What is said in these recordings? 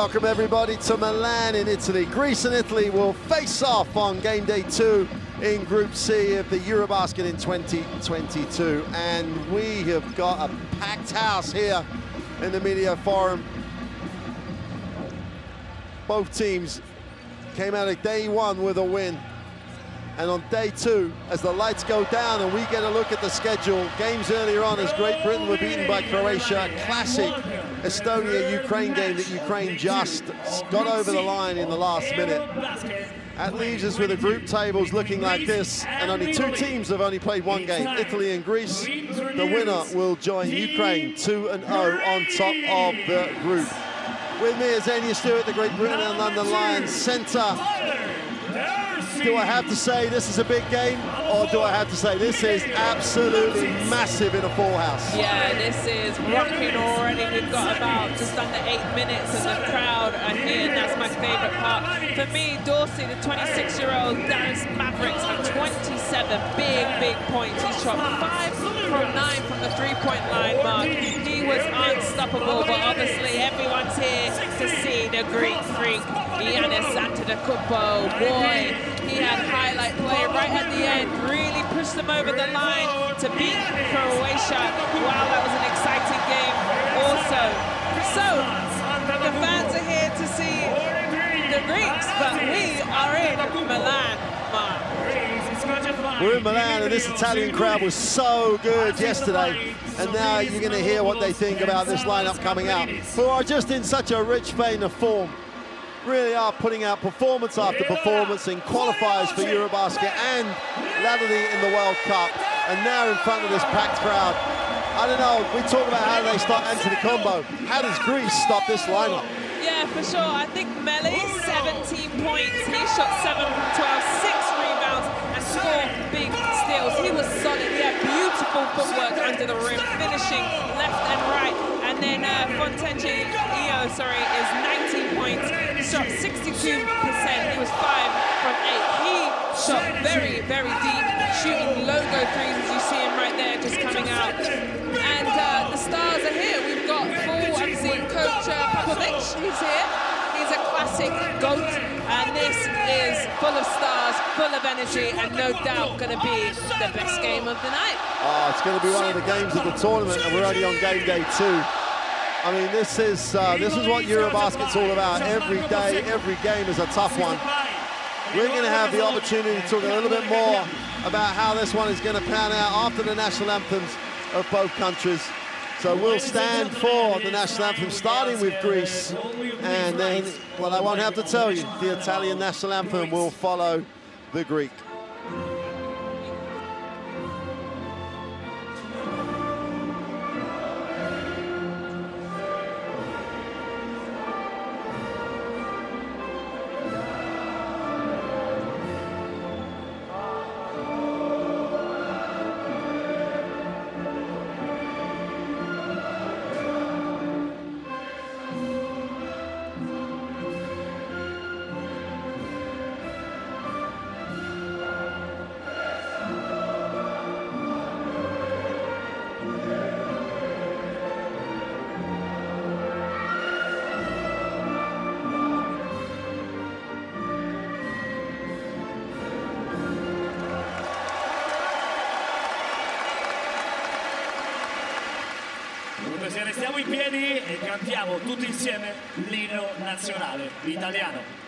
Welcome everybody to Milan in Italy. Greece and Italy will face off on game day two in Group C of the Eurobasket in 2022. And we have got a packed house here in the Mediolanum Forum. Both teams came out of day one with a win. And on day two, as the lights go down and we get a look at the schedule, games earlier on as Great Britain were beaten by Croatia, classic Estonia-Ukraine game that Ukraine just got over the line in the last minute. That leaves us with the group tables looking like this, and only two teams have only played one game, Italy and Greece. The winner will join Ukraine 2-0 on top of the group. With me is Azania Stewart, the Great Britain and London Lions centre do I have to say this is a big game, or do I have to say this is absolutely massive in a full house? Yeah, this is rocking already. We've got about just under eight minutes, and the crowd are here, and that's my favourite part. For me, Dorsey, the 26-year-old Dallas Mavericks, had 27 big, big points. He shot five from nine from the three-point line mark. He was unstoppable, but obviously everyone's here to see the Greek freak, Giannis Antetokounmpo. Boy, had highlight play right at the end, really pushed them over the line to beat Croatia. Wow, that was an exciting game also. So, the fans are here to see the Greeks, but we are in Milan. We're in Milan and this Italian crowd was so good yesterday and now you're going to hear what they think about this lineup coming out who are just in such a rich vein of form really are putting out performance after performance in qualifiers for Eurobasket and latterly in the World Cup. And now in front of this packed crowd. I don't know, we talk about how they start stop Antetokounmpo. How does Greece stop this lineup? Yeah, for sure. I think Melli, 17 points. He shot 7 from 12, 6 rebounds, and four big steals. He was solid. He had beautiful footwork under the rim, finishing left and right. And then uh, Fontecchi, EO, sorry, is 19 points. Shot 62%. He was 5 from 8. He shot very, very deep, shooting logo threes, as you see him right there, just coming out. And uh, the stars are here. We've got full, obviously, Coach uh, he's here. He's a classic GOAT, and this is full of stars, full of energy, and no doubt going to be the best game of the night. Oh, it's going to be one of the games of the tournament, and we're only on game day two. I mean, this is uh, this is what Eurobasket's all about. Every day, every game is a tough one. We're going to have the opportunity to talk a little bit more about how this one is going to pan out after the national anthems of both countries. So we'll stand for the national anthem, starting with Greece, and then, well, I won't have to tell you, the Italian national anthem will follow the Greek. Piedi e cantiamo tutti insieme l'inno nazionale italiano.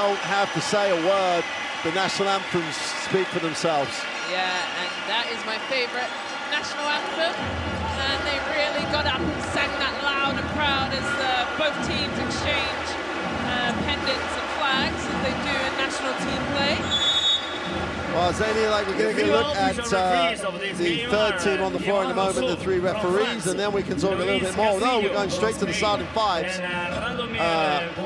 Don't have to say a word. The national anthems speak for themselves. Yeah, and that is my favorite national anthem. And they really got up and sang that loud and proud as uh, both teams exchange uh, pendants and flags as they do in national team play. Well, Zania, like we're going to get a look at uh, the third team on the floor in a moment, the three referees, and then we can talk a little bit more. No, we're going straight to the starting fives.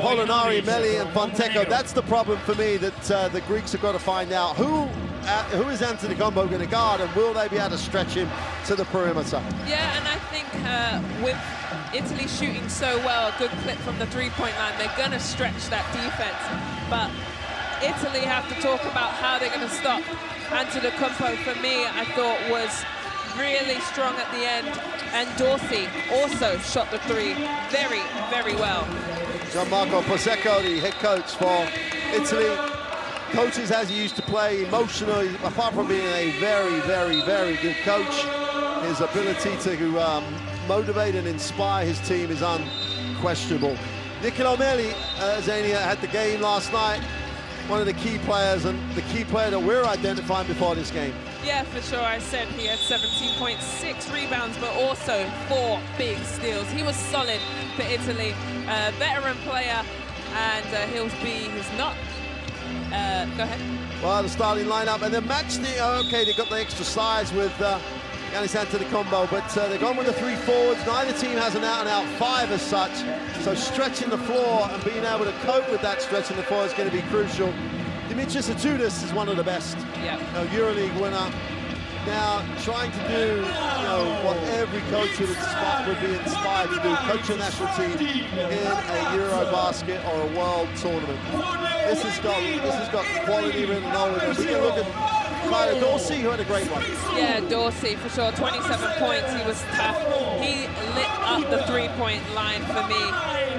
Molinari, Melli, and Fontecchio. That's the problem for me that uh, the Greeks have got to find out. Who uh, who is Antetokounmpo going to guard, and will they be able to stretch him to the perimeter? Yeah, and I think uh, with Italy shooting so well, a good clip from the three-point line, they're going to stretch that defense. But Italy have to talk about how they're going to stop Anthony Antetokounmpo, for me, I thought was really strong at the end. And Dorsey also shot the three very, very well. Gianmarco Pozzecco, the head coach for Italy, coaches as he used to play, emotionally, apart from being a very, very, very good coach, his ability to um, motivate and inspire his team is unquestionable. Nicolo Melli, uh, Zania, had the game last night, one of the key players and the key player that we're identifying before this game. Yeah, for sure. I said he had 17.6 rebounds, but also four big steals. He was solid for Italy. Uh, veteran player, and uh, he'll be, he's not. Uh, go ahead. Well, the starting lineup, and then match the, oh, okay, they got the extra size with uh, Giannis Antetokounmpo, but uh, they've gone with the three forwards. Neither team has an out-and-out five as such, so stretching the floor and being able to cope with that stretching the floor is going to be crucial. Dimitris Itoudis is one of the best. Yeah. Know, EuroLeague winner. Now, trying to do, you know, what every coach would, inspire, would be inspired to do, coach a national team in a Eurobasket or a world tournament. This has got, this has got quality written all over it. We can look at Tyler Dorsey, who had a great one. Yeah, Dorsey, for sure. 27 points. He was tough. He lit up the three-point line for me.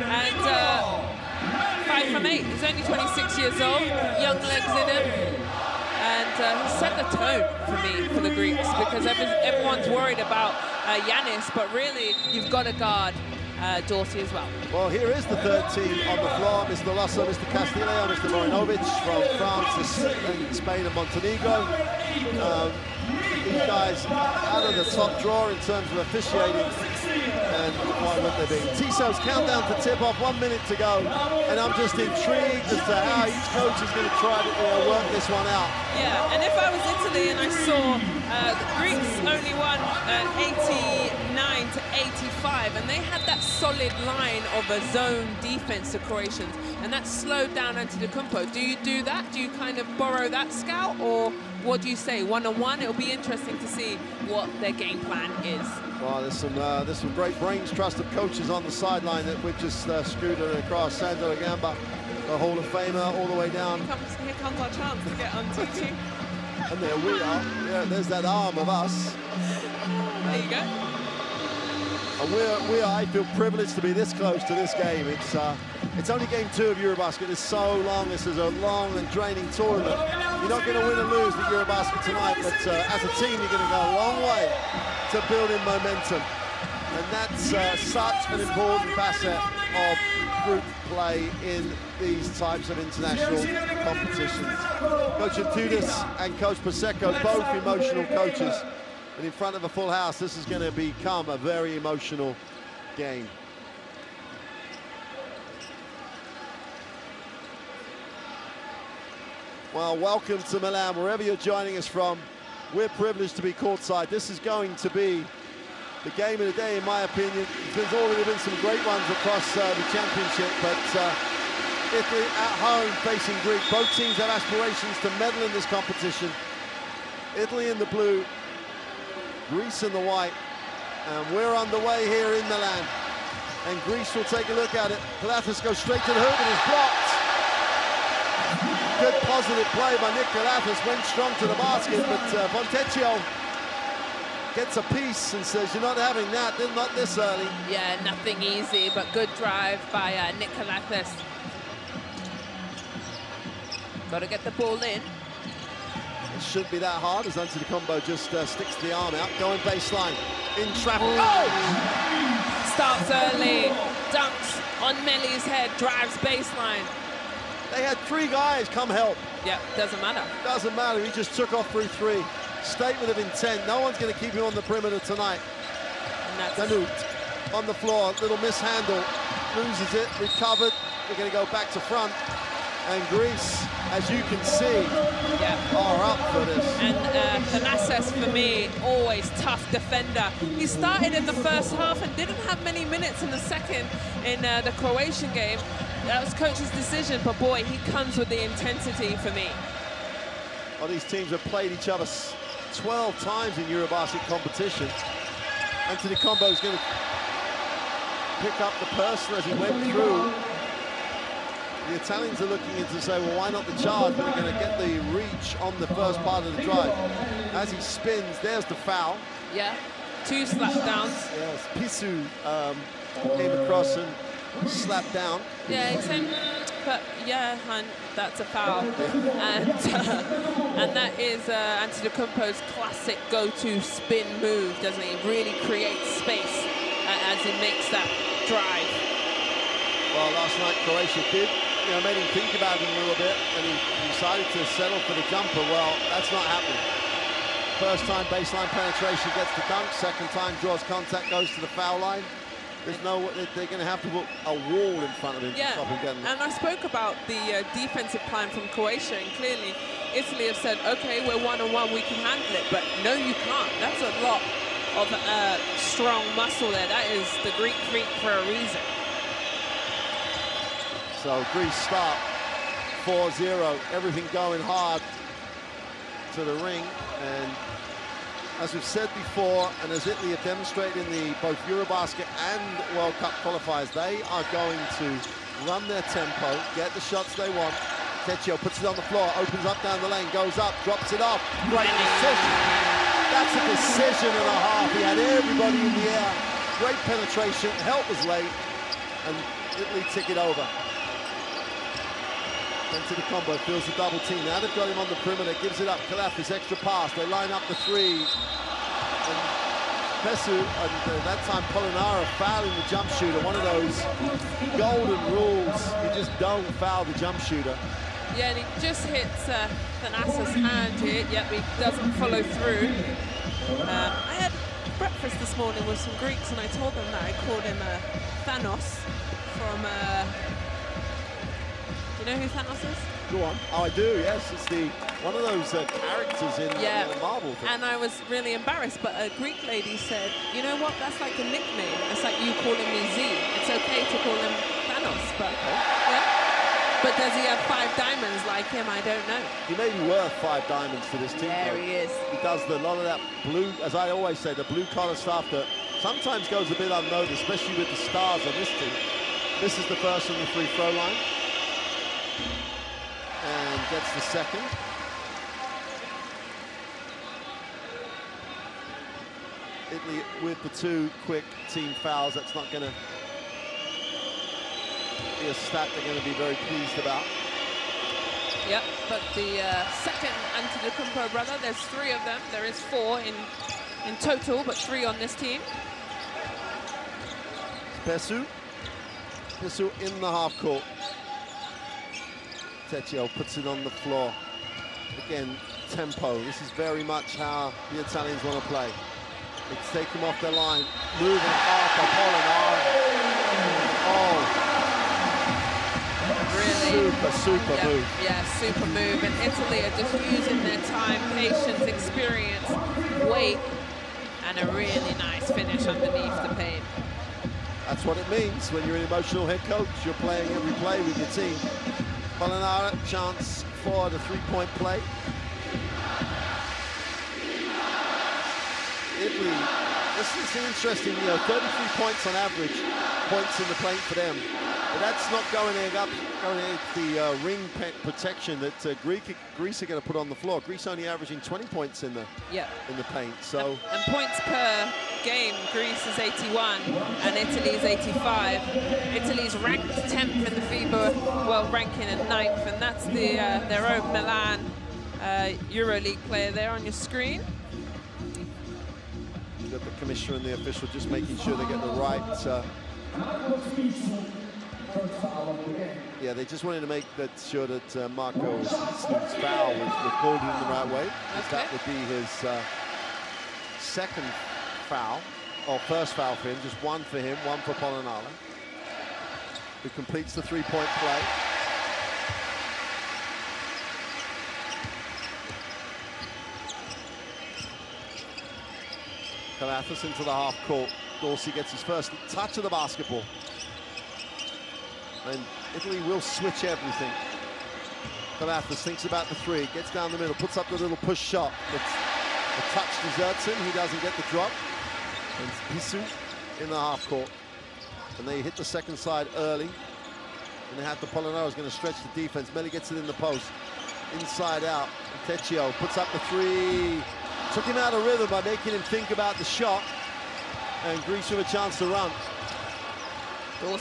And uh, five from eight. He's only 26 years old. Young legs in him. And uh, he set the tone for me, for the Greeks, because every, everyone's worried about uh, Giannis, but really, you've got to guard uh, Dorsey as well. Well, here is the third team on the floor. Mr. Lasso, Mr. Castillo, Mr. Marinovic from France, Spain and Montenegro. Um, these guys out of the top drawer in terms of officiating and why would they be? Tisso's countdown to tip off, one minute to go, and I'm just intrigued as to how each coach is going to try to work this one out. Yeah, and if I was Italy and I saw uh, the Greeks only won uh, 89 to 85, and they had that solid line of a zone defense to Croatians, and that slowed down Antetokounmpo. Do you do that? Do you kind of borrow that scout, or what do you say? One-on-one? It'll be interesting to see what their game plan is. Well, there's some uh, there's some great brains trust of coaches on the sideline that we've just uh, scooted across. Sandro Gamba, the Hall of Famer, all the way down. Here comes, here comes our chance to get on and there we are. Yeah, there's that arm of us. There you go. We're, we are, I feel privileged to be this close to this game. It's uh, it's only game two of Eurobasket. It's so long. This is a long and draining tournament. You're not going to win and lose the Eurobasket tonight, but uh, as a team, you're going to go a long way to building momentum. And that's uh, such an important facet of group play in these types of international competitions. Coach Itoudis and Coach Pozzecco, both emotional coaches. And in front of a full house, this is going to become a very emotional game. Well, welcome to Milan, wherever you're joining us from. We're privileged to be courtside. This is going to be the game of the day, in my opinion. There's already been some great ones across uh, the championship, but uh, Italy at home facing Greece. Both teams have aspirations to medal in this competition. Italy in the blue, Greece in the white, and we're underway here in Milan. And Greece will take a look at it. Calathes goes straight to the hoop and is blocked. Good positive play by Nick Calathes, went strong to the basket, but uh, Fontecchio gets a piece and says, you're not having that, not this early. Yeah, nothing easy, but good drive by uh, Nick Calathes. Got to get the ball in. Shouldn't be that hard as Antetokounmpo just uh, sticks the arm out, going baseline, in traffic. Oh! Starts early, dunks on Melli's head, drives baseline. They had three guys come help. Yeah, doesn't matter. Doesn't matter. He just took off through three. Statement of intent. No one's going to keep him on the perimeter tonight. And that's Tonut on the floor. Little mishandle. Loses it. Recovered. We're going to go back to front. And Greece, as you can see, yeah. are up for this. And uh, Thanasis, for me, always tough defender. He started in the first half and didn't have many minutes in the second in uh, the Croatian game. That was coach's decision, but boy, he comes with the intensity for me. Well, these teams have played each other 12 times in Eurobasket competition. Antetokounmpo is going to pick up the person as he went through. The Italians are looking in to say, well, why not the charge? But they're going to get the reach on the first part of the drive. As he spins, there's the foul. Yeah, two slap downs. Yes, Spissu um, came across and slapped down. Yeah, he's saying, but yeah, hun, that's a foul. and uh, and that is uh, Antetokounmpo's classic go-to spin move, doesn't he? Really creates space uh, as he makes that drive. Well, last night Croatia did, you know, made him think about it a little bit, and he decided to settle for the jumper. Well, that's not happening. First time baseline penetration gets the dunk. Second time draws contact, goes to the foul line. There's no, they're going to have to put a wall in front of him yeah. to stop him getting And I spoke about the uh, defensive plan from Croatia, and clearly Italy have said, okay, we're one on one, we can handle it, but no, you can't. That's a lot of uh, strong muscle there. That is the Greek freak for a reason. So Greece start 4-0, everything going hard to the ring. And as we've said before, and as Italy have demonstrated in the both Eurobasket and World Cup qualifiers, they are going to run their tempo, get the shots they want. Teccio puts it on the floor, opens up down the lane, goes up, drops it off. Great decision. That's a decision and a half. He had everybody in the air. Great penetration, help was late, and Italy tick it over. Antetokounmpo, feels the double team. Now they've got him on the perimeter, gives it up. Calathes extra pass. They line up the three. And Spissu, and uh, that time Polonara fouling the jump shooter. One of those golden rules. You just don't foul the jump shooter. Yeah, and he just hits uh, Thanasis' hand here, yet he doesn't follow through. Um, I had breakfast this morning with some Greeks, and I told them that I called him uh, Thanos from uh, you know who Thanos is? Go on. Oh, I do, yes. It's the one of those uh, characters in yeah. the Marvel film. And I was really embarrassed, but a Greek lady said, you know what, that's like a nickname. It's like you calling me Z. It's okay to call him Thanos, but yeah. But does he have five diamonds like him? I don't know. He may be worth five diamonds to this team. There though. he is. He does the, a lot of that blue, as I always say, the blue-collar stuff that sometimes goes a bit unnoticed, especially with the stars on this team. This is the first on the free throw line. And gets the second. Italy with the two quick team fouls. That's not going to be a stat they're going to be very pleased about. Yep, but the uh, second Antetokounmpo brother, there's three of them. There is four in in total, but three on this team. Spissu. Spissu in the half court. Teccio puts it on the floor. Again, tempo. This is very much how the Italians want to play. They take them off their line. Moving off oh. Really? Super, super yeah, move. Yeah, super move. And Italy are just using their time, patience, experience, weight, and a really nice finish underneath the paint. That's what it means when you're an emotional head coach. You're playing every play with your team. Polonara, chance for the three-point play. Italy, this is interesting, you know, 33 points on average, points in the paint for them. But that's not going up, going the uh, ring protection that uh, Greek, Greece are going to put on the floor. Greece only averaging 20 points in the in the paint. So and, and points per game, Greece is 81 and Italy is 85. Italy's ranked 10th in the FIBA world ranking and 9th, and that's the uh, their own Milan uh, EuroLeague player there on your screen. You've got the commissioner and the official just making sure they get the right uh, Yeah, they just wanted to make that sure that uh, Marco's foul was recorded in the right way. Okay. That would be his uh, second foul, or first foul for him, just one for him, one for Polonara, who completes the three-point play. Calathes into the half court. Dorsey gets his first touch of the basketball. And Italy will switch everything. Calathes thinks about the three, gets down the middle, puts up the little push shot. But the touch deserts him, he doesn't get the drop. And Spissu in the half court. And they hit the second side early. And they have the Polonara is going to stretch the defense. Melli gets it in the post. Inside out. Fontecchio puts up the three. Took him out of rhythm by making him think about the shot. And Greece with a chance to run.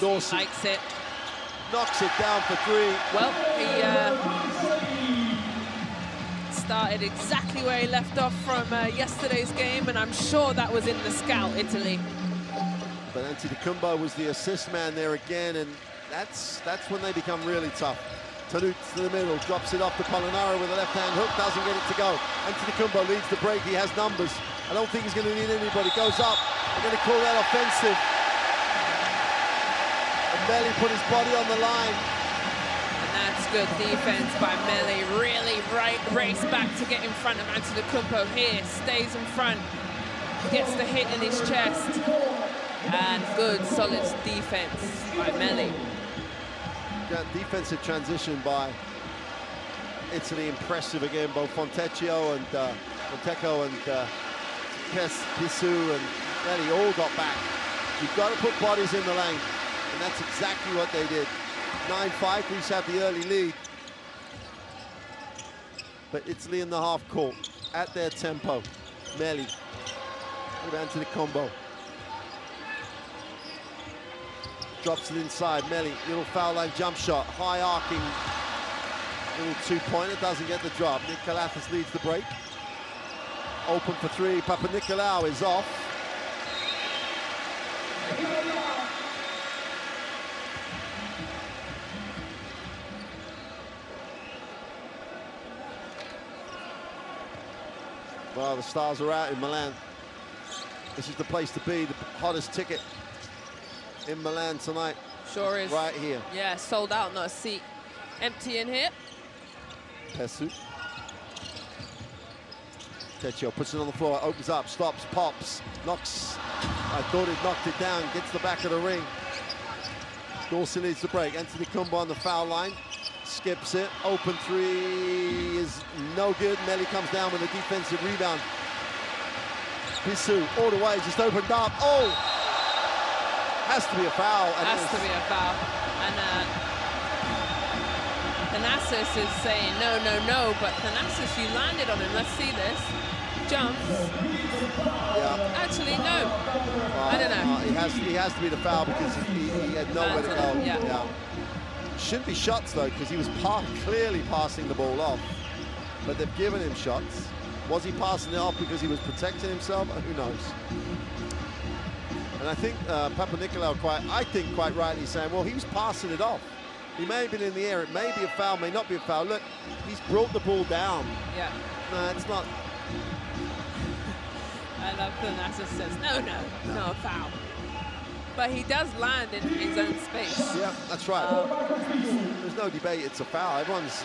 Dorsey likes it. Knocks it down for three. Well, he uh, started exactly where he left off from uh, yesterday's game, and I'm sure that was in the scout, Italy. But Antetokounmpo was the assist man there again, and that's that's when they become really tough. Tonut to the middle, drops it off to Polonara with a left-hand hook, doesn't get it to go. Antetokounmpo leads the break, he has numbers. I don't think he's going to need anybody, goes up. They're going to call that offensive. Melli put his body on the line. And that's good defense by Melli. Really right, race back to get in front of Antetokounmpo here. Stays in front, gets the hit in his chest. And good, solid defense by Melli defensive transition by Italy impressive again. Both Fontecchio and uh, Fontecchio and uh, Spissu and Melli all got back. You've got to put bodies in the lane, and that's exactly what they did. 9-5, Greece have the early lead. But Italy in the half court, at their tempo. Melli, down to the combo. drops it inside. Melli, little foul line jump shot, high arcing, little two-pointer, doesn't get the drop. Nick leads the break. Open for three, Papanikolaou is off. Well, the stars are out in Milan. This is the place to be, the hottest ticket in Milan tonight. Sure is. Right here. Yeah, sold out, not a seat. Empty in here. Spissu. Tecchio puts it on the floor, opens up, stops, pops, knocks. I thought he knocked it down, gets the back of the ring. Dorsey needs the break. Antetokounmpo on the foul line. Skips it. Open three is no good. Melli comes down with a defensive rebound. Spissu all the way, just opened up. Oh! Has to be a foul. Has to be a foul. And uh, Thanasis is saying no, no, no, but Thanasis, you landed on him. Let's see this. Jumps. Yeah. Actually, no. I don't know. Uh, he, has, he has to be the foul because he, he had nowhere to go. Yeah. yeah. Shouldn't be shots, though, because he was clearly passing the ball off. But they've given him shots. Was he passing it off because he was protecting himself? Who knows? And I think uh, Papanikolaou quite, I think quite rightly saying, well, he was passing it off. He may have been in the air. It may be a foul, may not be a foul. Look, he's brought the ball down. Yeah. No, it's not. I love Thanasis says, no, no, no, no foul. But he does land in his own space. Yeah, that's right. Um, There's no debate, it's a foul. Everyone's,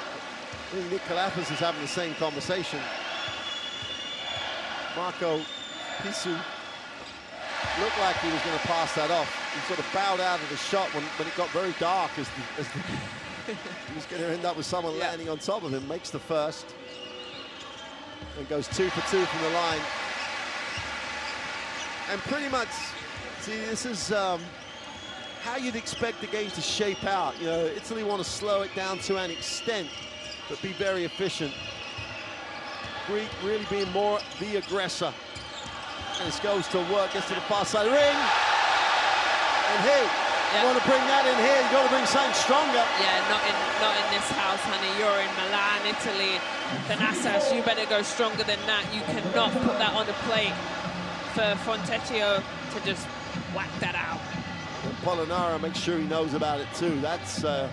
I think Nick Calathes is having the same conversation. Marco Spissu looked like he was going to pass that off. He sort of bowed out of the shot when, when it got very dark as, the, as the, he was going to end up with someone yeah. landing on top of him. Makes the first and goes two for two from the line. And pretty much, see, this is um, how you'd expect the game to shape out. You know, Italy want to slow it down to an extent, but be very efficient. Greek really being more the aggressor. This goes to work, gets to the far side ring. And hey, you want to bring that in here, you've got to bring something stronger. Yeah, not in not in this house, honey. You're in Milan, Italy. Thanasis, you better go stronger than that. You cannot put that on the plate for Fontecchio to just whack that out. Polonara makes sure he knows about it too. That's, uh,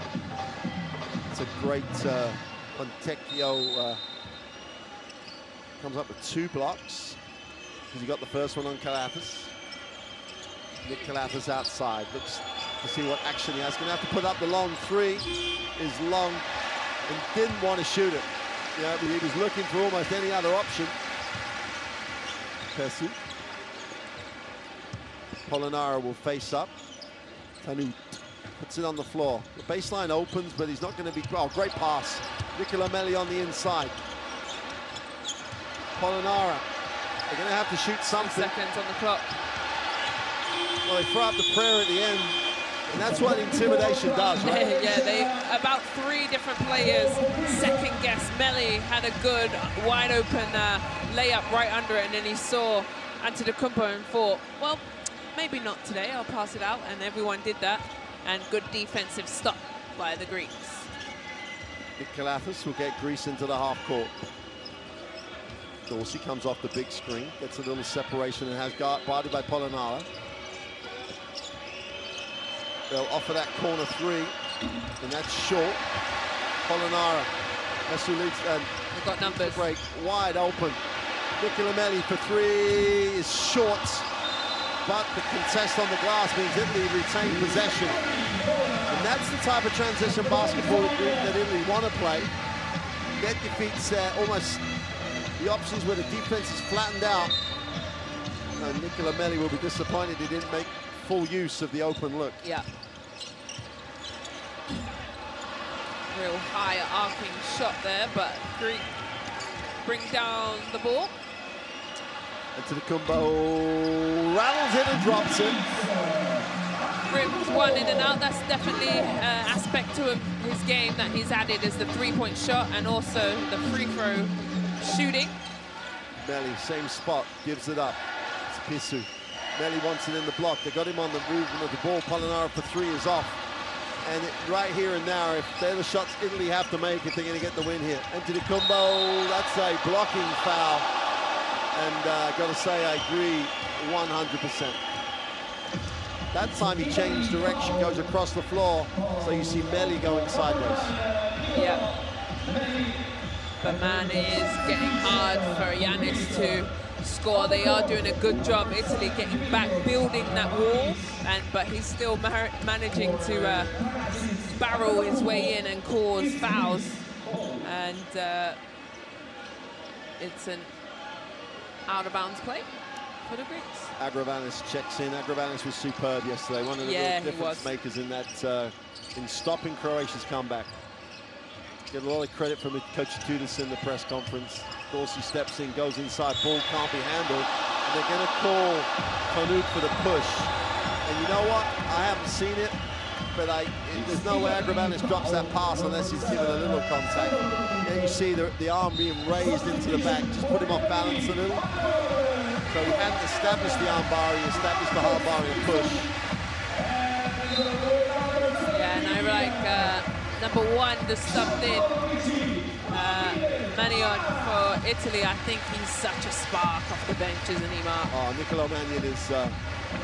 that's a great uh, uh, comes up with two blocks because he got the first one on Calathes. Nick Calathes outside, looks to see what action he has. Gonna have to put up the long three, is long, and didn't want to shoot it. Yeah, he was looking for almost any other option. Spissu. Polonara will face up. Tonut puts it on the floor. The baseline opens, but he's not going to be... Oh, great pass. Nicola Melli on the inside. Polonara. They're going to have to shoot something. Seconds on the clock. Well, they throw up the prayer at the end. And that's what intimidation does, right? yeah, they about three different players second guess. Melli had a good wide open uh, layup right under it, and then he saw Antetokounmpo and thought, well, maybe not today. I'll pass it out, and everyone did that. And good defensive stop by the Greeks. Nick will get Greece into the half court. Dorsey comes off the big screen, gets a little separation and has got guarded by Polonara. They'll offer that corner three, and that's short. Polonara, that's who leads. Um, They've got numbers. Break wide open. Nicola Melli for three is short, but the contest on the glass means Italy retain possession. And that's the type of transition basketball that Italy want to play. Get defeats set, almost the options where the defense is flattened out. And Nicola Melli will be disappointed he didn't make full use of the open look. Yeah. Real high arcing shot there, but Greek bring down the ball. Antetokounmpo rattles it and drops it. Rims one in and out. That's definitely an uh, aspect to his game that he's added is the three-point shot and also the free throw shooting. Melli, same spot, gives it up. It's Spissu. Melli wants it in the block. They got him on the movement of the ball. Polonara for three is off. And it, right here and now, if they're the shots Italy have to make if they're going to get the win here. Antetokounmpo, that's a blocking foul. And uh, got to say, I agree 100%. That time he changed direction, goes across the floor. So you see Melli going sideways. Yeah. But man, is getting hard for Giannis to score. They are doing a good job, Italy, getting back, building that wall, and but he's still managing to uh, barrel his way in and cause fouls. And uh, it's an out-of-bounds play for the Greeks. Agravanis checks in. Agravanis was superb yesterday. One of the yeah, difference makers in that, uh, in stopping Croatia's comeback. Get a lot of credit from Coach Itoudis in the press conference. Dorsey steps in, goes inside, ball can't be handled. And they're going to call Tonut for the push. And you know what? I haven't seen it, but I, there's no way Agravanis drops that pass unless he's given a little contact. There you see the, the arm being raised into the back, just put him off balance a little. So he hadn't established the arm bar, he established the hard bar and push. Yeah, and I like uh, number one, the stuffed in uh, Mannion for Italy. I think he's such a spark off the bench, isn't he, Mark? Oh, Nicolo Mannion is uh,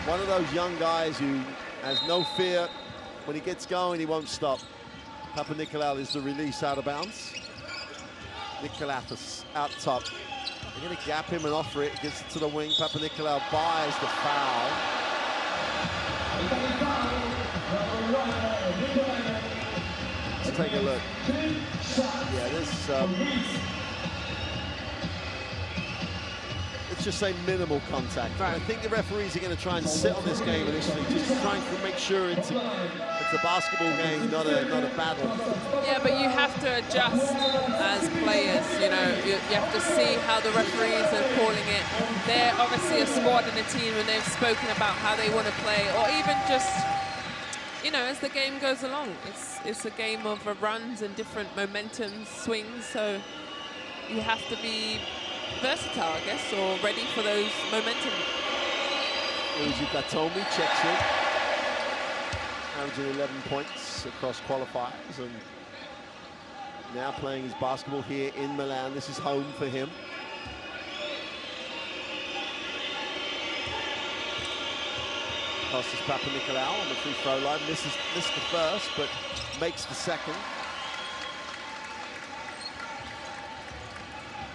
one of those young guys who has no fear. When he gets going, he won't stop. Papanikolaou is the release out of bounds. Nick Calathes out top. They're going to gap him and offer it. Gets it to the wing. Papanikolaou buys the foul. Let's take a look. Yeah, this. Um, let's just say minimal contact. Right. I think the referees are going to try and sit on this game initially, just trying to make sure it's it's a basketball game, not a not a battle. Yeah, but you have to adjust as players. You know, you, you have to see how the referees are calling it. They're obviously a squad and a team, and they've spoken about how they want to play, or even just you know, as the game goes along, it's it's a game of uh, runs and different momentum swings. So you have to be versatile, I guess, or ready for those momentum. Gigi Datome checks in, averaging 11 points across qualifiers, and now playing his basketball here in Milan. This is home for him. Kostas Papanikolaou on the free throw line. Misses, missed the first, but makes the second.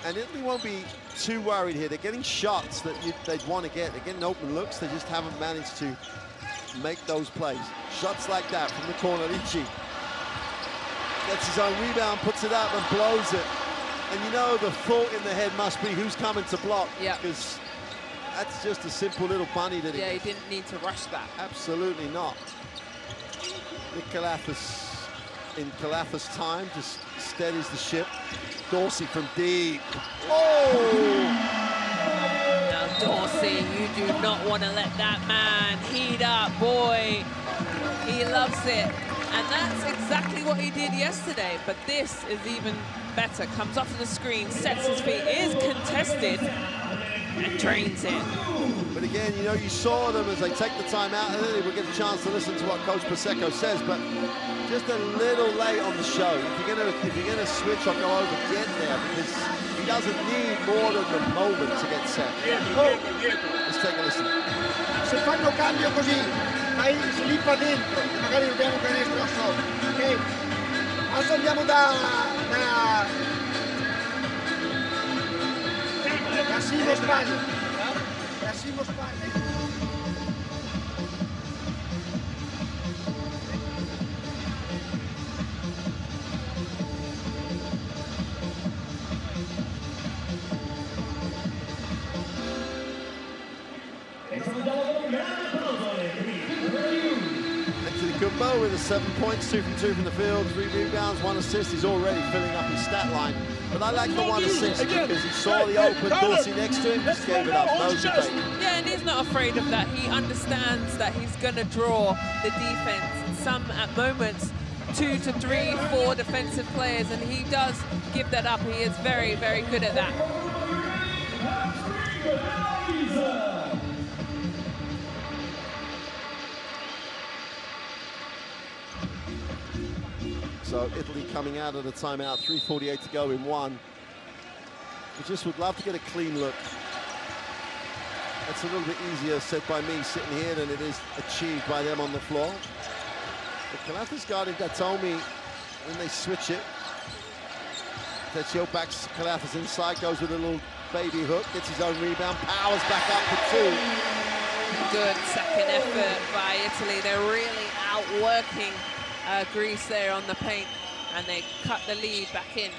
And Italy won't be too worried here. They're getting shots that they'd want to get. They're getting open looks. They just haven't managed to make those plays. Shots like that from the corner. Ricci gets his own rebound, puts it up and blows it. And you know the thought in the head must be who's coming to block. Yeah. Because that's just a simple little bunny that he Yeah, he didn't need to rush that. Absolutely not. Nick Calathes in Calathes time just steadies the ship. Dorsey from deep. Oh! Dorsey, you do not want to let that man heat up, boy. He loves it. And that's exactly what he did yesterday. But this is even better. Comes off of the screen, sets his feet, is contested, and drains it. But again, you know, you saw them as they take the time out, and then we'll get a chance to listen to what Coach Pozzecco says, but just a little late on the show. If you're gonna if you're gonna switch or go over, get there because doesn't need more than the moment to get set. Let's take a listen. se fanno cambio così, vai slippa dentro, magari dobbiamo canestro a sopra, ok? Adesso andiamo da, da, da Simo Spagna, da Simo Spagna. Kumbo with the seven points, two from two from the field, three rebounds, one assist. He's already filling up his stat line. But I like the one assist because he saw the open Dorsey next to him, just gave it up, no debate. Yeah, and he's not afraid of that. He understands that he's going to draw the defense. And some, at moments, two to three, four defensive players, and he does give that up. He is very, very good at that. So Italy coming out of the timeout, 3.48 to go in one. We just would love to get a clean look. That's a little bit easier said by me sitting here than it is achieved by them on the floor. But Calathes guarding Datome when they switch it. Tecchio backs Calathes inside, goes with a little baby hook, gets his own rebound, powers back up for two. Good second effort by Italy. They're really outworking uh, Greece there on the paint, and they cut the lead back in.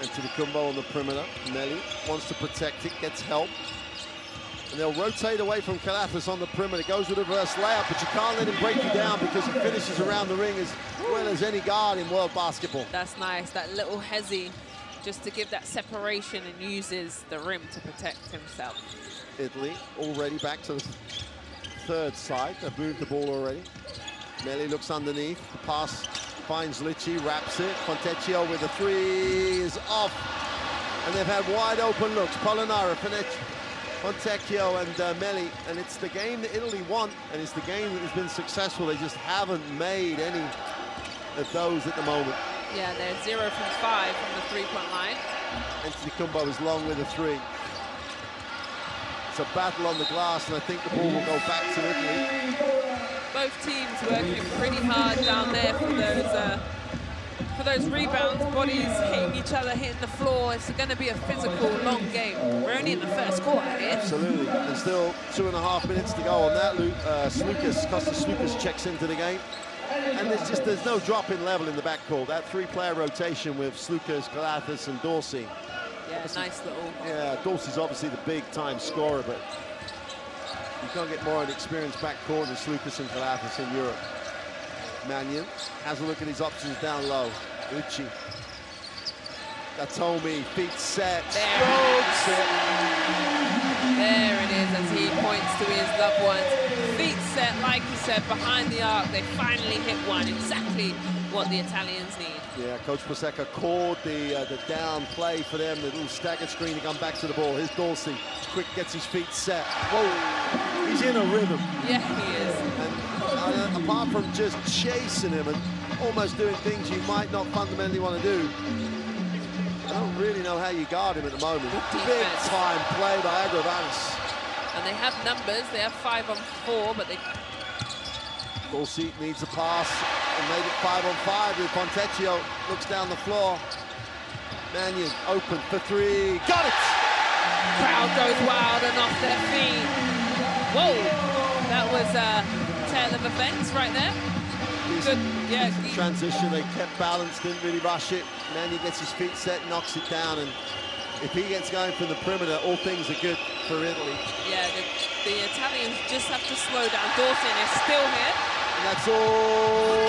Antetokounmpo on the perimeter. Melli wants to protect it, gets help. And they'll rotate away from Calathes on the perimeter. It Goes with a reverse layup, but you can't let him break you down because he finishes around the ring as well as any guard in world basketball. That's nice, that little hezzy, just to give that separation and uses the rim to protect himself. Italy already back to the third side. They've moved the ball already. Melli looks underneath. The pass finds Ricci, wraps it. Fontecchio with a three is off. And they've had wide open looks. Polonara, Fontecchio and uh, Melli. And it's the game that Italy want, and it's the game that has been successful. They just haven't made any of those at the moment. Yeah, they're zero from five from the three-point line. Antetokounmpo is long with a three. It's a battle on the glass, and I think the ball will go back to Italy. Both teams working pretty hard down there for those uh, for those rebounds, bodies hitting each other, hitting the floor. It's going to be a physical, long game. We're only in the first quarter here. Absolutely. And still two and a half minutes to go on that. Luke, uh, Sloukas, Kostas Sloukas checks into the game. And there's just there's no drop in level in the backcourt. That three-player rotation with Sloukas, Calathes, and Dorsey. Yeah, nice little. Yeah, Dorsey's obviously the big-time scorer, but you can't get more of an experienced backcourt than Sloukas and Calathes in Europe. Mannion has a look at his options down low. Uchi. Datome, feet set, There. strokes it. There it is as he points to his loved ones. Feet set, like he said, behind the arc. They finally hit one. Exactly what the Italians need. Yeah, Coach Pozzecco called the uh, the down play for them, the little staggered screen to come back to the ball. Here's Dorsey, quick gets his feet set. Whoa, he's in a rhythm. Yeah, he is. And uh, apart from just chasing him and almost doing things you might not fundamentally want to do, I don't really know how you guard him at the moment. Big time play by Agravanis. And they have numbers. They have five on four, but they... Dorsey needs a pass and made it five on five with Fontecchio. Looks down the floor. Mannion open for three. Got it! Crowd goes wild and off their feet. Whoa! That was a tale of events right there. Good, yeah. Transition, they kept balance, didn't really rush it. Mannion gets his feet set, knocks it down, and if he gets going from the perimeter, all things are good for Italy. Yeah, the, the Italians just have to slow down. Dawson is still here. And that's all.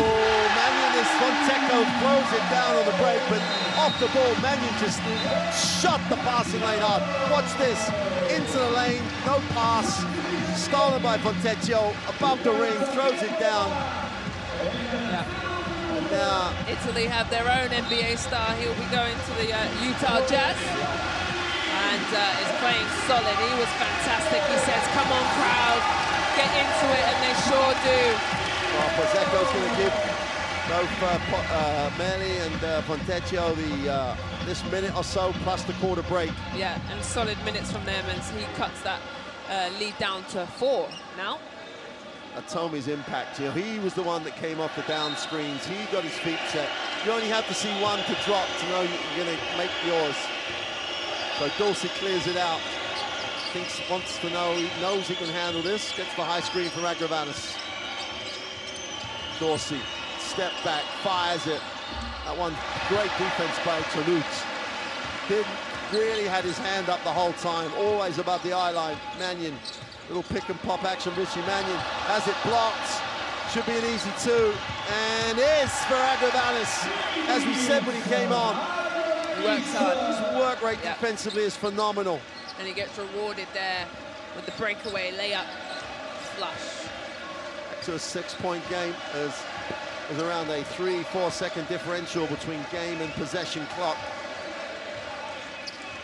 Mannion is Fontecchio throws it down on the break, but off the ball, Mannion just shut the passing lane hard. Watch this, into the lane, no pass, stolen by Fontecchio, above the ring, throws it down. Yeah. Now, Italy have their own NBA star. He'll be going to the uh, Utah Jazz and uh, is playing solid. He was fantastic. He says, come on, crowd, get into it, and they sure do. Well, Pozzecco's going to give both uh, uh, and uh, Fontecchio the uh, this minute or so plus the quarter break. Yeah, and solid minutes from them as he cuts that uh, lead down to four now. Tomi's impact here. He was the one that came off the down screens. He got his feet set. You only have to see one to drop to know you're going to make yours. So Dorsey clears it out. Thinks, wants to know, he knows he can handle this. Gets the high screen from Agravanis. Dorsey, step back, fires it. That one, great defense by Toulouse. Didn't really had his hand up the whole time, always above the eye line. Mannion Little pick and pop action, Ricci Mannion has it blocked. Should be an easy two, and is for Agravanis. As we said when he came on, works hard. His work rate yep. defensively is phenomenal. And he gets rewarded there with the breakaway layup flush. To a six-point game as there's around a three, four-second differential between game and possession clock.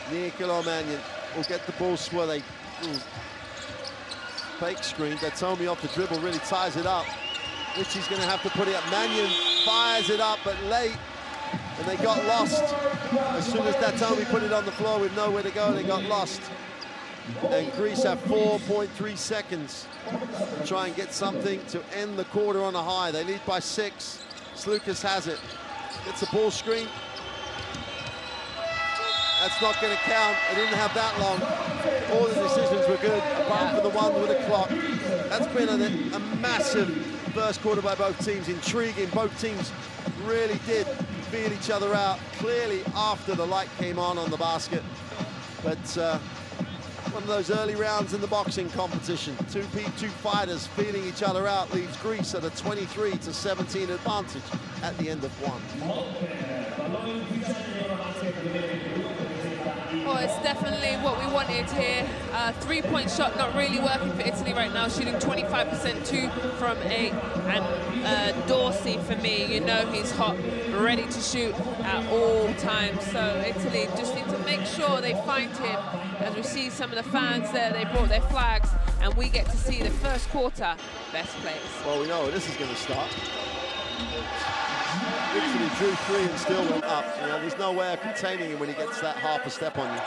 Nicolo Mannion will get the ball swirling fake screen. Datome off the dribble really ties it up. Ricci's going to have to put it up. Mannion fires it up, but late. And they got lost. As soon as that Datome put it on the floor with nowhere to go, they got lost. And Greece have 4.3 seconds to try and get something to end the quarter on a high. They lead by six. Sloukas has it. Gets a ball screen. That's not going to count. They didn't have that long. All the decisions were good, apart from the one with the clock. That's been a, a massive first quarter by both teams. Intriguing. Both teams really did feel each other out, clearly after the light came on on the basket. But uh, one of those early rounds in the boxing competition. Two, two fighters feeling each other out leaves Greece at a 23 to 17 advantage at the end of one. Well, it's definitely what we wanted here. Uh, Three-point shot not really working for Italy right now, shooting 25%, two from eight. And uh, Dorsey, for me, you know he's hot, ready to shoot at all times. So Italy just need to make sure they find him. As we see some of the fans there, they brought their flags, and we get to see the first quarter best players. Well, we know this is going to start literally drew three and still went up. You know, there's no way of containing him when he gets that half a step on you.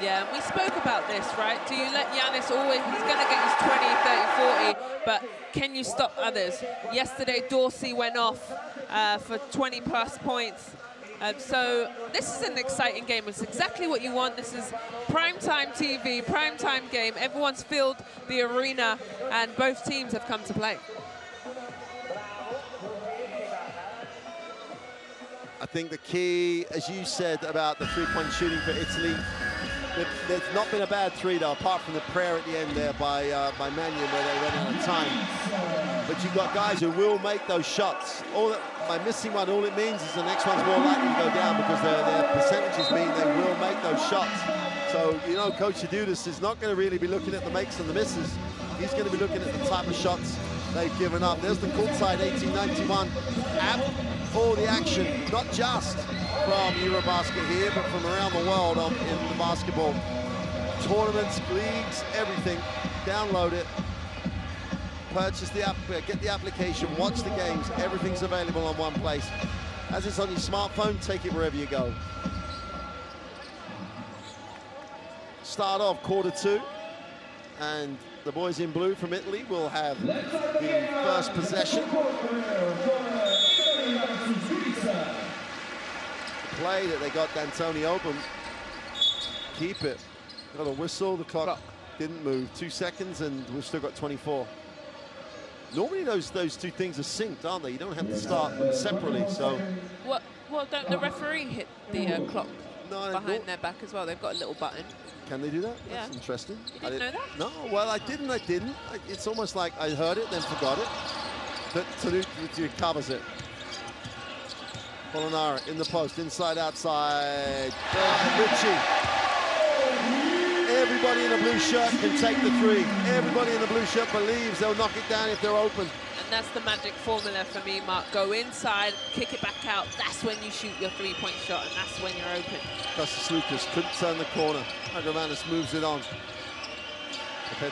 Yeah, we spoke about this, right? Do you let Giannis always, he's going to get his 20, 30, 40, but can you stop others? Yesterday, Dorsey went off uh, for 20 plus points. Um, so this is an exciting game. It's exactly what you want. This is primetime TV, primetime game. Everyone's filled the arena, and both teams have come to play. I think the key, as you said about the three-point shooting for Italy, there's not been a bad three though, apart from the prayer at the end there by uh, by Mannion where they ran out of time. But you've got guys who will make those shots. All that, by missing one, all it means is the next one's more likely to go down because their, their percentages mean they will make those shots. So, you know, Coach Itoudis is not going to really be looking at the makes and the misses. He's going to be looking at the type of shots they've given up. There's the courtside 1891 app all the action, not just from Eurobasket here, but from around the world on, in the basketball. Tournaments, leagues, everything. Download it. Purchase the app, uh, get the application, watch the games. Everything's available on one place. As it's on your smartphone, take it wherever you go. Start off quarter two. And the boys in blue from Italy will have the first possession. Play that they got D'Antoni open. Keep it. Got a whistle, the clock, Clock. didn't move. Two seconds and we've still got 24. Normally those those two things are synced, aren't they? You don't have to start them separately, so What? Well, don't the referee hit the uh, clock no, behind their back as well? They've got a little button. Can they do that? That's interesting. You I didn't know that? No, well, I didn't, I didn't. I, it's almost like I heard it, then forgot it. But Tanucci covers it. Polonara in the post, inside, outside. Uh, Ricci. Everybody in the blue shirt can take the three. Everybody in the blue shirt believes they'll knock it down if they're open. And that's the magic formula for me, Mark. Go inside, kick it back out. That's when you shoot your three-point shot, and that's when you're open. Kostas Sloukas couldn't turn the corner. Agravanis moves it on.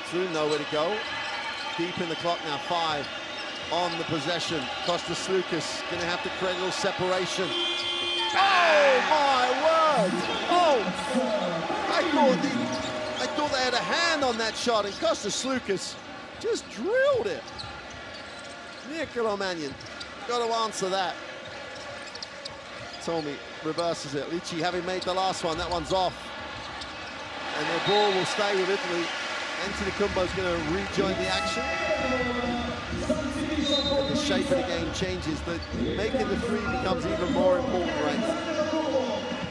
Through, nowhere to go. Deep in the clock now, five on the possession. Kostas Sloukas gonna have to create a little separation. Oh, oh my word! Oh! I thought I thought they had a hand on that shot, and Kostas Sloukas just drilled it. Nicolo Mannion, got to answer that. Tommy reverses it. Lici having made the last one, that one's off. And the ball will stay with Italy. Antetokounmpo's going to rejoin the action. Shape of the game changes. The, making the three becomes even more important right.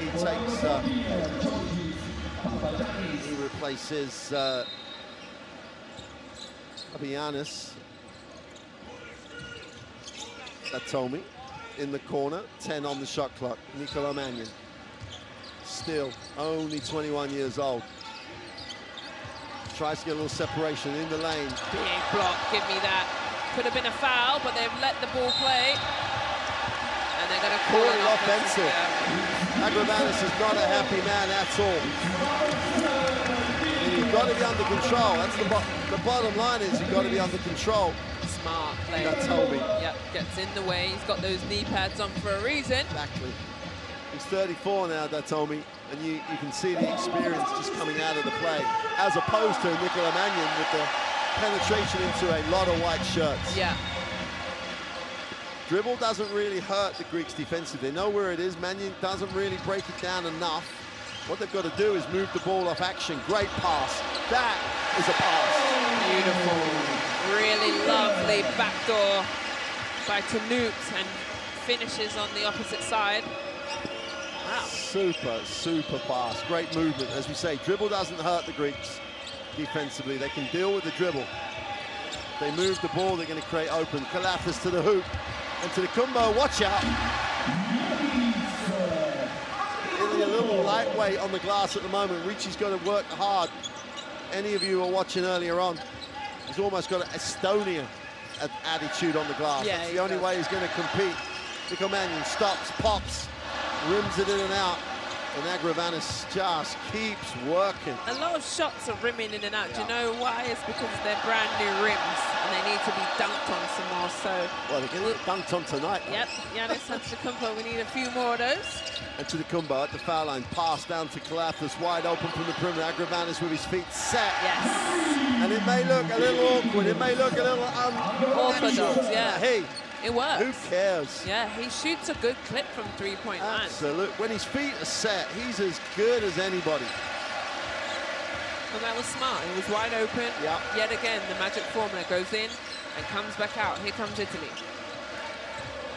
He takes, uh, he replaces uh, Abianis. In the corner, 10 on the shot clock. Nicolo Mannion, still only 21 years old. Tries to get a little separation in the lane. Big block, give me that. Could have been a foul, but they've let the ball play. And they're going to call Call it offensive. Yeah. Agravanis is not a happy man at all. And you've got to be under control. That's the, bo the bottom line is you've got to be under control. Smart play. That's Toby. Yep, gets in the way. He's got those knee pads on for a reason. Exactly. He's 34 now, Datome, and you, you can see the experience just coming out of the play, as opposed to Nicola Mannion with the penetration into a lot of white shirts. Yeah. Dribble doesn't really hurt the Greeks defensively. They know where it is. Mannion doesn't really break it down enough. What they've got to do is move the ball off action. Great pass. That is a pass. Beautiful. Really lovely backdoor by Tonut and finishes on the opposite side. Wow. Super, super pass. Great movement. As we say, dribble doesn't hurt the Greeks defensively. They can deal with the dribble. If they move the ball, they're going to create open. Calathes to the hoop. Antetokounmpo, watch out. A little lightweight on the glass at the moment. Ricci's got to work hard. Any of you who were watching earlier on, he's almost got an Estonian attitude on the glass. Yeah, That's the only does. way he's going to compete. Nico Mannion stops, pops, rims it in and out. And Agravanis just keeps working. A lot of shots are rimming in and out. Do you know why? It's because they're brand new rims and they need to be dunked on some more. So, Well, to get dunked on tonight. though. yep, Giannis Antetokounmpo, we need a few more of those. Antetokounmpo at the foul line. Pass down to Calathes, wide open from the perimeter. Agravanis with his feet set. Yes, And it may look a little awkward. It may look a little Orthodox, unnatural. yeah. Hey, it works. who cares? Yeah, he shoots a good clip from three-point line. Absolute. When his feet are set, he's as good as anybody. And that was smart. It was wide open. Yeah. Yet again, the magic formula goes in and comes back out. Here comes Italy.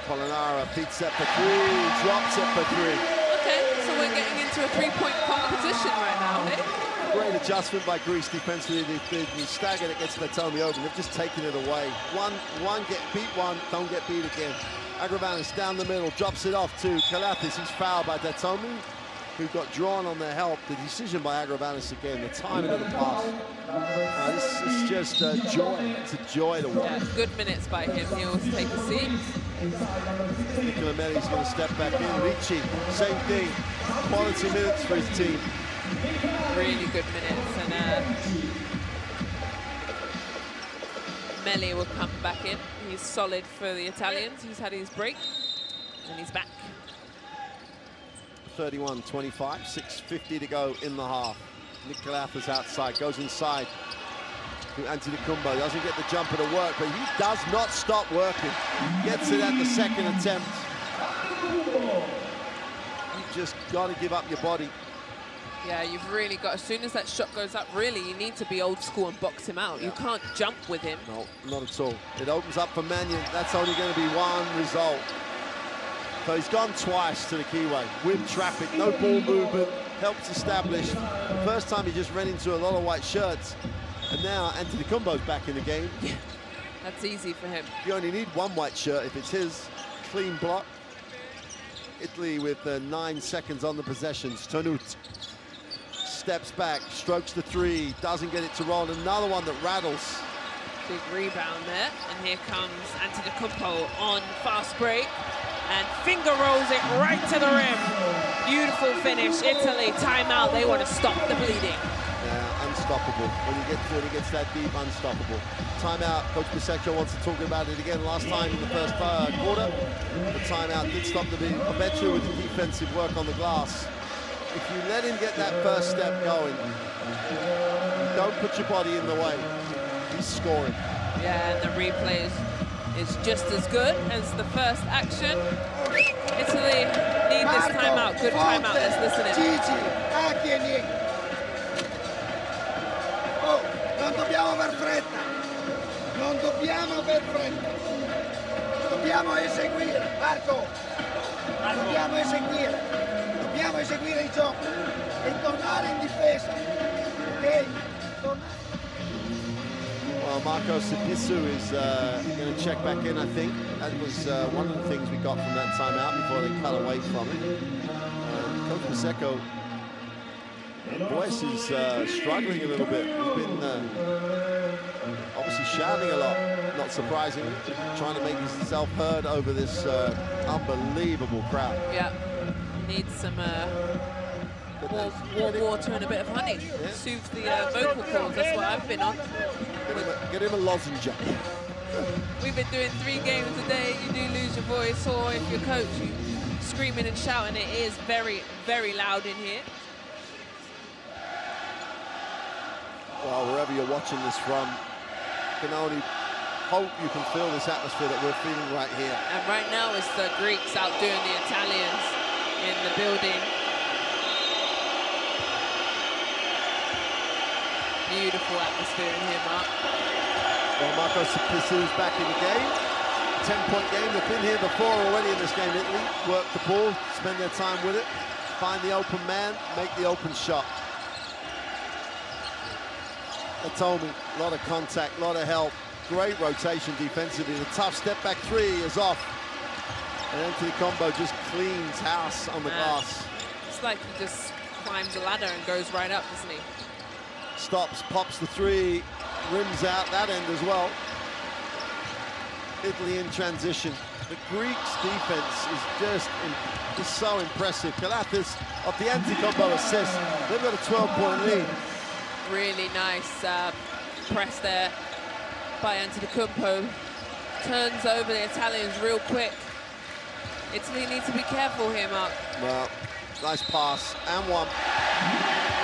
Polonara feet set for three, drops it for three. Okay, so we're getting into a three-point competition right now, hey? Great adjustment by Greece defensively. The, the, the stagger that gets Datome open, they've just taken it away. One, one get beat one, don't get beat again. Agravanis down the middle, drops it off to Calathes. He's fouled by Datomi, who got drawn on the help. The decision by Agravanis again, the timing of the pass. Uh, this is just a joy. It's a joy to watch. Yeah, good minutes by him. He'll take a seat. Nicola Melli's going to step back in. Ricci, same thing. Quality minutes for his team. Really good minutes. And uh, Melli will come back in. He's solid for the Italians. He's had his break and he's back. 31-25, 6.50 to go in the half. Calathes outside, goes inside. to Antetokounmpo. Doesn't get the jumper to work, but he does not stop working. Gets it at the second attempt. You've just got to give up your body. Yeah, you've really got, as soon as that shot goes up, really, you need to be old school and box him out. You can't jump with him. No, not at all. It opens up for Mannion. That's only going to be one result. So he's gone twice to the keyway with traffic, no ball movement, helps establish. First time he just ran into a lot of white shirts. And now Antetokounmpo's back in the game. That's easy for him. You only need one white shirt if it's his. Clean block. Italy with uh, nine seconds on the possessions. Tonut steps back, strokes the three, doesn't get it to roll. Another one that rattles. Big rebound there. And here comes Antetokounmpo on fast break. And finger rolls it right to the rim. Beautiful finish. Italy, timeout. They want to stop the bleeding. Yeah, unstoppable. When he gets when he gets that deep, unstoppable. Timeout. Coach Pozzecco wants to talk about it again. Last time in the first uh, quarter, the timeout did stop the bleeding. I bet you with the defensive work on the glass, if you let him get that first step going, don't put your body in the way. He's scoring. Yeah, and the replays is just as good as the first action. Italy need this timeout. Good timeout. Let's listen in. Gigi, Akieni. Oh, non dobbiamo aver fretta. Non dobbiamo aver fretta. Dobbiamo eseguire, Marco. Dobbiamo eseguire. Dobbiamo eseguire il gioco e tornare in difesa. Ok? Well, Marco Spissu is uh, going to check back in, I think. That was uh, one of the things we got from that timeout before they cut away from it. Uh, Coach Pozzecco, voice is uh, struggling a little bit. He's been uh, obviously shouting a lot, not surprisingly, trying to make himself heard over this uh, unbelievable crowd. Yeah, needs some uh, warm, warm water and a bit of honey. Soothe the uh, vocal cords. That's what I've been on. Get him a, get him a lozenge. We've been doing three games a day. You do lose your voice, or if you're coach, you screaming and shouting. It is very, very loud in here. Well, wherever you're watching this from, can only hope you can feel this atmosphere that we're feeling right here. And right now it's the Greeks outdoing the Italians in the building. Beautiful atmosphere in here, Mark. Well, Marco Spissu's back in the game. 10-point game. They've been here before already in this game, Italy. Work the ball, spend their time with it, find the open man, make the open shot. Atomi, a lot of contact, a lot of help. Great rotation defensively. The tough step back three is off. And Antetokounmpo just cleans house on the Man. glass. It's like he just climbs a ladder and goes right up, doesn't he? stops, pops the three, rims out that end as well. Italy in transition. The Greeks' defense is just is so impressive. Calathes off the Antetokounmpo assist. They've got a 12-point lead. Really nice uh, press there by Antetokounmpo. Turns over the Italians real quick. Italy need to be careful here, Mark. Well, nice pass and one.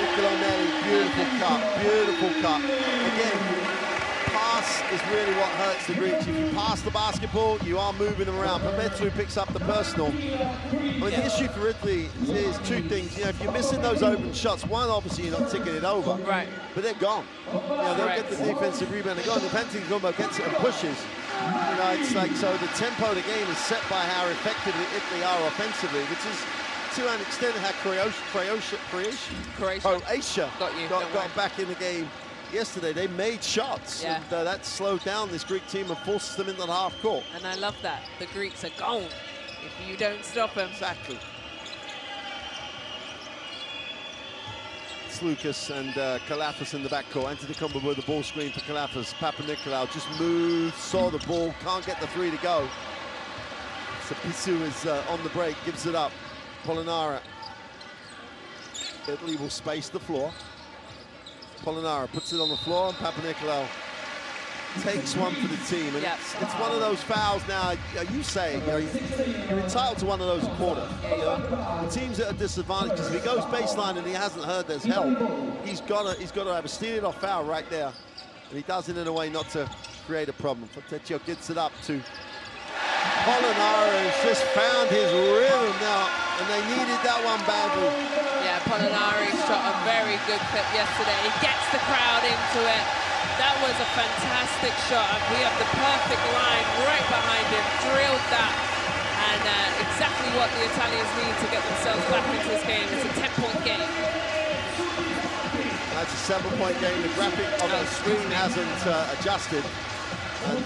Nicolo Melli, beautiful cut, beautiful cut. Again, pass is really what hurts the Greeks. If you pass the basketball, you are moving them around. Pametru picks up the personal. I mean, the issue for Italy is, two things. You know, if you're missing those open shots, one, obviously you're not ticking it over. Right. But they're gone. You know, they'll Correct. get the defensive rebound. They're gone. Antetokounmpo gets it and pushes, you know, it's like, so the tempo of the game is set by how effectively Italy are offensively, which is to an extent how Croatia, Croatia, Croatia, Croatia. Croatia Got you, got, got back in the game yesterday. They made shots, Yeah. and uh, that slowed down this Greek team and forces them into the half court. And I love that. The Greeks are gone if you don't stop them. Exactly. It's Lucas and uh, Calathes in the backcourt. Antetokounmpo with the ball screen for Calathes. Papa Nicolau just moved, saw the ball, can't get the three to go. So Pisu is uh, on the break, gives it up. Polonara. Italy will space the floor. Polonara puts it on the floor and Papanikolaou takes one for the team. And Yep. it's, it's one of those fouls now, uh, you say, you know, you're entitled to one of those a quarter. You know, the team's at a disadvantage because if he goes baseline and he hasn't heard there's help, he's got to he's got to have a steal off foul right there. And he does it in a way not to create a problem. Fontecchio gets it up to Polonara, who's just found his rhythm now, and they needed that one badly. Yeah, Polonara shot a very good clip yesterday. He gets the crowd into it. That was a fantastic shot. We have the perfect line right behind him, drilled that. And uh, exactly what the Italians need to get themselves back into this game. It's a 10-point game. That's a seven-point game. The graphic on the screen hasn't uh, adjusted. And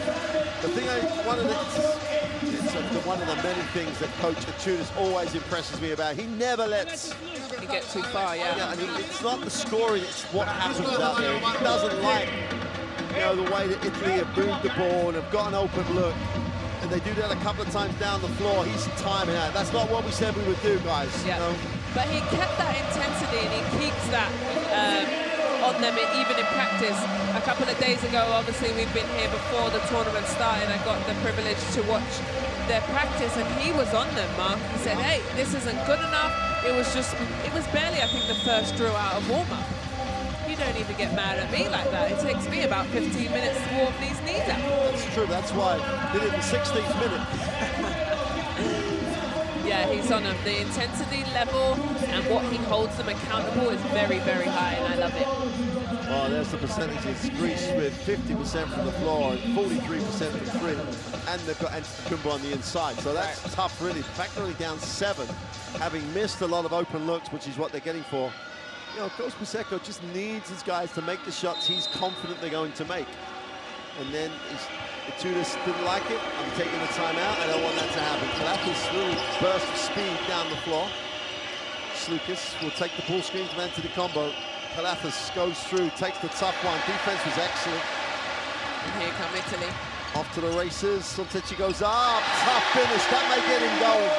the thing I, one of the, it's a, one of the many things that Coach Itoudis always impresses me about. He never lets get too far, yeah. Yeah, I mean, it's not the scoring, it's what happens out there. He doesn't like, you know, the way that Italy have moved the ball and have got an open look. And they do that a couple of times down the floor. He's timing out. That's not what we said we would do, guys. Yeah. You know? But he kept that intensity and he keeps that um, on them even in practice. A couple of days ago, obviously, we've been here before the tournament started. I got the privilege to watch their practice and he was on them, Mark. He said, hey, this isn't good enough. It was just, it was barely, I think, the first drill out of warm-up. You don't even get mad at me like that. It takes me about 15 minutes to warm these knees up. That's true. That's why did it in the 16th minute. yeah, he's on them. The intensity level and what he holds them accountable is very, very high, and I love it. Well, there's the percentages. Greece with 50% from the floor and 43% from three. And they've got Antetokounmpo on the inside. So that's right. tough, really. The fact down seven, having missed a lot of open looks, which is what they're getting for. You know, Coach Pozzecco just needs his guys to make the shots he's confident they're going to make. And then Itoudis didn't like it. I'm taking the timeout. I don't want that to happen. Calathes really burst of speed down the floor. Sloukas will take the pull screen from Antetokounmpo. Calathes goes through, takes the tough one. Defense was excellent. And here come Italy. Off to the races. Soltecci goes up. Tough finish. That may get him going.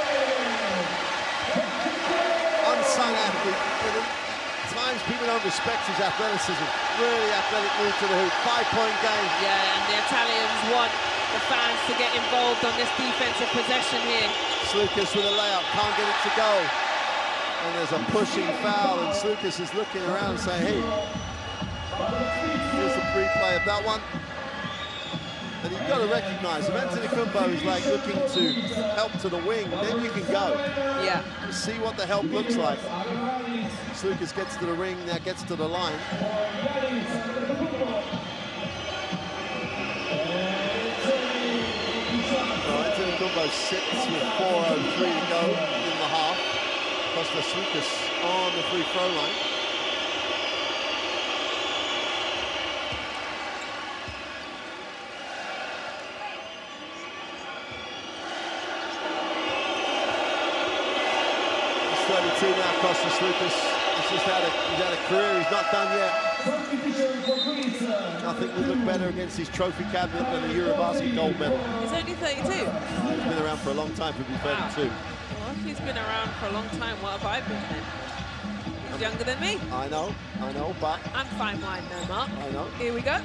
Unsung athlete. At times people don't respect his athleticism. Really athletic move to the hoop. Five-point game. Yeah, and the Italians want the fans to get involved on this defensive possession here. Sloukas with a layup. Can't get it to go. And there's a pushing foul, and Lucas is looking around and saying, hey, here's the replay of that one. And you've got to recognize, if Antetokounmpo is like looking to help to the wing, then you can go. Yeah. see what the help looks like. Lucas gets to the ring, now gets to the line. So Antetokounmpo sits with 4.03 to go. Kostas Sloukas on the free throw line. He's 32 now, Kostas Sloukas. He's just had a, he's had a career, he's not done yet. Nothing would look better against his trophy cabinet than the Eurobasket gold medal. He's only 32. he's been around for a long time to be 32. Wow he's been around for a long time. What have I been then? He's younger than me. I know, I know, but... I'm fine wine no, Mark. I know. Here we go.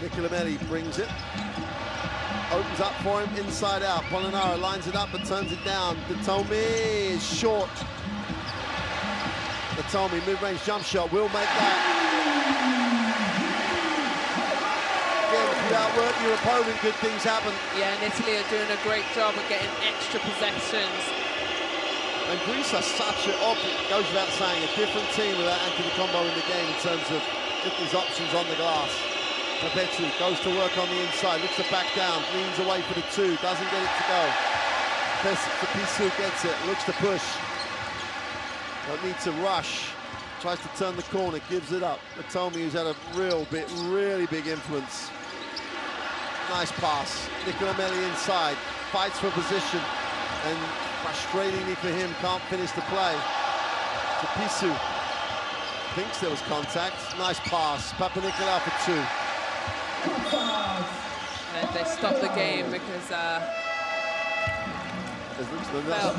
Nicola Melli brings it. Opens up for him inside out. Polonara lines it up but turns it down. Datome is short. Datome, mid-range jump shot, will make that you outwork your opponent, good things happen. Yeah, and Italy are doing a great job of getting extra possessions. And Greece are such a, oh, it goes without saying, a different team without Antetokounmpo in the game in terms of just Italy's options on the glass. Papetru goes to work on the inside, looks to back down, leans away for the two, doesn't get it to go. Spissu gets it, looks to push. Don't need to rush. Tries to turn the corner, gives it up. Datome, who's had a real bit, really big influence Nice pass. Nicola Melli inside, fights for position, and frustratingly for him, can't finish the play. To Pisu. Thinks there was contact. Nice pass. Papanikolaou for two. And they stopped the game because uh,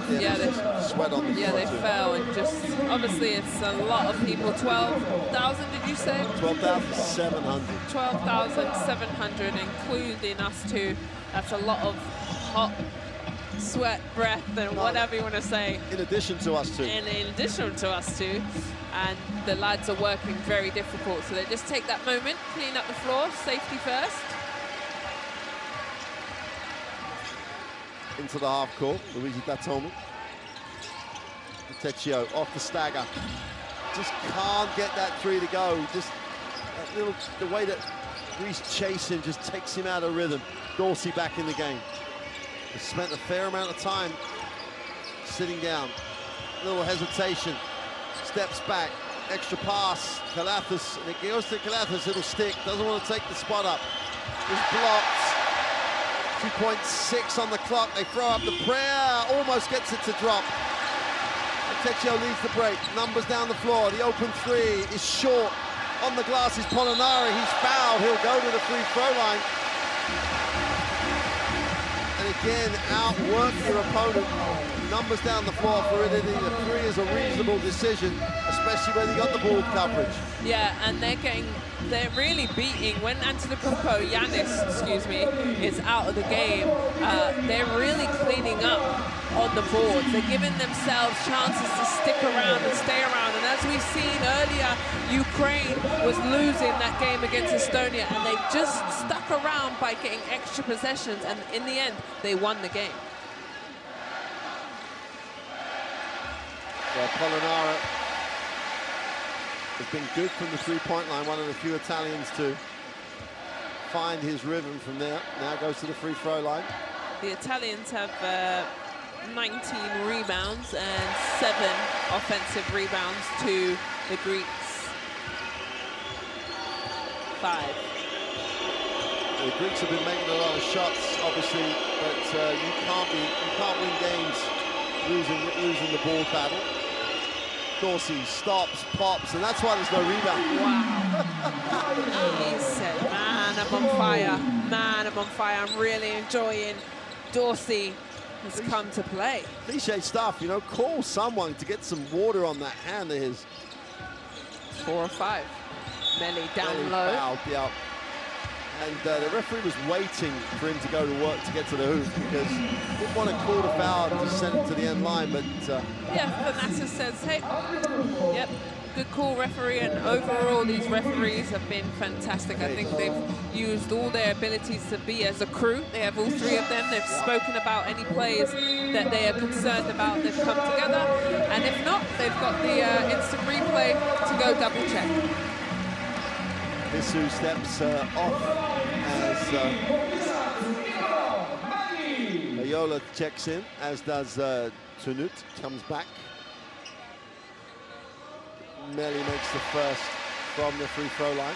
Yeah, they, sweat on the Yeah, they too. fell and just, obviously it's a lot of people. 12,000 did you say? 12,700. 12,700 including us two. That's a lot of hot sweat, breath, and No. whatever you want to say. In addition to us two. And in addition to us two, and the lads are working very difficult. So they just take that moment, clean up the floor, safety first. Into the half court. Luigi Datome. Tecchio off the stagger. Just can't get that three to go. Just that little, the way that Greece chase him just takes him out of rhythm. Dorsey back in the game. He spent a fair amount of time sitting down. Little hesitation. Steps back. Extra pass. Calathes. And it goes to Calathes. It'll stick. Doesn't want to take the spot up. Is blocked. 2.6 on the clock. They throw up the prayer, almost gets it to drop. Tecchio leads the break. Numbers down the floor. The open three is short. On the glass is Polonara. He's fouled. He'll go to the free throw line. Again, outwork your opponent. Numbers down the floor for Italy. The three is a reasonable decision, especially when you got the ball coverage. Yeah, and they're getting, they're really beating, when Antetokounmpo, Giannis, excuse me, is out of the game, uh, they're really cleaning up on the boards. They're giving themselves chances to stick around and stay around. And as we've seen earlier, Ukraine was losing that game against Estonia, and they just stuck around by getting extra possessions, and in the end, they won the game. Well, Polonara has been good from the three-point line, one of the few Italians to find his rhythm from there. Now goes to the free throw line. The Italians have uh, 19 rebounds and seven offensive rebounds to the Greeks. Five. The Greeks have been making a lot of shots, obviously, but uh, you can't be, you can't win games losing losing the ball battle. Dorsey stops, pops, and that's why there's no rebound. Wow. he said, man, I'm on fire. Man, I'm on fire. I'm really enjoying Dorsey has come to play. Cliche stuff, you know. Call someone to get some water on that hand of his. Four or five. Melli down Belly low. fouled, yeah. And uh, the referee was waiting for him to go to work to get to the hoop because he didn't want to call the foul and just send it to the end line, but uh, Yeah, Thanasis says, hey, yep, good call, referee. And overall, these referees have been fantastic. I think they've used all their abilities to be as a crew. They have all three of them. They've spoken about any players that they are concerned about. They've come together. And if not, they've got the uh, instant replay to go double check. Misu steps uh, off as uh, Ayola checks in, as does uh, Tonut, comes back. Melli makes the first from the free throw line.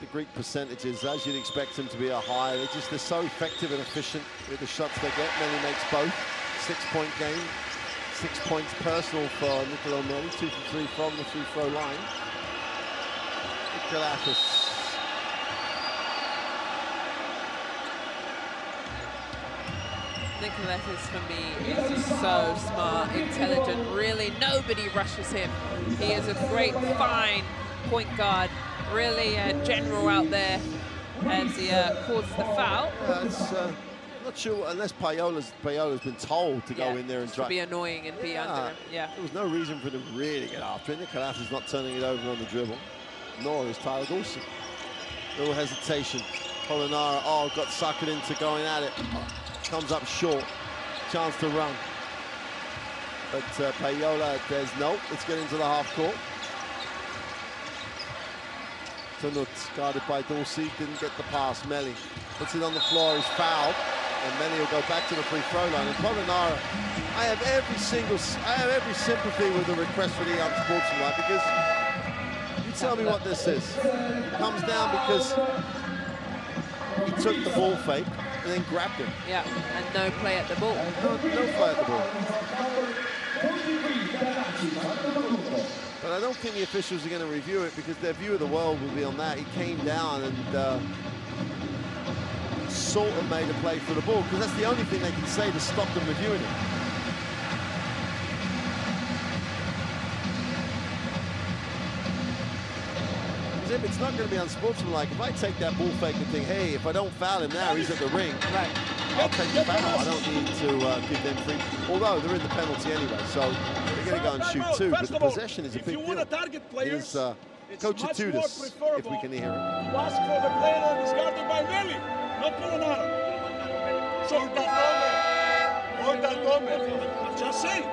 The Greek percentages, as you'd expect them to be, are high. They're just they're so effective and efficient with the shots they get. Melli makes both. Six-point game. Six points personal for Nicolo Melli. Two for three from the free throw line. Nikolakis. Nicoletis, for me, is just so smart, intelligent. Really, nobody rushes him. He is a great, fine point guard. Really a general out there as he uh, calls the foul. It's, uh, not sure unless Pajola's Pajola's been told to Yeah, go in there and to try. be annoying and be under Ah, him. Yeah. There was no reason for them to really get after it. Nicolas is not turning it over on the dribble, nor is Tyler Dorsey. Little hesitation. Polonara, oh, got suckered into going at it. Comes up short. Chance to run. But uh, Pajola says, no, let's get into the half court. Tonut, guarded by Dorsey, didn't get the pass. Melli puts it on the floor, he's fouled. And Melli will go back to the free throw line. And I have every single, I have every sympathy with the request for the unsportsmanlike because you tell me what this is. It comes down because he took the ball fake and then grabbed him. Yeah, and no play at the ball. No, no play at the ball. But I don't think the officials are going to review it because their view of the world will be on that. He came down and uh, sort of made a play for the ball because that's the only thing they can say to stop them reviewing it. If it's not going to be unsportsmanlike, if I take that bull fake and think, hey, if I don't foul him now, he's at the ring, Right. I'll take the foul. I don't need to uh, give them free. Although they're in the penalty anyway, so they're going to go and shoot two. But the possession is a if big you want to deal. target players, uh, Coach Itoudis, if we can hear him. ask for the player that is guarded by Melli, not Polonara. So I'm just saying.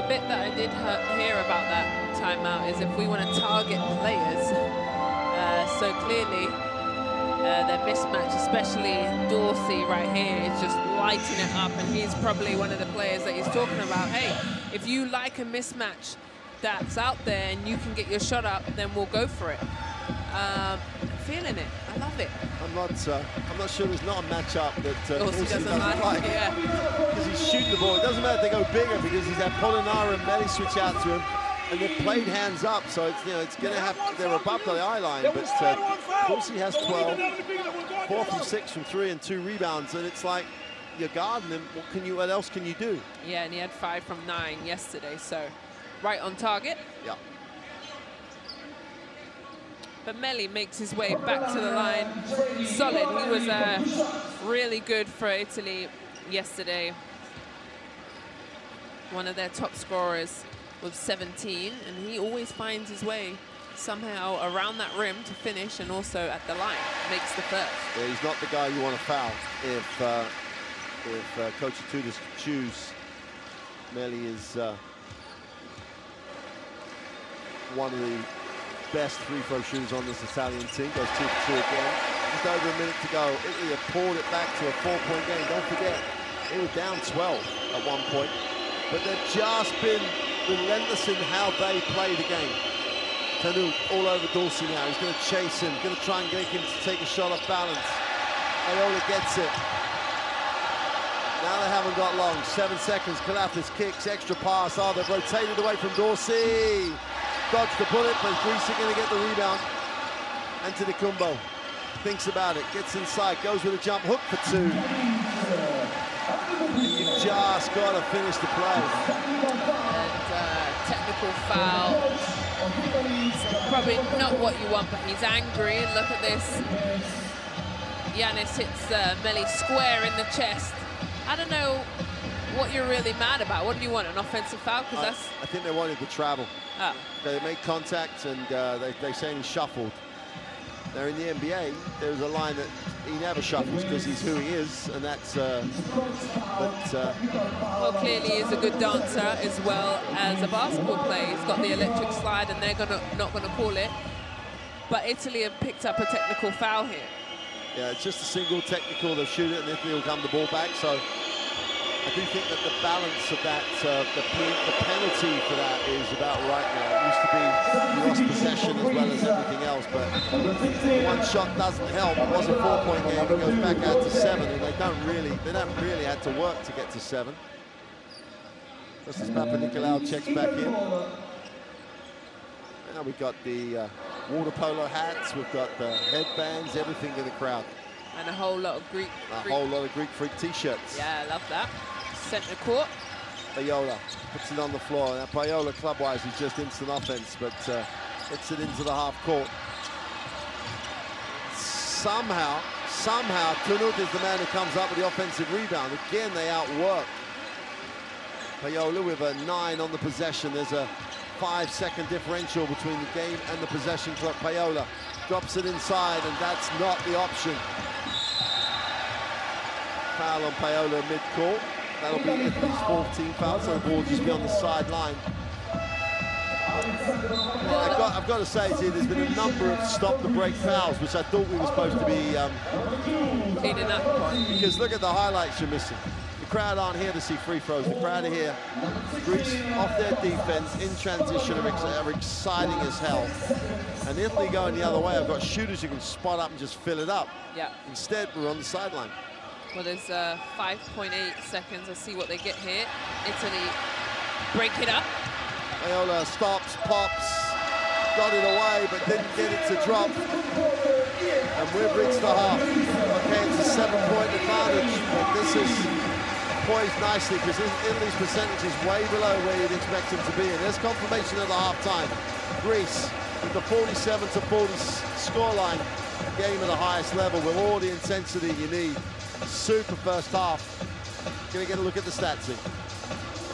The bit that I did hear about that timeout is if we want to target players. Uh, so clearly, uh, their mismatch, especially Dorsey right here, is just lighting it up. And he's probably one of the players that he's talking about. Hey, if you like a mismatch that's out there and you can get your shot up, then we'll go for it. Um, feeling it. I love it. I'm not. Uh, I'm not sure. There's not a matchup that uh, Dorsey Dorsey doesn't like. like. Yeah. because he's shooting the ball. It doesn't matter if they go bigger because he's had Polonara and Melli switch out to him, and they've played hands up. So it's you know it's going to have they're above the eye line. But was uh, one has 12, didn't have anything that will go four from six from three, and two rebounds. And it's like you're guarding him. What can you? What else can you do? Yeah, and he had five from nine yesterday, so right on target. Yeah. But Melli makes his way back to the line. Solid. He was uh, really good for Italy yesterday. One of their top scorers with 17, and he always finds his way somehow around that rim to finish and also at the line. Makes the first. Yeah, he's not the guy you want to foul if uh, if uh, Coach Tudis choose. Melli is uh, one of the best free throw shooters on this Italian team. Goes two for two again. Just over a minute to go. Italy have pulled it back to a four-point game. Don't forget, they were down 12 at one point, but they've just been relentless in how they play the game. Tanu all over Dorsey now. He's going to chase him, going to try and get him to take a shot off balance. Ayola gets it. Now they haven't got long. Seven seconds. Calathes kicks, extra pass. Oh, they've rotated away from Dorsey. Dodged the bullet, but Greasy going to get the rebound. Antetokounmpo thinks about it, gets inside, goes with a jump hook for two. You've just got to finish the play. And uh, technical foul. Probably not what you want, but he's angry. Look at this. Giannis hits uh, Melli square in the chest. I don't know what you're really mad about. What do you want, an offensive foul? Because that's... I think they wanted to travel. Oh, They made contact and uh, they, they saying he shuffled. Now in the NBA, there's a line that he never shuffles because he's who he is, and that's. Uh, but uh, well, clearly he's a good dancer as well as a basketball player. He's got the electric slide and they're gonna not going to call it. But Italy have picked up a technical foul here. yeah, it's just a single technical. They'll shoot it, and Italy will come the ball back. So I do think that the balance of that, uh, the, the penalty for that is about right now. It used to be lost possession as well as everything else, but one shot doesn't help. It was a four-point game. It goes back out to seven, and they don't really, they don't really had to work to get to seven. Justice Papanikolaou checks back in. Now we've got the uh, water polo hats, we've got the headbands, everything in the crowd. And a whole lot of Greek... A Greek- whole lot of Greek freak t-shirts. Yeah, I love that. Centre court. Pajola puts it on the floor. Now Pajola club-wise is just instant offense, but uh, hits it into the half court. Somehow, somehow, Tonut is the man who comes up with the offensive rebound. Again, they outwork Pajola with a nine on the possession. There's a five-second differential between the game and the possession clock. Pajola drops it inside, and that's not the option. Foul on Pajola mid-court. That'll be Italy's 14th foul, so the ball will just be on the sideline. I've got, I've got to say, there's been a number of stop-the-break fouls, which I thought we were supposed to be, um, because look at the highlights you're missing. The crowd aren't here to see free throws. The crowd are here. Greece off their defense, in transition, are, ex are exciting as hell. And Italy going the other way. I've got shooters who can spot up and just fill it up. Yeah. Instead, we're on the sideline. Well, there's uh, 5.8 seconds. Let's see what they get here. Italy break it up. Pajola stops, pops, got it away, but didn't get it to drop. And we've reached the half. Okay, it's a seven-point advantage, but this is poised nicely because Italy's percentage is way below where you'd expect them to be. And there's confirmation at the half-time. Greece with the 47 to 40 scoreline, game at the highest level with all the intensity you need. Super first half. Gonna get a look at the stats here.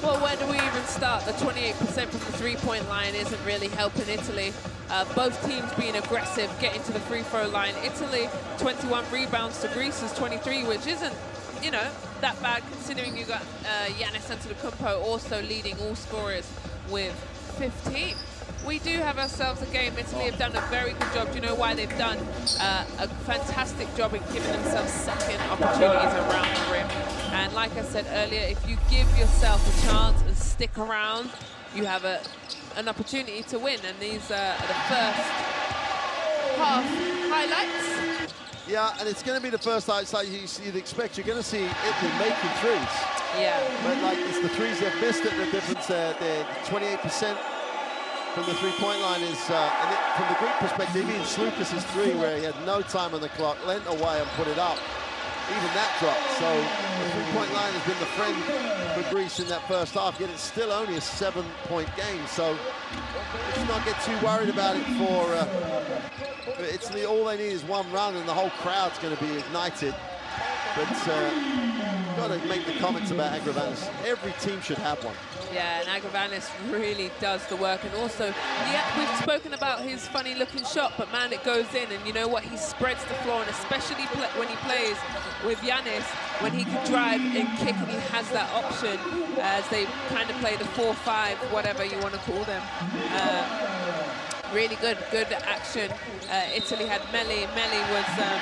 Well, where do we even start? The 28% from the three-point line isn't really helping Italy. Uh, both teams being aggressive, getting to the free throw line. Italy, 21 rebounds to Greece's 23, which isn't, you know, that bad considering you got uh, Giannis Antetokounmpo also leading all scorers with 15 we do have ourselves a game. Italy have done a very good job. Do you know why they've done uh, a fantastic job in giving themselves second opportunities around the rim? And like I said earlier, if you give yourself a chance and stick around, you have a, an opportunity to win. And these are the first half highlights. Yeah, and it's going to be the first highlights you'd expect. You're going to see Italy making threes. Yeah. But like it's the threes they've missed it, the difference there. They're 28% from the three-point line is, uh, from the Greek perspective, even Sloukas' three, where he had no time on the clock, leant away and put it up. Even that dropped. So the three-point line has been the friend for Greece in that first half, yet it's still only a seven-point game. So let's not get too worried about it for, uh, Italy. All they need is one run, and the whole crowd's going to be ignited. But uh, got to make the comments about Agravanis. Every team should have one. Yeah, and Agravanis really does the work. And also, yeah, we've spoken about his funny-looking shot, but man, it goes in. And you know what? He spreads the floor, and especially when he plays with Giannis, when he can drive and kick, and he has that option as they kind of play the 4-5, whatever you want to call them. Uh, really good, good action. Uh, Italy had Melli. Melli was um,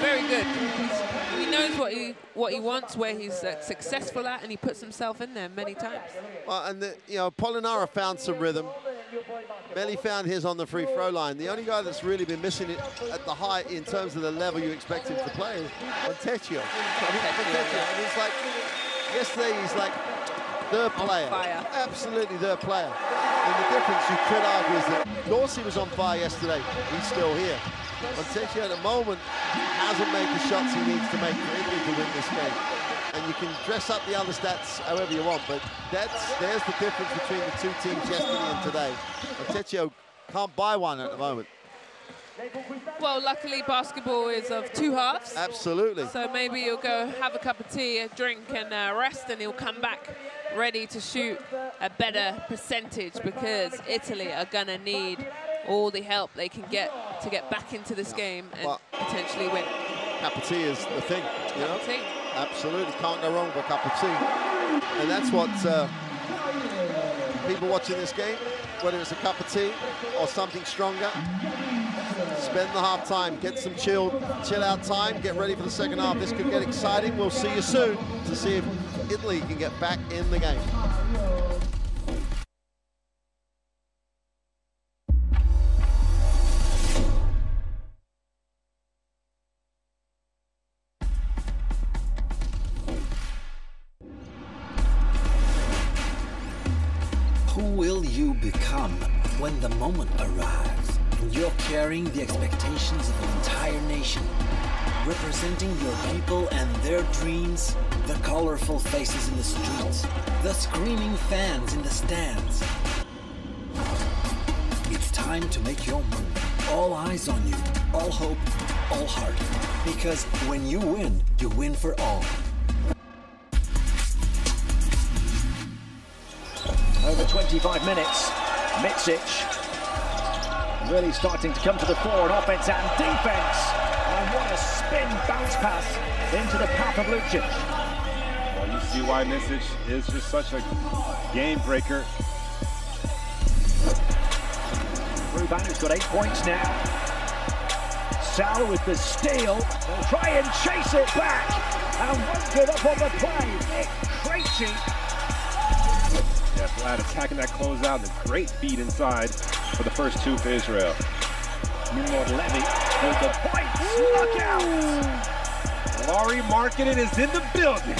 very good. He's, he knows what he what he wants, where he's uh, successful at, and he puts himself in there many times. Well, and the, you know, Polonara found some rhythm. Melli found his on the free throw line. The only guy that's really been missing it at the height in terms of the level you expect him to play is Fontecchio. I mean, it's like yesterday he's like their player, absolutely their player. And the difference you could argue is that Dorsey was on fire yesterday. He's still here. Fontecchio at the moment hasn't made the shots he needs to make for Italy to win this game. And you can dress up the other stats however you want, but that's there's the difference between the two teams yesterday and today. Fontecchio can't buy one at the moment. Well, luckily basketball is of two halves. Absolutely. So maybe you'll go have a cup of tea, a drink, and uh, rest, and he'll come back ready to shoot a better percentage because Italy are going to need all the help they can get to get back into this game and well, potentially win. Cup of tea is the thing, you know? Absolutely, can't go wrong with a cup of tea. And that's what uh, people watching this game, whether it's a cup of tea or something stronger, spend the half time, get some chill, chill out time, get ready for the second half. This could get exciting. We'll see you soon to see if Italy can get back in the game. Their dreams, the colorful faces in the streets, the screaming fans in the stands. It's time to make your move. All eyes on you, all hope, all heart. Because when you win, you win for all. Over 25 minutes, Micic really starting to come to the fore in offense and defense. And what a spin bounce pass into the path of Lucic. Well, you see why Micic is just such a game breaker. Ruban, who's got eight points now. Sal with the steal. They'll try and chase it back. And won't give up on the play. Nick Krejci yeah, Vlad attacking that closeout a great feed inside for the first two for Israel. Nimrod Levy with the points. Look out! Lauri Markkanen is in the building.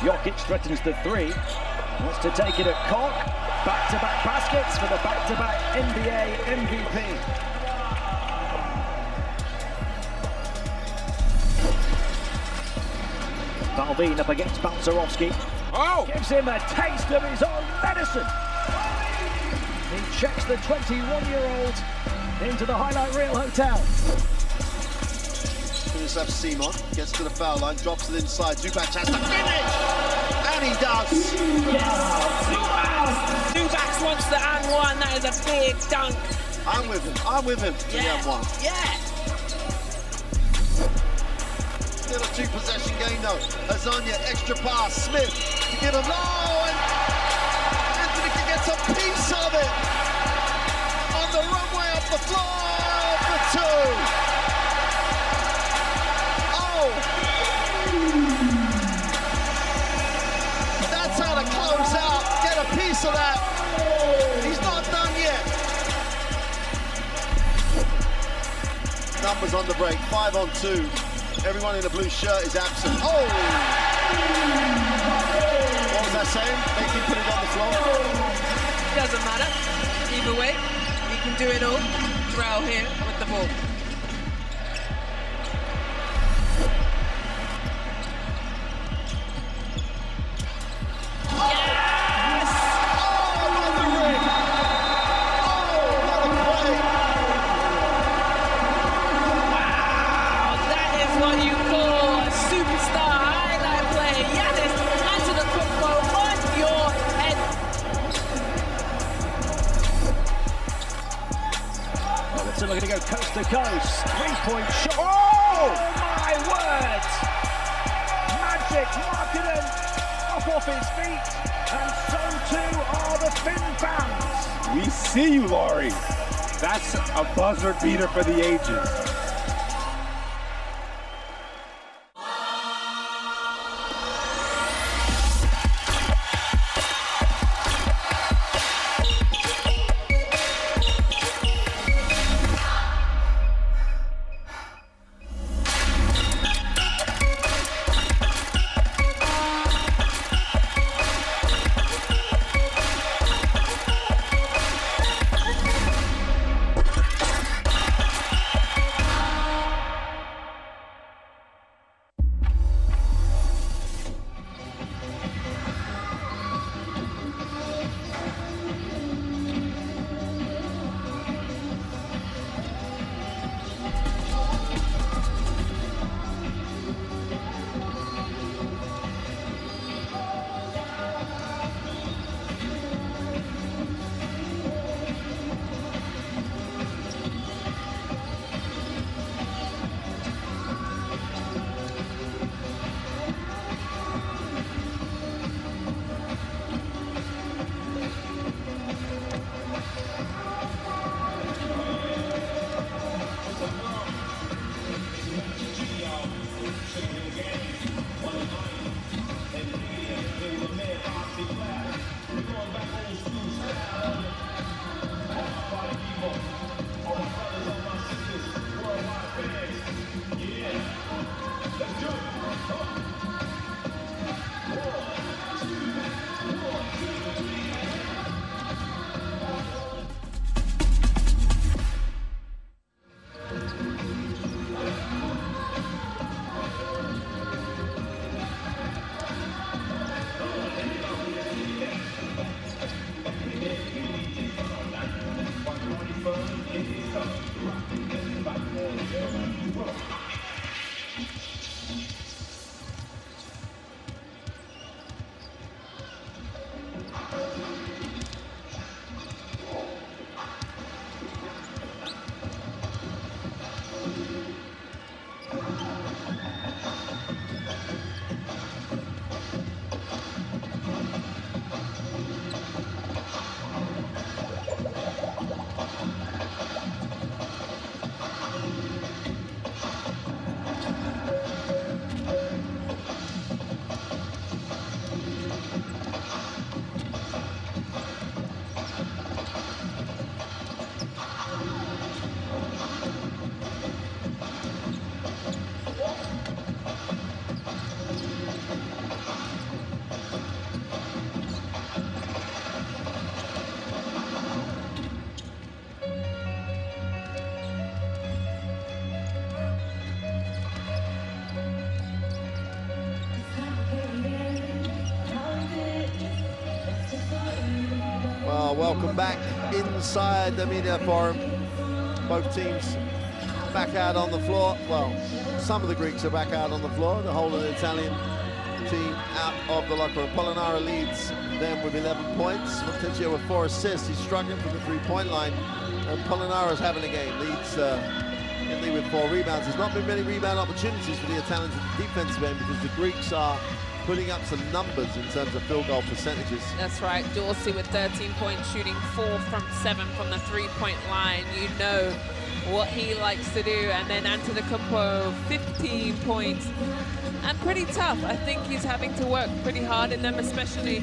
Jokic threatens the three. Wants to take it at Koch. Back-to-back baskets for the back-to-back NBA MVP. Balvin up against Balcerowski. Oh! Gives him a taste of his own medicine. He checks the 21-year-old into the highlight reel hotel. Finish up Simon, gets to the foul line, drops it inside. Zubac has to finish! And he does! Yes! Zubac wants the and one. That is a big dunk. I'm with him. I'm with him for the Yeah. and one. Yeah. Still a two possession game though. Azania, extra pass. Smith to give him low and Anthony can get a piece of it. On the runway up the floor for two. Oh! That's how to close out. Get a piece of that. He's not done yet. Numbers on the break, five on two. Everyone in the blue shirt is absent. Oh! What was that saying? Make him put it on the floor. Doesn't matter. Either way, we can do it all. Drow here with the ball. To coast. Three-point shot. Oh! oh my word! Magic Markkanen up off his feet, and so too are the Finn fans. We see you, Lauri. That's a buzzer beater for the ages. Media forum. Both teams back out on the floor. Well, some of the Greeks are back out on the floor. The whole of the Italian team out of the locker room. Polonara leads them with 11 points. Fontecchio with four assists. He's struggling from the three-point line. And Polonara's having a game. Leads uh, in with four rebounds. There's not been many rebound opportunities for the Italians at the defensive end because the Greeks are putting up some numbers in terms of field goal percentages. That's right. Dorsey with 13 points, shooting four from seven from the three-point line. You know what he likes to do. And then Antetokounmpo, 15 points. And pretty tough. I think he's having to work pretty hard in them, especially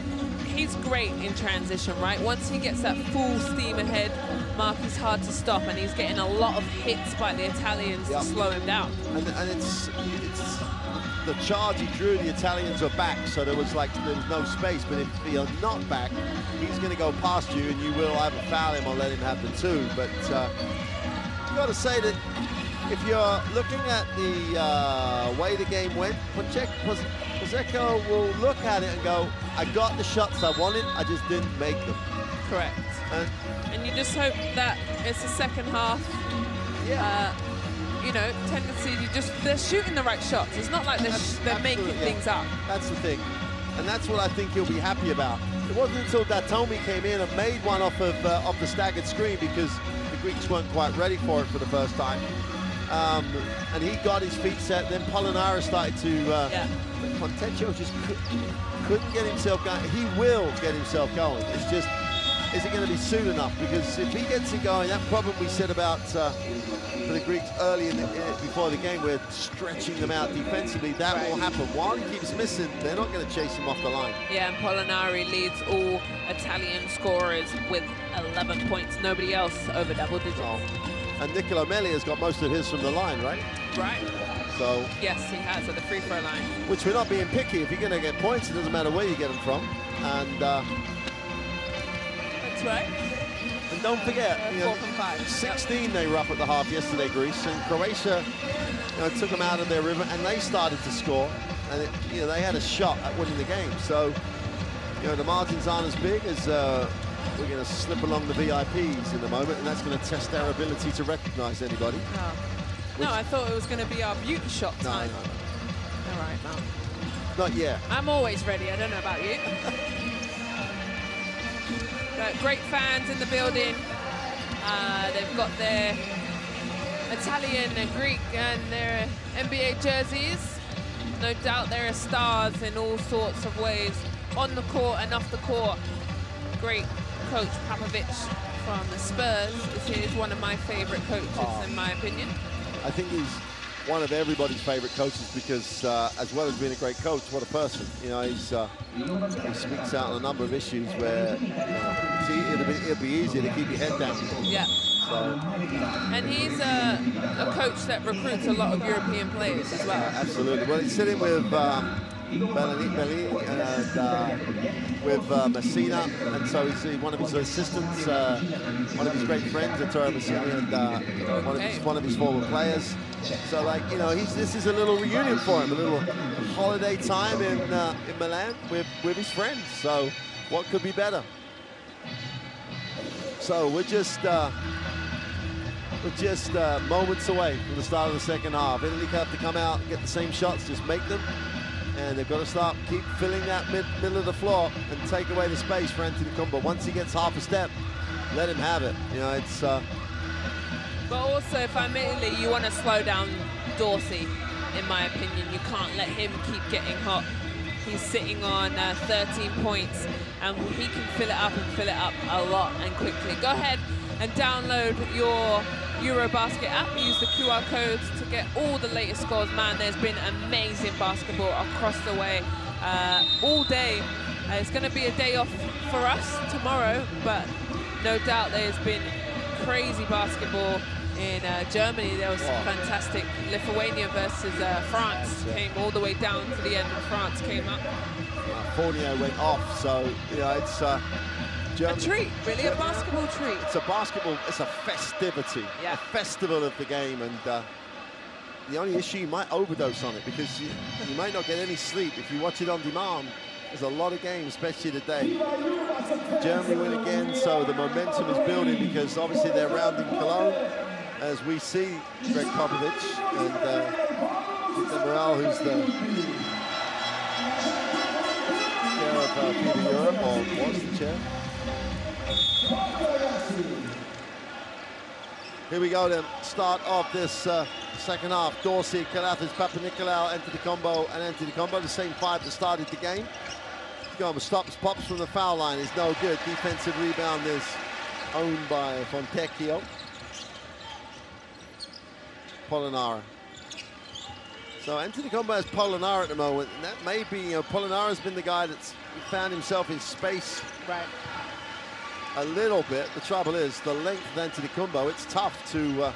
he's great in transition, right? Once he gets that full steam ahead, Mark is hard to stop, and he's getting a lot of hits by the Italians yep. to slow him down. And, and it's, it's the charge he drew, the Italians are back, so there was like there was no space. But if you're not back, he's going to go past you, and you will either foul him or let him have the two. But uh, you've got to say that if you're looking at the uh, way the game went, Pozzecco will look at it and go, I got the shots I wanted, I just didn't make them. Correct. And, and you just hope that it's the second half. Yeah. Uh, you know, tendency you just they're shooting the right shots. It's not like they're, they're making yeah. things up. That's the thing, and that's what I think he'll be happy about. It wasn't until Datome came in and made one off of uh, off the staggered screen because the Greeks weren't quite ready for it for the first time. Um, and he got his feet set. Then Polonara started to. Uh, yeah. Fontecchio just couldn't get himself going. He will get himself going. It's just is it going to be soon enough? Because if he gets it going, that problem we said about uh, for the Greeks early in the, uh, before the game, we're stretching them out defensively. That right. will happen. While he keeps missing, they're not going to chase him off the line. Yeah, and Polonara leads all Italian scorers with 11 points. Nobody else over double digits. Oh. And Nicolo Melli has got most of his from the line, right? Right. So yes, he has at the free throw line. Which we're not being picky. If you're going to get points, it doesn't matter where you get them from. And uh, right. And don't forget, uh, you know, 16 yep. they were up at the half yesterday, Greece, and Croatia you know, took them out of their river, and they started to score, and it, you know they had a shot at winning the game. So, you know, the margins aren't as big as uh, we're going to slip along the VIPs in the moment, and that's going to test our ability to recognise anybody. No. no, I thought it was going to be our beauty shot time. No, no, no. All right, no. Not yet. I'm always ready. I don't know about you. But great fans in the building. Uh, they've got their Italian and Greek and their NBA jerseys. No doubt there are stars in all sorts of ways, on the court and off the court. Great coach Popovich from the Spurs is one of my favorite coaches, oh. in my opinion. I think he's one of everybody's favorite coaches because uh, as well as being a great coach, what a person. You know, he's, uh, he speaks out on a number of issues where you know, it'll, be, it'll be easier to keep your head down. Yeah. So. And he's a, a, coach that recruits a lot of European players as well. Yeah, absolutely. Well, he's sitting with um, Belli, and uh, with uh, Messina, and so he's one of his assistants, uh, one of his great friends, Ettore Messina, and uh, one, of his, one of his former players. So, like, you know, he's, this is a little reunion for him, a little holiday time in, uh, in Milan with, with his friends. So, what could be better? So, we're just uh, we're just uh, moments away from the start of the second half. Italy have to come out and get the same shots, just make them and they've got to start keep filling that mid, middle of the floor and take away the space for Antetokounmpo. Once he gets half a step, let him have it. You know, it's. Uh... But also, if I'm Italy, you want to slow down Dorsey. In my opinion, you can't let him keep getting hot. He's sitting on uh, 13 points, and he can fill it up and fill it up a lot and quickly. Go ahead and download your Eurobasket app. Use the QR codes to get all the latest scores. Man, there's been amazing basketball across the way uh, all day. Uh, it's going to be a day off for us tomorrow, but no doubt there's been crazy basketball in uh, Germany. There was wow. fantastic. Lithuania versus uh, France came all the way down to the end, and France came up. Fournier went off, so you know it's uh. A treat, really, a basketball treat. It's a basketball, it's a festivity, yeah. a festival of the game, and uh, the only issue, you might overdose on it because you, you might not get any sleep. If you watch it on demand, There's a lot of games, especially today. Germany win again, so the momentum is building because obviously they're rounding Cologne as we see Gregg Popovich and uh, Morel, who's the chair of uh, Europe, or was the chair. Here we go then, start of this uh, second half. Dorsey, Calathes, Papanikolaou Antetokounmpo and Antetokounmpo. The same five that started the game. Stops, pops from the foul line is no good. Defensive rebound is owned by Fontecchio. Polonara. So Antetokounmpo has Polonara at the moment, and that may be, you know, Polonara's been the guy that's found himself in space Right. a little bit. The trouble is, the length of Antetokounmpo, it's tough to uh,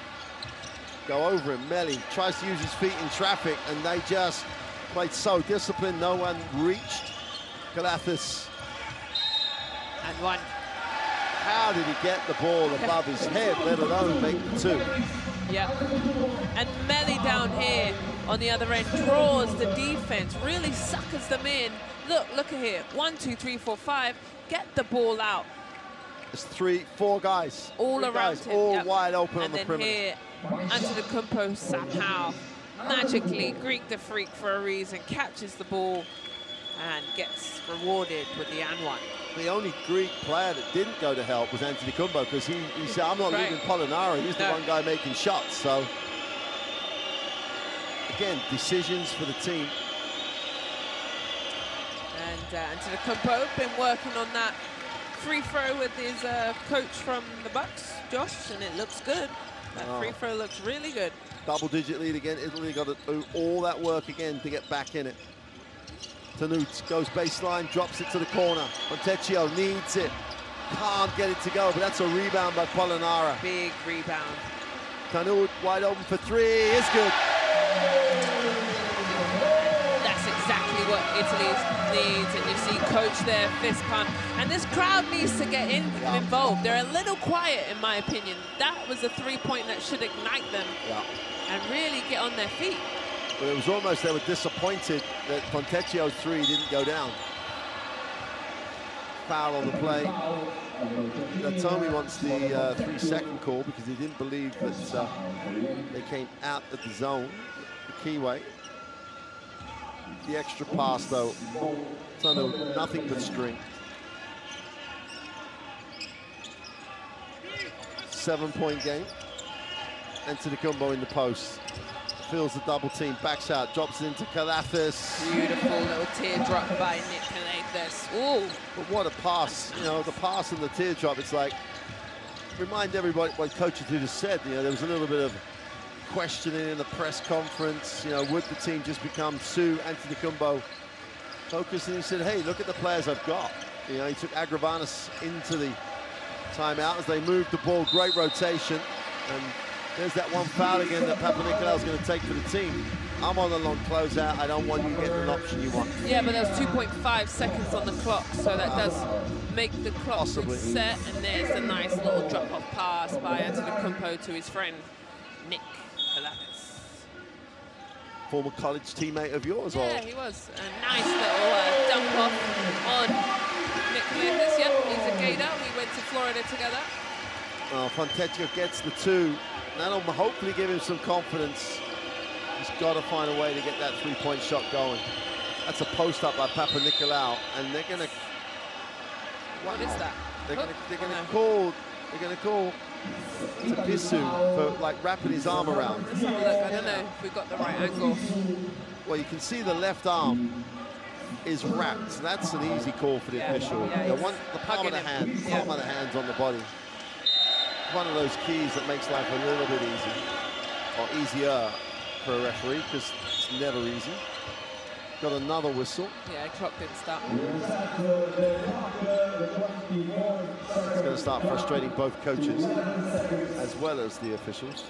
go over him. Melli tries to use his feet in traffic, and they just played so disciplined, no one reached. Calathes, And one. how did he get the ball above his head, let alone make the two? Yep. And Melli down here on the other end draws the defense, really suckers them in. Look, look at here. One, two, three, four, five. Get the ball out. It's three, four guys. All Three around guys, him. all yep. wide open and on the perimeter. And then here, Antetokounmpo somehow, magically, Greek the freak for a reason, catches the ball and gets rewarded with the and one. The only Greek player that didn't go to help was Antetokounmpo because he, he said, I'm not Right. leaving Polonara. He's the one guy making shots. So, again, decisions for the team. And uh, Antetokounmpo been working on that free throw with his uh, coach from the Bucks, Josh, and it looks good. That Oh. free throw looks really good. Double-digit lead again. Italy got to do all that work again to get back in it. Tonut goes baseline, drops it to the corner. Fontecchio needs it. Can't get it to go, but that's a rebound by Polonara. Big rebound. Tonut wide open for three. Is good. That's exactly what Italy needs. And you see coach there, fist pump. And this crowd needs to get in, involved. They're a little quiet, in my opinion. That was a three-point that should ignite them Yeah. and really get on their feet. But it was almost they were disappointed that Fontecchio's three didn't go down. Foul on the play. Tommy wants the uh, three-second call because he didn't believe that uh, they came out of the zone, the keyway. The extra pass, though, Tonut, nothing but string. Seven-point game. Antetokounmpo in the post. Feels the double team, backs out, drops it into Calathes. Beautiful little teardrop by Nick Calathes. Ooh, But what a pass, you know, the pass and the teardrop, it's like, remind everybody what Coach just said, you know, there was a little bit of questioning in the press conference, you know, would the team just become Sue Antetokounmpo focused? And he said, hey, look at the players I've got. You know, he took Agravanis into the timeout as they moved the ball, great rotation, and there's that one foul again that Papanikolaou's going to take for the team. I'm on the long closeout. I don't want you getting an option you want. Yeah, but there's 2.5 seconds on the clock, so that does make the clock Possibly. set. And there's a nice little drop-off pass by Antetokounmpo to his friend Nick Calathes. Former college teammate of yours, or Yeah, he was a nice little uh, dump off on Nick Calathes. Yep, he's a Gator. We went to Florida together. Uh, Fontecchio gets the two. That'll hopefully give him some confidence. He's got to find a way to get that three-point shot going. That's a post up by Papanikolaou, and they're going to What is that? they're going to Hook? they're going to call to call Tapisu for like wrapping his arm around. Let's have a look. I don't know if we've got the right angle. Well, you can see the left arm is wrapped. So that's an easy call for the Yeah, official. yeah, the one, the palm of the hand, palm Yeah. of the hands on the body. One of those keys that makes life a little bit easy, or easier for a referee because it's never easy. Got another whistle. Yeah, clock didn't stop. It's going to start frustrating both coaches as well as the officials.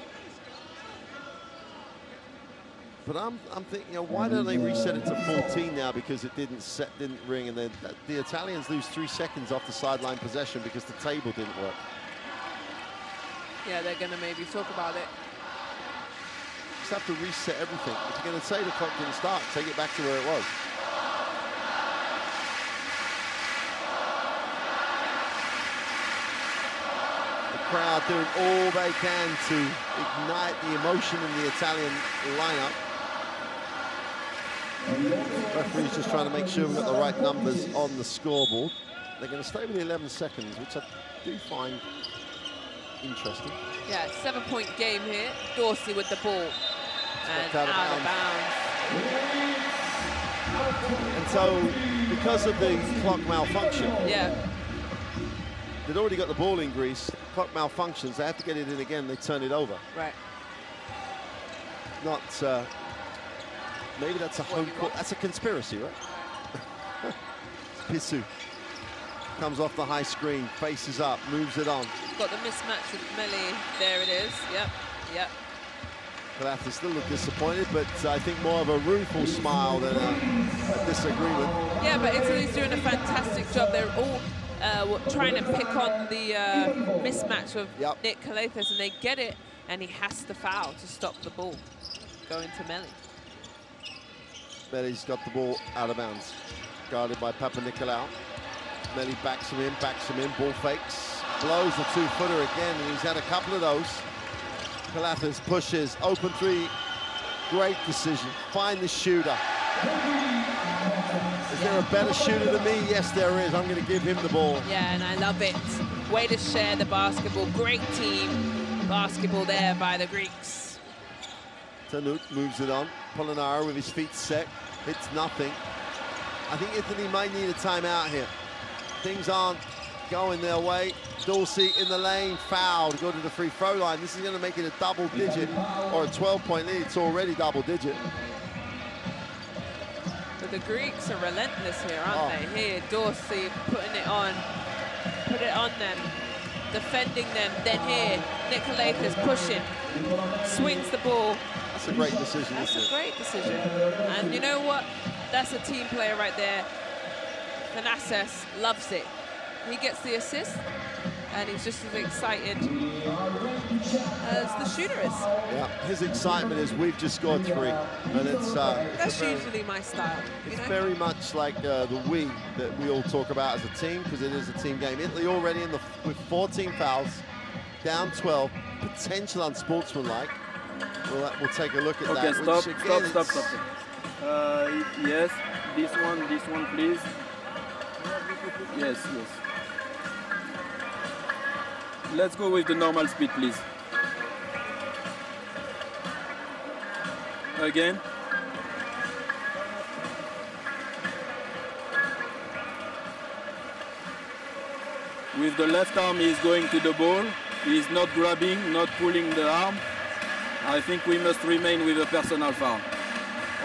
But I'm, I'm thinking, you know, why don't they reset it to 14 now because it didn't set, didn't ring, and then uh, the Italians lose three seconds off the sideline possession because the table didn't work yeah, they're going to maybe talk about it. Just have to reset everything. If you're going to say the clock didn't start, take it back to where it was. The crowd doing all they can to ignite the emotion in the Italian lineup. Referee's just trying to make sure we've got the right numbers on the scoreboard. They're going to stay with the 11 seconds, which I do find interesting. Yeah, seven-point game here. Dorsey with the ball. And out out of bounds. bounds. And so, because of the clock malfunction, Yeah, they'd already got the ball in Greece. Clock malfunctions, they have to get it in again, they turn it over. right. Not, uh, maybe that's a home court, that's a conspiracy, right? Spissu comes off the high screen, faces up, moves it on. Got the mismatch with Melli. There it is. Yep, yep. Calathes still look disappointed, but I think more of a rueful smile than a, a disagreement. Yeah, but Italy's doing a fantastic job. They're all uh, trying to pick on the uh, mismatch of Yep. Nick Calathes, and they get it, and he has to foul to stop the ball going to Melli. Melli's got the ball out of bounds, guarded by Papanikolaou. Melli backs him in, backs him in, ball fakes, blows the two-footer again, and he's had a couple of those. Calathes pushes, open three, great decision. Find the shooter. Is there a better shooter than me? Yes, there is. I'm going to give him the ball. Yeah, and I love it. Way to share the basketball. Great team basketball there by the Greeks. Tonut moves it on. Polonara with his feet set, hits nothing. I think Italy might need a timeout here. Things aren't going their way. Dorsey in the lane, foul to go to the free throw line. This is going to make it a double digit or a 12-point lead. It's already double digit. But the Greeks are relentless here, aren't Oh. they? Here, Dorsey putting it on, put it on them, defending them. Then here, Nicolaitis pushing, swings the ball. That's a great decision, That's a it? great decision. And you know what? That's a team player right there. Thanasis loves it. He gets the assist, and he's just as excited as the shooter is. Yeah, his excitement is we've just scored three, and it's, uh, it's a That's very- usually my style. It's know? very much like uh, the we that we all talk about as a team because it is a team game. Italy already in the with 14 fouls, down 12, potential unsportsmanlike. We'll, we'll take a look at Okay, that. stop, which, stop, stop, stop. Uh, yes, this one, this one, please. Yes, yes. Let's go with the normal speed, please. Again. With the left arm, he's going to the ball. He's not grabbing, not pulling the arm. I think we must remain with a personal foul.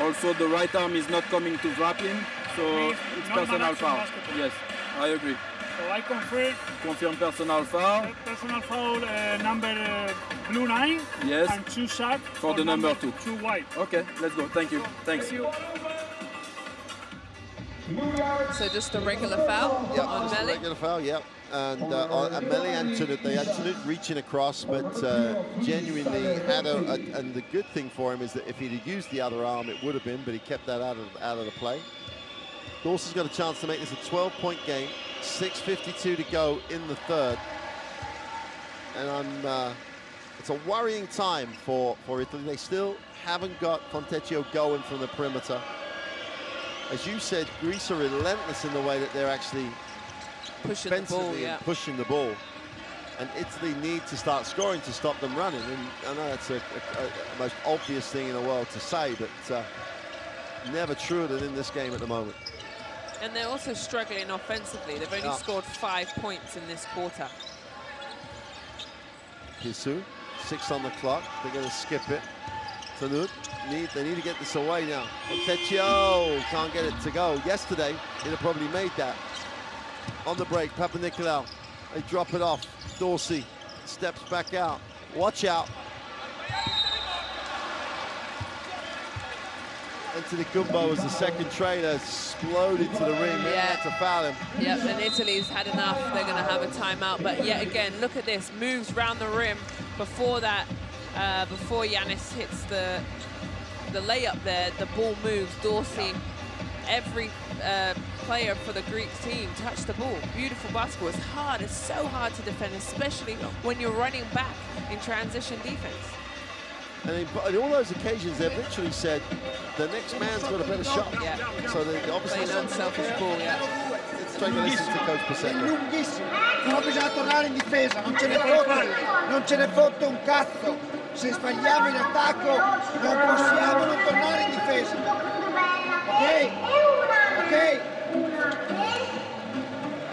Also, the right arm is not coming to wrap him, so Please, it's personal foul. basketball. Yes, I agree. So I confirm Confirm personal foul. personal foul uh, number uh, blue nine Yes. and two shot For the number two. two white. Okay, let's go. Thank you. Thanks. So just a regular foul Yep, on just a regular foul, yep. And uh, on Ameli Antoinette, they had Antoinette reaching across, but uh, genuinely had a, a, and the good thing for him is that if he'd used the other arm, it would have been, but he kept that out of out of the play. Dorsey's got a chance to make this a 12-point game. 6:52 to go in the third, and I'm. Uh, it's a worrying time for for Italy. They still haven't got Fontecchio going from the perimeter. As you said, Greece are relentless in the way that they're actually Pushing the ball, yeah. and pushing the ball. And Italy need to start scoring to stop them running. And I know that's a, a, a most obvious thing in the world to say, but uh, never truer than in this game at the moment. And they're also struggling offensively. They've only Yeah. scored five points in this quarter. Spissu, six on the clock. They're going to skip it. Tonut, need, they need to get this away now. Fontecchio can't get it to go. Yesterday, he'd have probably made that. On the break, Papanikolaou. They drop it off. Dorsey steps back out. Watch out. Antetokounmpo as the second trader exploded to the ring. Yeah. to foul him. Yep, and Italy's had enough. They're going to have a timeout. But yet again, look at this. Moves round the rim before that, uh, before Giannis hits the the layup there. The ball moves. Dorsey, every uh, player for the Greek team touched the ball. Beautiful basketball. It's hard. It's so hard to defend, especially when you're running back in transition defense. And in, on all those occasions, they've literally said the next man's got a better shot. Yeah. So they obviously Playing unselfish ball, yeah. Take a listen to Coach È Pasecco. lunghissimo, però bisogna tornare in difesa, non ce ne fotte, non ce ne fotte un cazzo. Se sbagliamo in attacco non possiamo non tornare in difesa. Ok? Ok?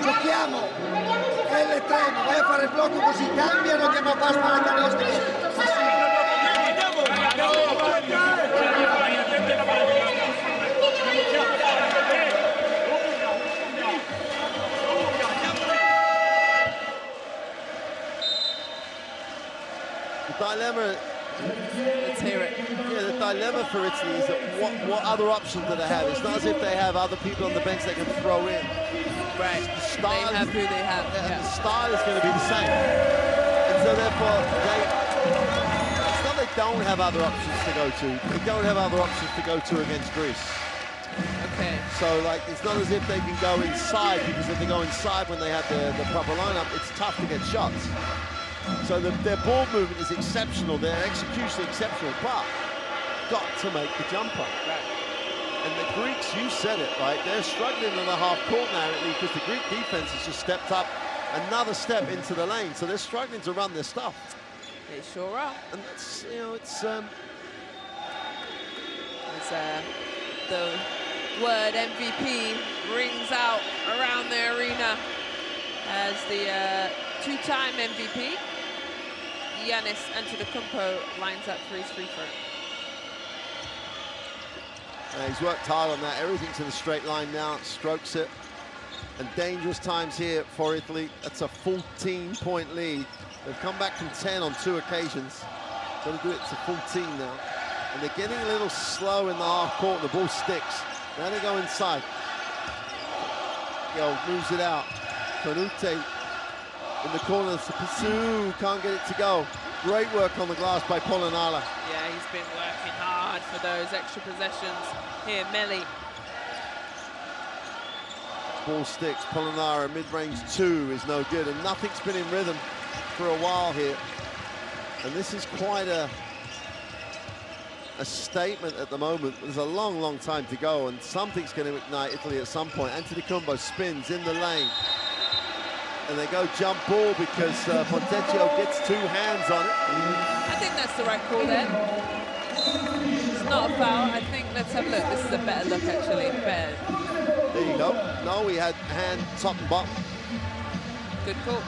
Giochiamo L3, vai a fare il blocco così cambia non andiamo a fare spalla canestro. Dilemma, Let's hear it. yeah, the dilemma for Italy is that what, what other options do they have? It's not as if they have other people on the bench they can throw in. Right. The They style, have who they have. and Yeah. the style is going to be the same. And so therefore, they, it's not they don't have other options to go to. They don't have other options to go to against Greece. Okay. So like, it's not as if they can go inside because if they go inside when they have the, the proper lineup, it's tough to get shots. So the, their ball movement is exceptional, their execution exceptional, but got to make the jumper. And the Greeks, you said it, right? They're struggling in the half court now because the Greek defense has just stepped up another step into the lane. So they're struggling to run their stuff. They sure are. And that's, you know, it's, um, As uh, the word MVP rings out around the arena as the uh, two-time MVP, Giannis Antetokounmpo lines up for his free throw. Uh, he's worked hard on that. Everything's in a straight line now. Strokes it. And dangerous times here for Italy. That's a 14-point lead. They've come back from 10 on two occasions. Got to do it to 14 now. And they're getting a little slow in the half court. The ball sticks. Now they go inside. Yo, moves it out. Tonut in the corner. Spissu can't get it to go. Great work on the glass by Polonara. Yeah, he's been working hard for those extra possessions. Here, Melli. Ball sticks, Polonara, mid-range two is no good, and nothing's been in rhythm for a while here. And this is quite a, a statement at the moment. There's a long, long time to go, and something's going to ignite Italy at some point. Antetokounmpo spins in the lane. And they go jump ball because uh, Fontecchio gets two hands on it. I think that's the right call there. It's not a foul. I think, let's have a look. This is a better look, actually. Better. There you go. No, we had hand top and bottom. Good call.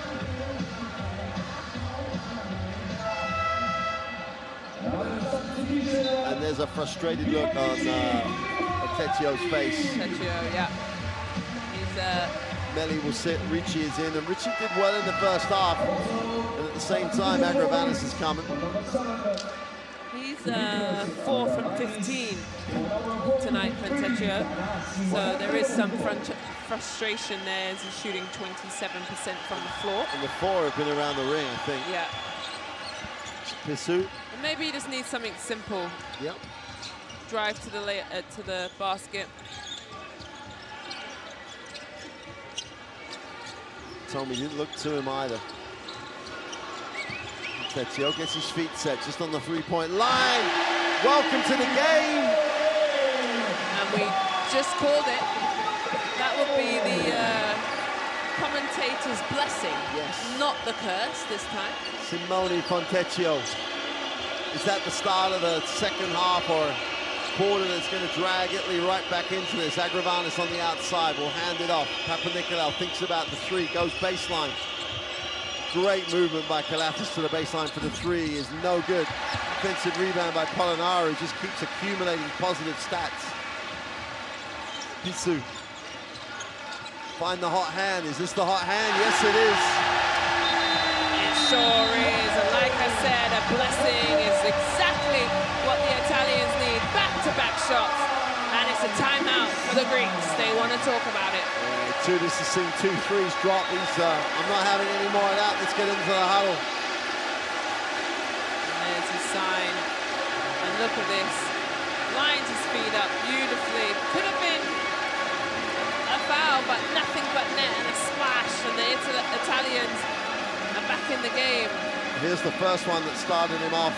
And there's a frustrated look on uh, face. Tetio, yeah. He's uh, Melli will sit, Ricci is in, and Ricci did well in the first half. And at the same time, Agravanis is coming. He's uh, 4 from 15 tonight for Tetio. So there is some front frustration there as he's shooting 27% from the floor. And the four have been around the ring, I think. Yeah. Spissu, And maybe he just needs something simple. yep. Drive to the uh, to the basket. Tommy didn't look to him either. Tetio gets his feet set just on the three-point line. Welcome to the game. And we just called it. That would be the uh, commentator's blessing. Yes. Not the curse this time. Simone Fontecchio. Is that the start of the second half or quarter that's going to drag Italy right back into this? Agravanis on the outside will hand it off. Papanikolaou thinks about the three, goes baseline. Great movement by Calathes to the baseline for the three is no good. Offensive rebound by Polonara, who just keeps accumulating positive stats. Spissu. Find the hot hand. Is this the hot hand? Yes, it is. It sure is. And like I said, a blessing shots. And it's a timeout for the Greeks. They want to talk about it. Uh, Itoudis has seen two threes drop. He's, uh, I'm not having any more of that. Let's get into the huddle. And there's his sign. And look at this. Lines his speed up beautifully. Could have been a foul, but nothing but net and a splash, and the Ital Italians are back in the game. Here's the first one that started him off.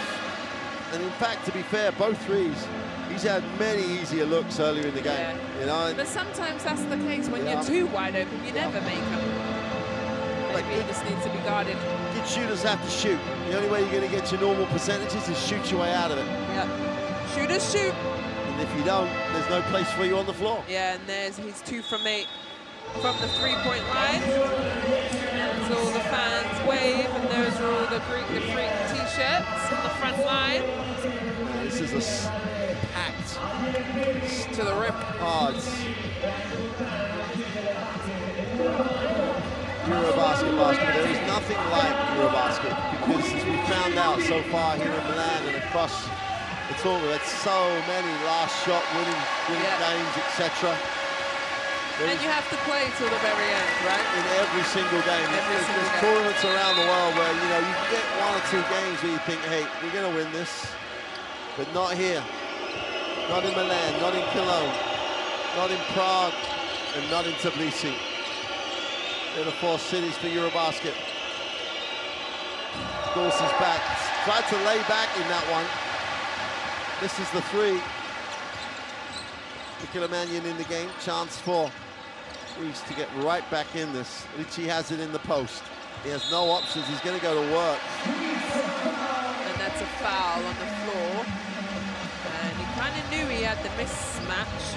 And in fact, to be fair, both threes, he's had many easier looks earlier in the game. Yeah. You know, But sometimes that's the case when Yeah. you're too wide open, you never make them. Like Maybe he just needs to be guarded. good shooters have to shoot. The only way you're going to get your normal percentages is shoot your way out of it. Yep. Shooters shoot. And if you don't, there's no place for you on the floor. Yeah, and there's his two from eight from the three-point line. There's all the fans wave, and those are all the Greek the Freak t-shirts on the front line This is a to the rim. cards. Eurobasket basketball. There is nothing like Eurobasket because as we found out so far here in Milan and across the tournament, it's so many last shot winning, winning Yeah. games, etc. There And you have to play till the very end, right? in every single game. Every there's, single there's game. tournaments around the world where you know you can get one or two games where you think, hey, we're going to win this, but not here, not in Milan, not in Cologne, not in Prague, and not in Tbilisi. They're the four cities for Eurobasket. Dorsey's back. Tried to lay back in that one. This is the three. Nicolo Mannion in the game. Chance for Greece to get right back in this. Ricci has it in the post. He has no options. He's going to go to work. And that's a foul on the floor. Kind of knew he had the mismatch.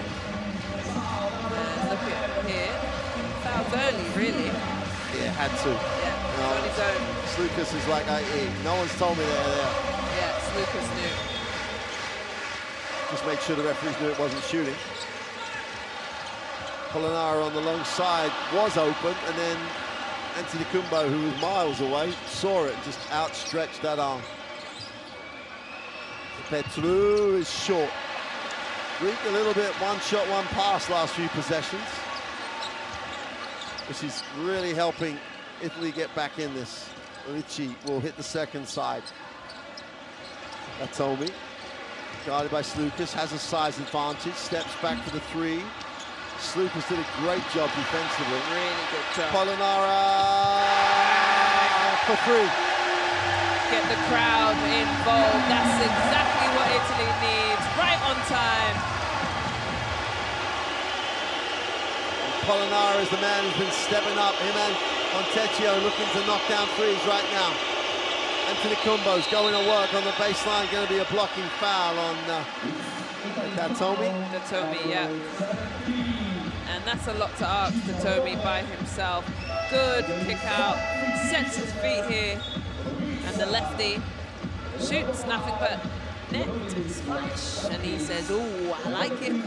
And look at here. Fouls early, really. Yeah, had to. Yeah, No. on his own. Sloukas is like, I, eh, no one's told me they're there. Yeah, Lucas knew. Just make sure the referees knew it wasn't shooting. Polonara on the long side was open, and then Antetokounmpo, who was miles away, saw it, and just outstretched that arm. Petru is short. Greek a little bit one shot, one pass last few possessions. Which is really helping Italy get back in this. Ricci will hit the second side. Datome, guarded by Sloukas, has a size advantage, steps back for the three. Sloukas did a great job defensively. Really good job. Polonara for three. Get the crowd involved. That's exactly what Italy needs. Right on time. Polonara is the man who's been stepping up. Him and Fontecchio looking to knock down threes right now. Anthony Kumbo's going to work on the baseline. Going to be a blocking foul on uh, Datome. Datome, yeah. And that's a lot to ask Datome by himself. Good kick out, sets his feet here, and the lefty shoots nothing but net and splash. And he says, oh, I like it.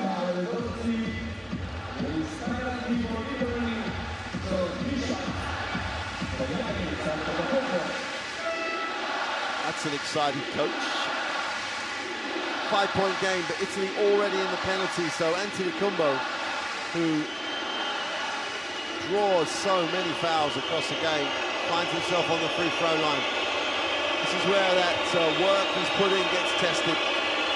That's an exciting coach. Five-point game, but Italy already in the penalty. So Antetokounmpo, who draws so many fouls across the game, finds himself on the free throw line. This is where that uh, work he's put in gets tested.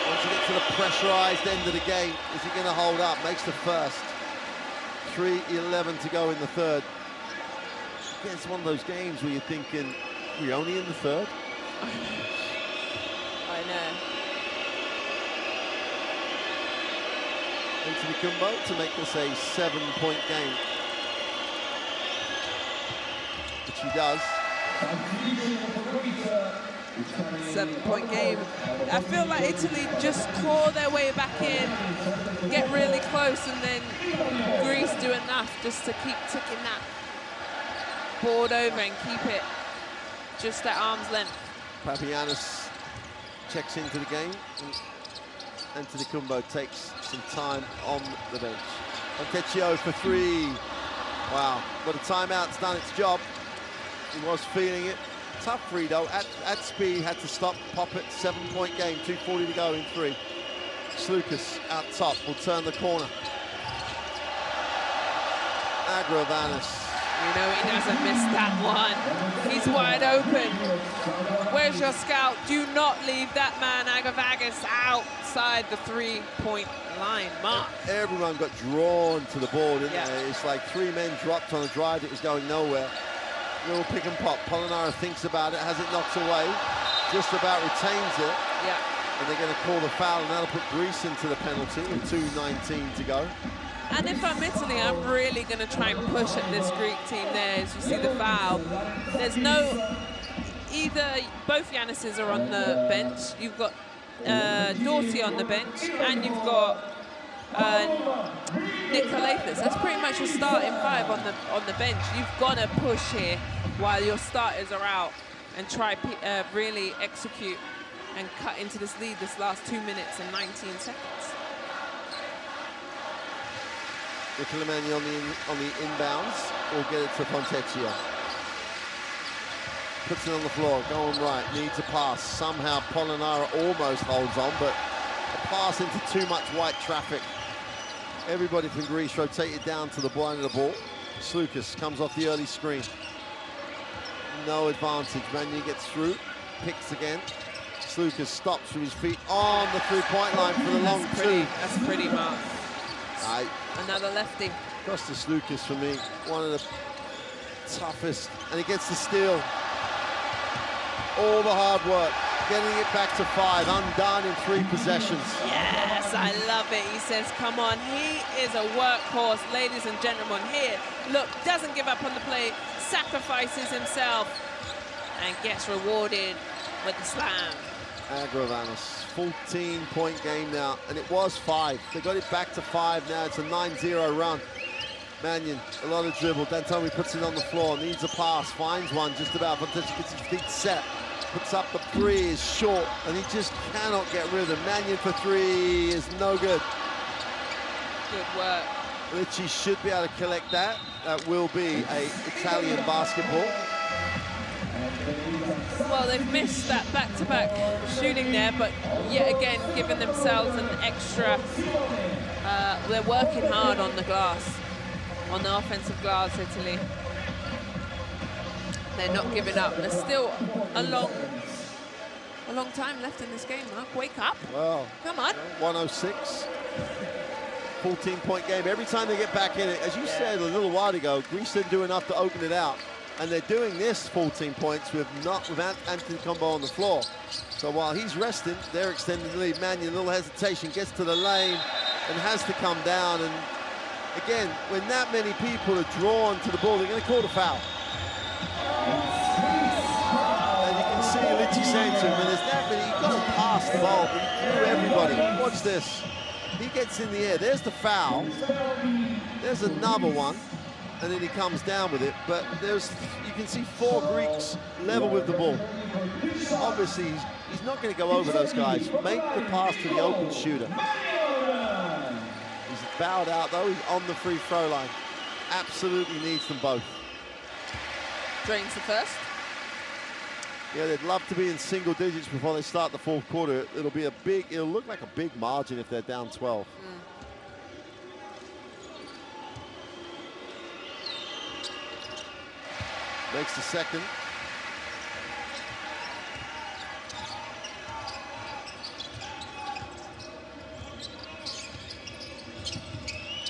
Once you get to the pressurized end of the game, is he going to hold up? Makes the first. 3.11 to go in the third. Again, it's one of those games where you're thinking, we're only in the third? I know. Antetokounmpo to make this a seven-point game. Which he does. Seven-point game. I feel like Italy just claw their way back in, get really close, and then Greece do enough just to keep ticking that board over and keep it just at arm's length. Papagiannis checks into the game. and Antetokounmpo takes some time on the bench. Fontecchio for three. Wow, but a timeout's done its job. He was feeling it. Tough free though, at, at speed, had to stop, pop it, seven point game, 2.40 to go in three. Sloukas out top will turn the corner. Agravanis You know he doesn't miss that one. He's wide open. Where's your scout? Do not leave that man, Agravanis, outside the three-point line mark. Everyone got drawn to the ball, didn't Yeah. they? It's like three men dropped on a drive that was going nowhere. Little pick and pop. Polonara thinks about it, has it knocked away, just about retains it, Yeah. and they're going to call the foul, and that'll put Greece into the penalty with 2.19 to go. And if I'm Italy, I'm really going to try and push at this Greek team there as you see the foul. There's no, either both Yanis's are on the bench. You've got uh, Dorsey on the bench and you've got uh, Nick Calathes. That's pretty much your starting five on the on the bench. You've got to push here while your starters are out and try uh, really execute and cut into this lead this last two minutes and 19 seconds. Nicola Manni on the, in, on the inbounds, will get it to Fontecchio. Puts it on the floor, going right, needs a pass. Somehow Polonara almost holds on, but a pass into too much white traffic. Everybody from Greece rotated down to the blind of the ball. Sloukas comes off the early screen. No advantage. Manny gets through, picks again. Sloukas stops with his feet on the three-point line for the long That's pretty, two. that's pretty, Mark. Aye. Another lefty. Kostas Sloukas for me, one of the toughest, and he gets the steal. All the hard work, getting it back to five, undone in three possessions. I love it. He says, come on, he is a workhorse, ladies and gentlemen. Here, look, doesn't give up on the play, sacrifices himself, and gets rewarded with the slam. Agravanis, 14-point game now, and it was five. They got it back to five now. It's a 9-0 run. Mannion, a lot of dribble. D'Antoni puts it on the floor, needs a pass, finds one just about. Fontecchio gets his feet set, puts up the three, is short, and he just cannot get rid of it. Mannion for three is no good. Good work. Ricci should be able to collect that. That will be a Italian basketball. Well, they've missed that back-to-back shooting there, but yet again, giving themselves an extra. Uh, they're working hard on the glass, on the offensive glass, Italy. They're not giving up. There's still a long, a long time left in this game. Mark, wake up! Well, Come on. 106. 14-point game. Every time they get back in it, as you said a little while ago, Greece didn't do enough to open it out. And they're doing this 14 points with not without Antetokounmpo on the floor. So while he's resting, they're extending the lead. Mannion, a little hesitation, gets to the lane and has to come down. And again, when that many people are drawn to the ball, they're going to call the foul. Saying when there's that many, you've got to pass the ball through everybody. Watch this. He gets in the air. There's the foul. There's another one. And then he comes down with it. But there's, you can see four Greeks level with the ball. Obviously, he's, he's not going to go over those guys. Make the pass to the open shooter. He's bowed out, though. He's on the free throw line. Absolutely needs them both. Drains the first. Yeah, they'd love to be in single digits before they start the fourth quarter. It'll be a big, it'll look like a big margin if they're down 12. Makes the second.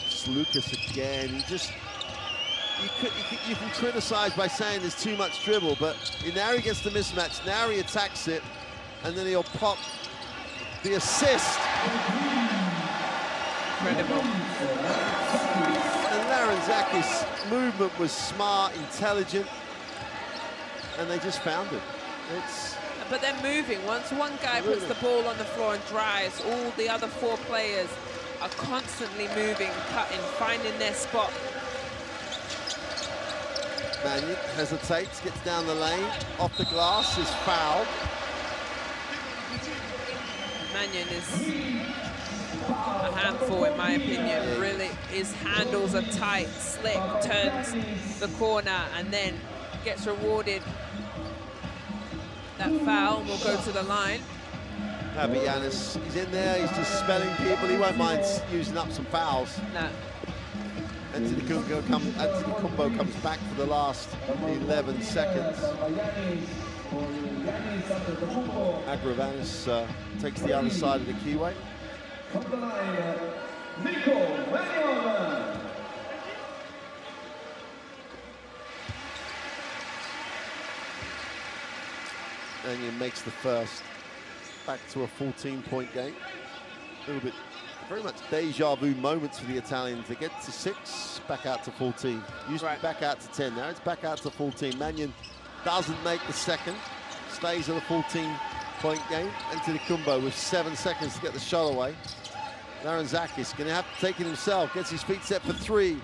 It's Lucas again. He just you, could, you, can, you can criticize by saying there's too much dribble, but now he gets the mismatch. Now he attacks it, and then he'll pop the assist. Incredible. And Larentzakis' movement was smart, intelligent, and they just found it. It's But they're moving. Once one guy puts the ball on the floor and drives, all the other four players are constantly moving, cutting, finding their spot. Mannion hesitates, gets down the lane, off the glass, is fouled. Mannion is a handful, in my opinion. Really, his handles are tight, slick, turns the corner, and then gets rewarded. That foul will go to the line. Papagiannis, he's in there, he's just spelling people. He won't mind using up some fouls. No. Antetokounmpo come, Antetokounmpo comes back for the last 11 seconds. Agravanis uh, takes the other side of the keyway. Mannion makes the first back to a 14-point game. A little bit, very much deja vu moments for the Italians. They get to six, back out to 14. Used right. to back out to 10. Now it's back out to 14. Mannion doesn't make the second, stays in a 14-point game. Antetokounmpo with seven seconds to get the shot away. Larentzakis going to have to take it himself. Gets his feet set for three.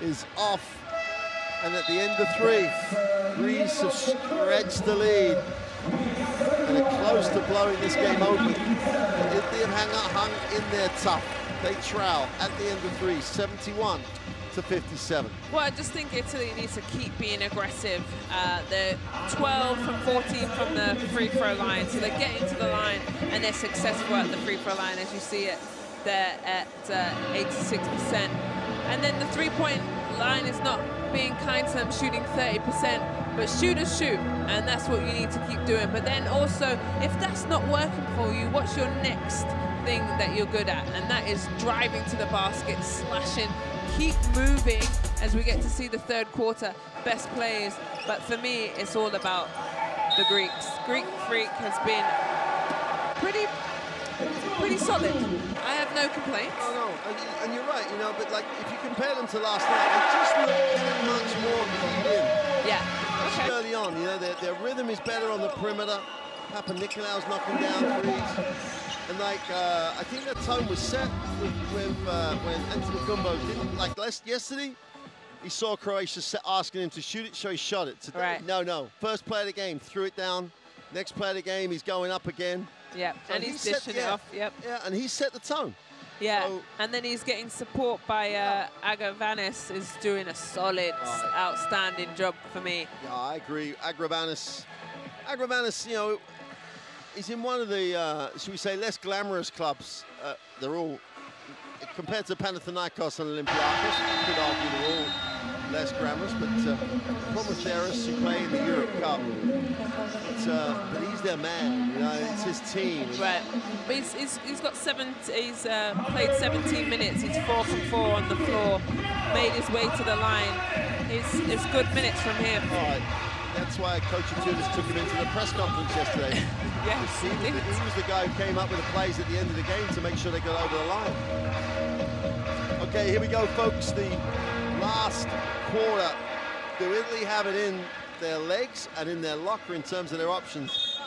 Is off. And at the end of three, Greece have stretched the lead and are close to blowing this game open. Italy have hung, hung in there tough. They trail at the end of three, 71 to 57. Well, I just think Italy needs to keep being aggressive. Uh, they're 12 from 14 from the free throw line, so they get into the line and they're successful at the free throw line, as you see it there at 86%. Uh, and then the three-point line is not being kind to them, shooting 30%. But shoot shooters shoot, and that's what you need to keep doing. But then also, if that's not working for you, what's your next thing that you're good at? And that is driving to the basket, slashing, keep moving as we get to see the third quarter best players. But for me, it's all about the Greeks. Greek Freak has been pretty pretty solid. I have no complaints. Oh, no, and, and, you're right, you know, but like if you compare them to last night, they just look much more keyed in. Yeah okay. early on. You know, their, their rhythm is better on the perimeter. Papanikolaou's knocking down threes. And like, uh, I think that tone was set with, with uh, when Antetokounmpo didn't, like last, yesterday, he saw Croatia asking him to shoot it, so he shot it. Today, right. no, no. First play of the game, threw it down. Next play of the game, he's going up again. Yeah, so and he's dishing set, yeah, it off. Yep. Yeah, and he set the tone. Yeah, so, and then he's getting support by uh, Agravanis is doing a solid, outstanding job for me. Yeah, I agree. Agravanis, Agravanis, you know, he's in one of the, uh, should we say, less glamorous clubs. Uh, they're all, compared to Panathinaikos and Olympiacos, you could argue they're all less glamorous, but uh, Promitheas, who play in the Europe Cup, but, uh, but he's their man, you know, it's his team. Right, but he's, he's, he's got seven, he's uh, played 17 minutes, he's four from four on the floor, made his way to the line. It's, it's good minutes from him. Right. That's why Coach Itoudis took him into the press conference yesterday. yes, he, he was the guy who came up with the plays at the end of the game to make sure they got over the line. Okay, here we go, folks. The last quarter. Do Italy have it in their legs and in their locker in terms of their options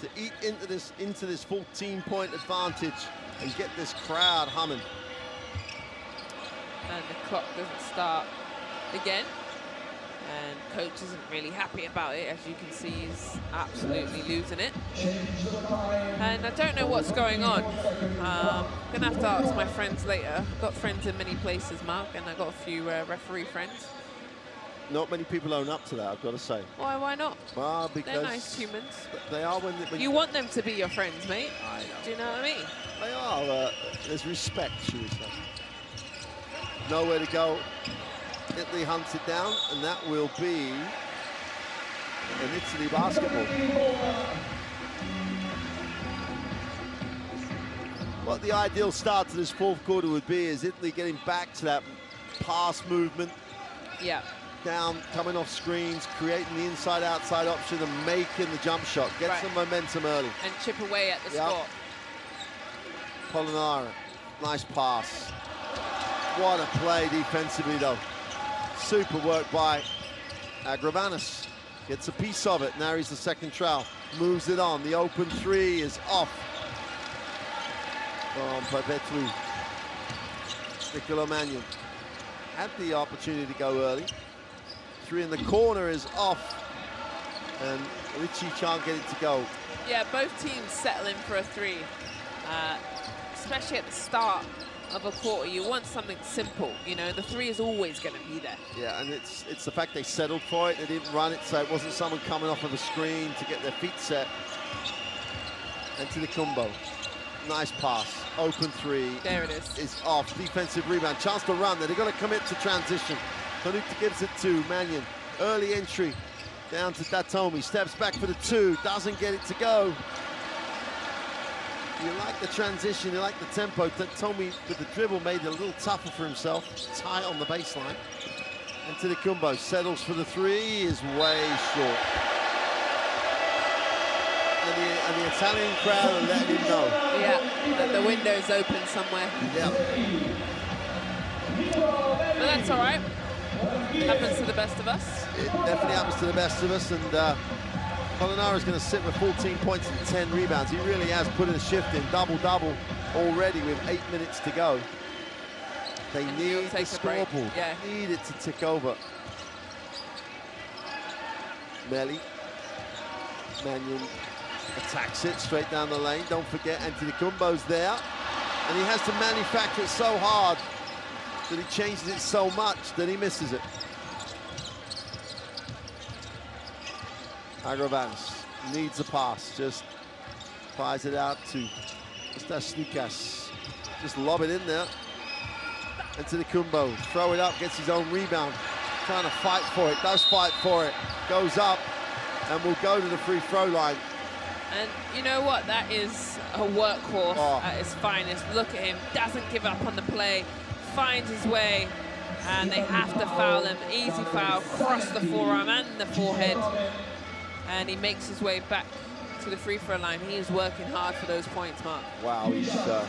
to eat into this into this 14-point advantage and get this crowd humming? And the clock doesn't start again. And coach isn't really happy about it. As you can see, he's absolutely losing it. And I don't know what's going on. Um, I'm gonna have to ask my friends later. I've got friends in many places, Mark, and I've got a few uh, referee friends. Not many people own up to that, I've got to say. Why, why not? Well, because... They're nice humans. They are when... They, when you want them to be your friends, mate. I know. Do you know what I mean? They are. Uh, there's respect, should we say. Nowhere to go. Italy hunts it down, and that will be an Italy basketball. What the ideal start to this fourth quarter would be is Italy getting back to that pass movement. Yeah. Down, coming off screens, creating the inside-outside option and making the jump shot. Get right. some momentum early. And chip away at the yep. score. Polonara, nice pass. What a play defensively, though. Super work by Agravanis. Gets a piece of it. Now he's the second trowel. Moves it on. The open three is off. From Papapetrou. Nicolo Mannion had the opportunity to go early. Three in the corner is off. And Ricci can't get it to go. Yeah, both teams settling for a three. Uh, especially at the start of a quarter. You want something simple, you know, the three is always going to be there. Yeah, and it's it's the fact they settled for it, they didn't run it, so it wasn't someone coming off of a screen to get their feet set. Antetokounmpo. Nice pass. Open three. There it is. Is off. Defensive rebound. Chance to run. They're going to commit to transition. Kanuta gives it to Mannion. Early entry. Down to Datome. Steps back for the two. Doesn't get it to go. You like the transition, you like the tempo. Tommy, with the dribble made it a little tougher for himself. Tight on the baseline. And Antetokounmpo settles for the three, is way short. And the, and the Italian crowd are letting him know. Yeah, that the window's open somewhere. Yeah. But that's all right. It Happens to the best of us. It definitely happens to the best of us. And uh, Polonara is going to sit with 14 points and 10 rebounds. He really has put in a shift in double-double already with eight minutes to go. They And need the take scoreboard. yeah. Need it to tick over. Melli. Mannion attacks it straight down the lane. Don't forget Antetokounmpo's there. And he has to manufacture it so hard that he changes it so much that he misses it. Agravanis needs a pass, just fires it out to Snikas. Just lob it in there. Into the Kumbo, throw it up, gets his own rebound. Trying to fight for it, does fight for it. Goes up and will go to the free throw line. And you know what? That is a workhorse Oh. at his finest. Look at him. Doesn't give up on the play. Finds his way. And they have to foul him. Easy foul. Cross the forearm and the forehead. And he makes his way back to the free throw line. He is working hard for those points, Mark. Wow, he's uh,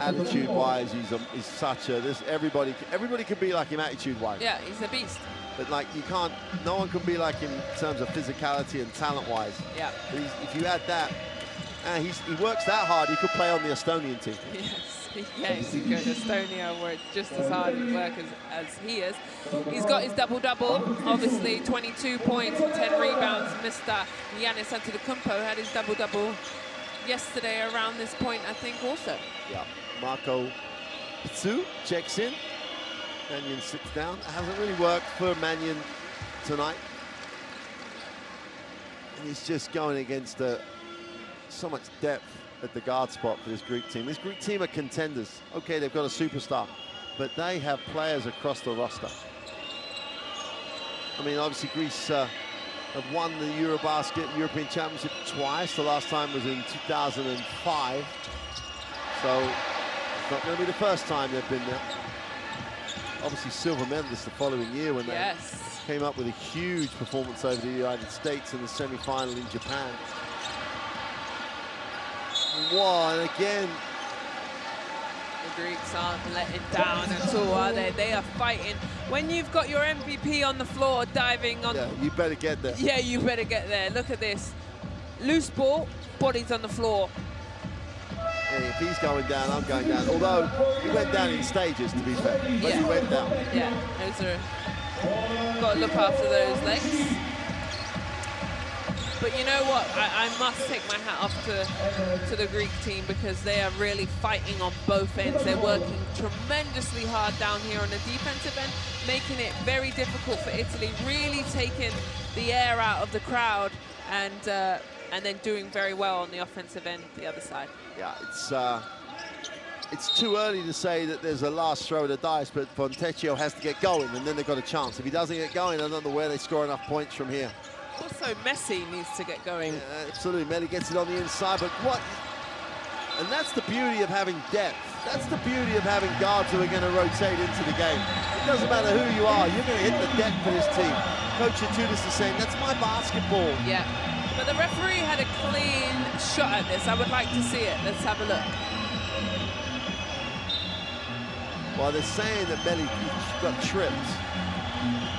attitude-wise, he's a, he's such a. This everybody, everybody can be like him attitude-wise. Yeah, he's a beast. But like you can't, no one can be like him in terms of physicality and talent-wise. Yeah. If you add that, uh, he's, he works that hard, he could play on the Estonian team. Yes, yes, could. Estonia were just as hard at work as, as he is. He's got his double-double, obviously 22 points and 10 rebounds. Mr. Giannis Antetokounmpo had his double-double yesterday around this point, I think, also. Yeah. Marco Spissu checks in. Mannion sits down. It hasn't really worked for Mannion tonight. And he's just going against so much depth at the guard spot for this Greek team. This Greek team are contenders. Okay, they've got a superstar, but they have players across the roster. I mean, obviously Greece uh, have won the Eurobasket European Championship twice. The last time was in 2005. So it's not going to be the first time they've been there. Obviously silver medalists the following year when Yes. they came up with a huge performance over the United States in the semi-final in Japan. One again. The Greeks aren't letting down at all, are they? They are fighting. When you've got your MVP on the floor diving on Yeah, you better get there. Yeah, you better get there. Look at this. Loose ball, bodies on the floor. Hey, if he's going down, I'm going down. Although he went down in stages, to be fair, but he Yeah. went down. Yeah, those are. Got to look after those legs. But you know what? I, I must take my hat off to, to the Greek team because they are really fighting on both ends. They're working tremendously hard down here on the defensive end, making it very difficult for Italy, really taking the air out of the crowd and uh, and then doing very well on the offensive end, the other side. Yeah, it's uh, it's too early to say that there's a last throw of the dice, but Fontecchio has to get going, and then they've got a chance. If he doesn't get going, I don't know where they score enough points from here. Also, Messi needs to get going. Yeah, absolutely, Melli gets it on the inside, but what? And that's the beauty of having depth. That's the beauty of having guards who are going to rotate into the game. It doesn't matter who you are, you're going to hit the depth for this team. Coach Itoudis is saying, that's my basketball. Yeah. But the referee had a clean shot at this. I would like to see it. Let's have a look. Well, they're saying that Melli got tripped.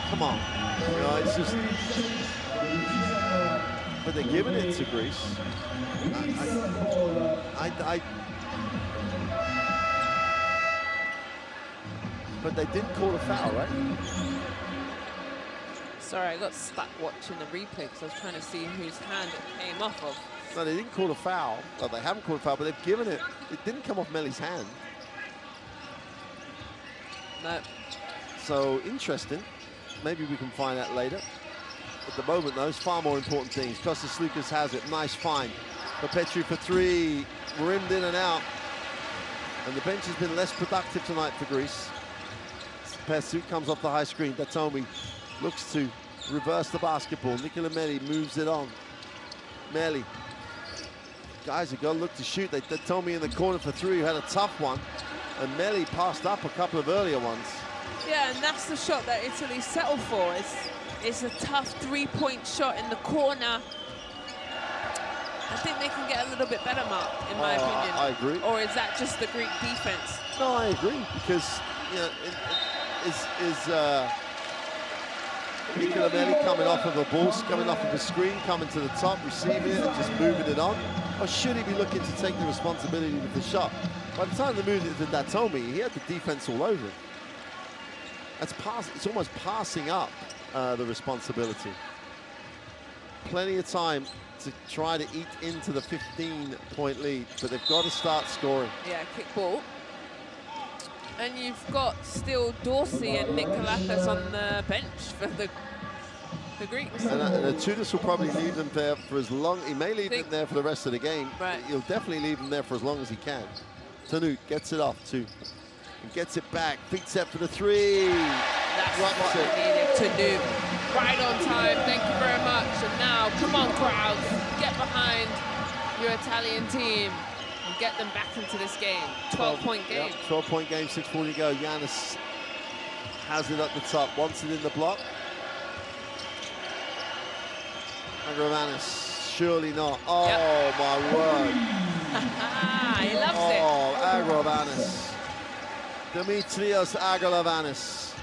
Come on. You know, it's just... But they're giving it to Greece. I, I, I, but they didn't call a foul, right? Sorry, I got stuck watching the replay because I was trying to see whose hand it came off of. No, they didn't call a foul. Well, they haven't called a foul, but they've given it. It didn't come off Melli's hand. No. So interesting. Maybe we can find out later. At the moment, though, it's far more important things. Kostas Sloukas has it. Nice find. Petri for three. rimmed in and out. And the bench has been less productive tonight for Greece. Pursuit comes off the high screen. Datome looks to reverse the basketball. Nicolo Melli moves it on. Melli. Guys have got to look to shoot. They, me in the corner for three who had a tough one. And Melli passed up a couple of earlier ones. Yeah, and that's the shot that Italy settled for. It's, it's a tough three-point shot in the corner. I think they can get a little bit better, Mark, in my Oh, opinion. I agree. Or is that just the Greek defense? No, I agree because you know, it, it, is is uh, Nicola coming off of a ball, coming off of a screen, coming to the top, receiving it, and just moving it on, or should he be looking to take the responsibility with the shot? By the time they moved it to Datome, he had the defense all over him. That's pass. It's almost passing up uh, the responsibility. Plenty of time to try to eat into the 15-point lead, but they've got to start scoring. Yeah, kick ball. And you've got still Dorsey and Nikolakis on the bench for the the Greeks. And, uh, and Itoudis will probably leave them there for as long. He may leave Think- them there for the rest of the game. Right. He'll definitely leave them there for as long as he can. Tonut gets it off to, and gets it back. Feet set for the three. That's Drops what it. they needed to do. Right on time, thank you very much. And now, come on crowd, get behind your Italian team and get them back into this game. 12 point game. 12 point game, 6.40 to go. Giannis has it at the top, wants it in the block. Agravanis, surely not. Oh my word. He loves it. Oh, Agravanis. Dimitrios Agravanis.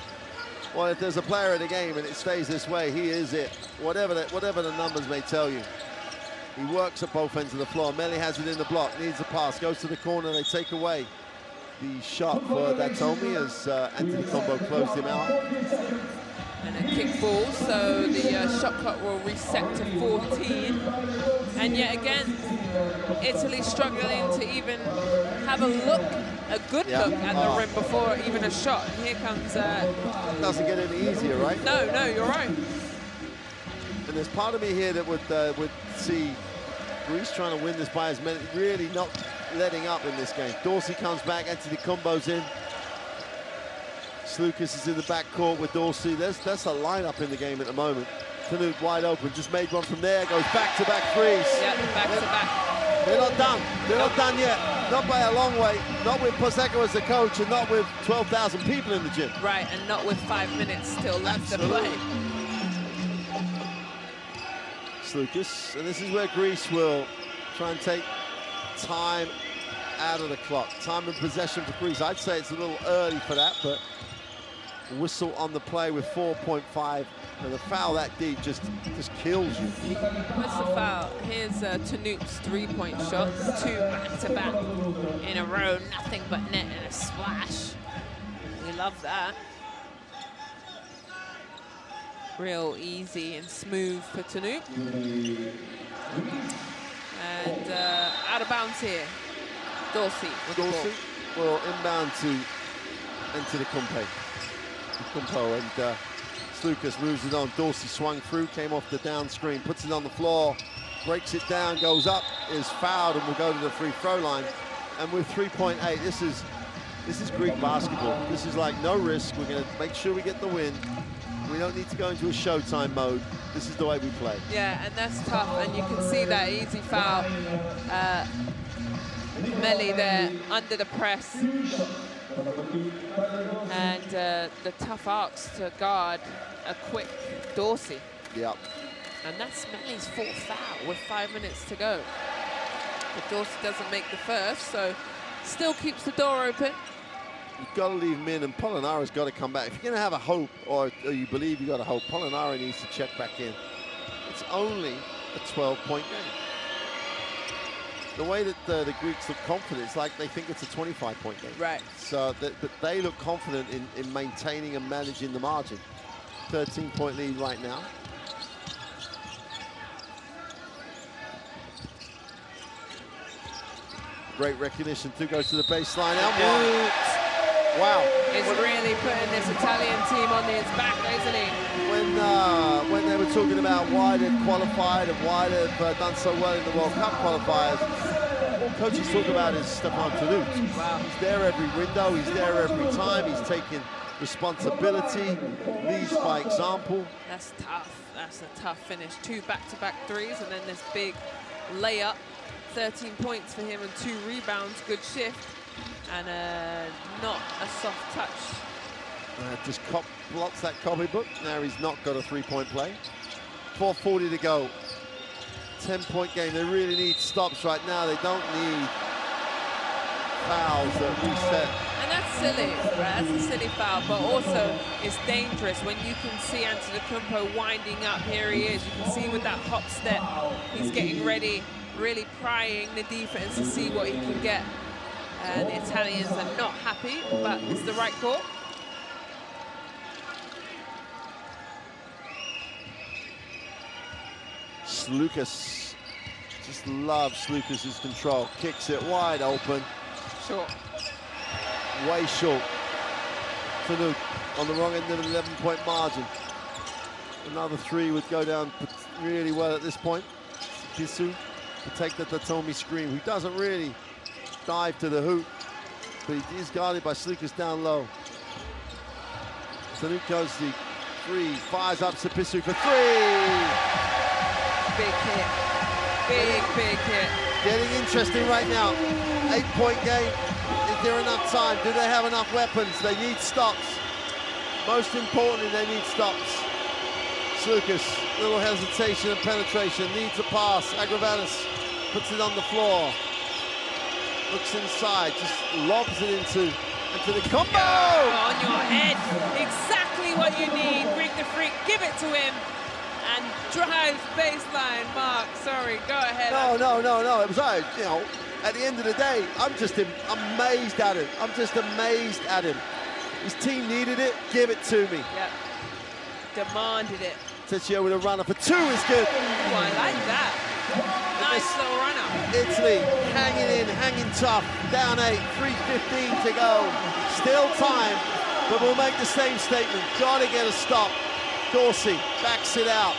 Well, if there's a player in the game and it stays this way, he is it. Whatever the, whatever the numbers may tell you. He works at both ends of the floor. Melli has it in the block, needs a pass, goes to the corner, they take away the shot for Datome as uh, Antetokounmpo closed him out. And a kick ball, so the uh, shot clock will reset to 14. And yet again, Italy struggling to even have a look, a good Yeah. look at Oh. the rim before even a shot. And here comes, uh, Doesn't get any easier, right? no, no, you're right. And there's part of me here that would uh, would see Greece trying to win this by as many, really not letting up in this game. Dorsey comes back, Antetokounmpo's in. Sloukas is in the backcourt with Dorsey. There's that's a lineup in the game at the moment. Canute wide open, just made one from there, goes back-to-back threes. Yeah, back to back. They're not done. They're not done yet. Not by a long way. Not with Pozzecco as the coach and not with 12,000 people in the gym. Right, and not with five minutes still left to play. Sloukas. And this is where Greece will try and take time out of the clock. Time and possession for Greece. I'd say it's a little early for that, but whistle on the play with 4.5. And the foul that deep just, just kills you. What's the foul? Here's uh, three-point shot, two back-to-back in a row, nothing but net and a splash. We love that. Real easy and smooth for Tonut. And uh, out of bounds here. Dorsey the. Dorsey will inbound to enter the Kumpo and uh, Sloukas moves it on. Dorsey swung through, came off the down screen, puts it on the floor, breaks it down, goes up, is fouled, and will go to the free throw line. And with 3.8, this is this is Greek basketball. This is like no risk. We're going to make sure we get the win. We don't need to go into a showtime mode. This is the way we play. Yeah, and that's tough, and you can see that easy foul. Uh, Melli there under the press. And uh, the tough arcs to guard a quick Dorsey. Yep. And that's Melli's fourth foul with five minutes to go. But Dorsey doesn't make the first, so still keeps the door open. You've got to leave him in, and Polonara's got to come back. If you're going to have a hope, or, or you believe you've got a hope, Polonara needs to check back in. It's only a 12-point game. The way that uh, the Greeks look confident, it's like they think it's a 25-point game. Right. So, that, but they look confident in, in maintaining and managing the margin. 13-point lead right now. Great recognition. Two goes to the baseline. Elmore. Wow. He's really putting this Italian team on his back, isn't he? when uh, when they were talking about why they've qualified and why they've uh, done so well in the World Cup qualifiers, coaches talk about is Stefan Tonut. Wow. He's there every window, he's there every time, he's taking responsibility, leads by example. That's tough. That's a tough finish. Two back-to-back threes and then this big layup. 13 points for him and two rebounds. Good shift. And uh, not a soft touch. Uh, just cop blocks that copybook. Now he's not got a three-point play. 4.40 to go. 10-point game. They really need stops right now. They don't need fouls that reset. And that's silly, right? That's a silly foul, but also it's dangerous when you can see Antetokounmpo winding up. Here he is. You can see with that hop step, he's getting ready, really prying the defense to see what he can get. And the Italians are not happy, but it's the right call. Lucas just loves Lucas's control. Kicks it wide open. Short. Way short. Fanuc on the wrong end of an 11-point margin. Another three would go down really well at this point. Spissu protected the Datome screen, who doesn't really dive to the hoop, but he is guarded by Sloukas down low. Fanuc the three, fires up Spissu for three big hit. Big, big hit. Getting interesting right now. Eight-point game. Is there enough time? Do they have enough weapons? They need stops. Most importantly, they need stops. Lucas, little hesitation and penetration, needs a pass. Agravanis puts it on the floor. Looks inside, just lobs it into, into the combo! Oh, on your head. Exactly what you need. Bring the freak, give it to him and drives baseline. Mark, sorry, go ahead. No, no, no, no. It was I. You know, at the end of the day, I'm just amazed at him. I'm just amazed at him. His team needed it. Give it to me. Yep. Demanded it. Teccio with a runner for two is good. Oh, I like that. Nice little runner. Italy hanging in, hanging tough. Down eight, 3.15 to go. Still time, but we'll make the same statement. Got to get a stop. Dorsey backs it out.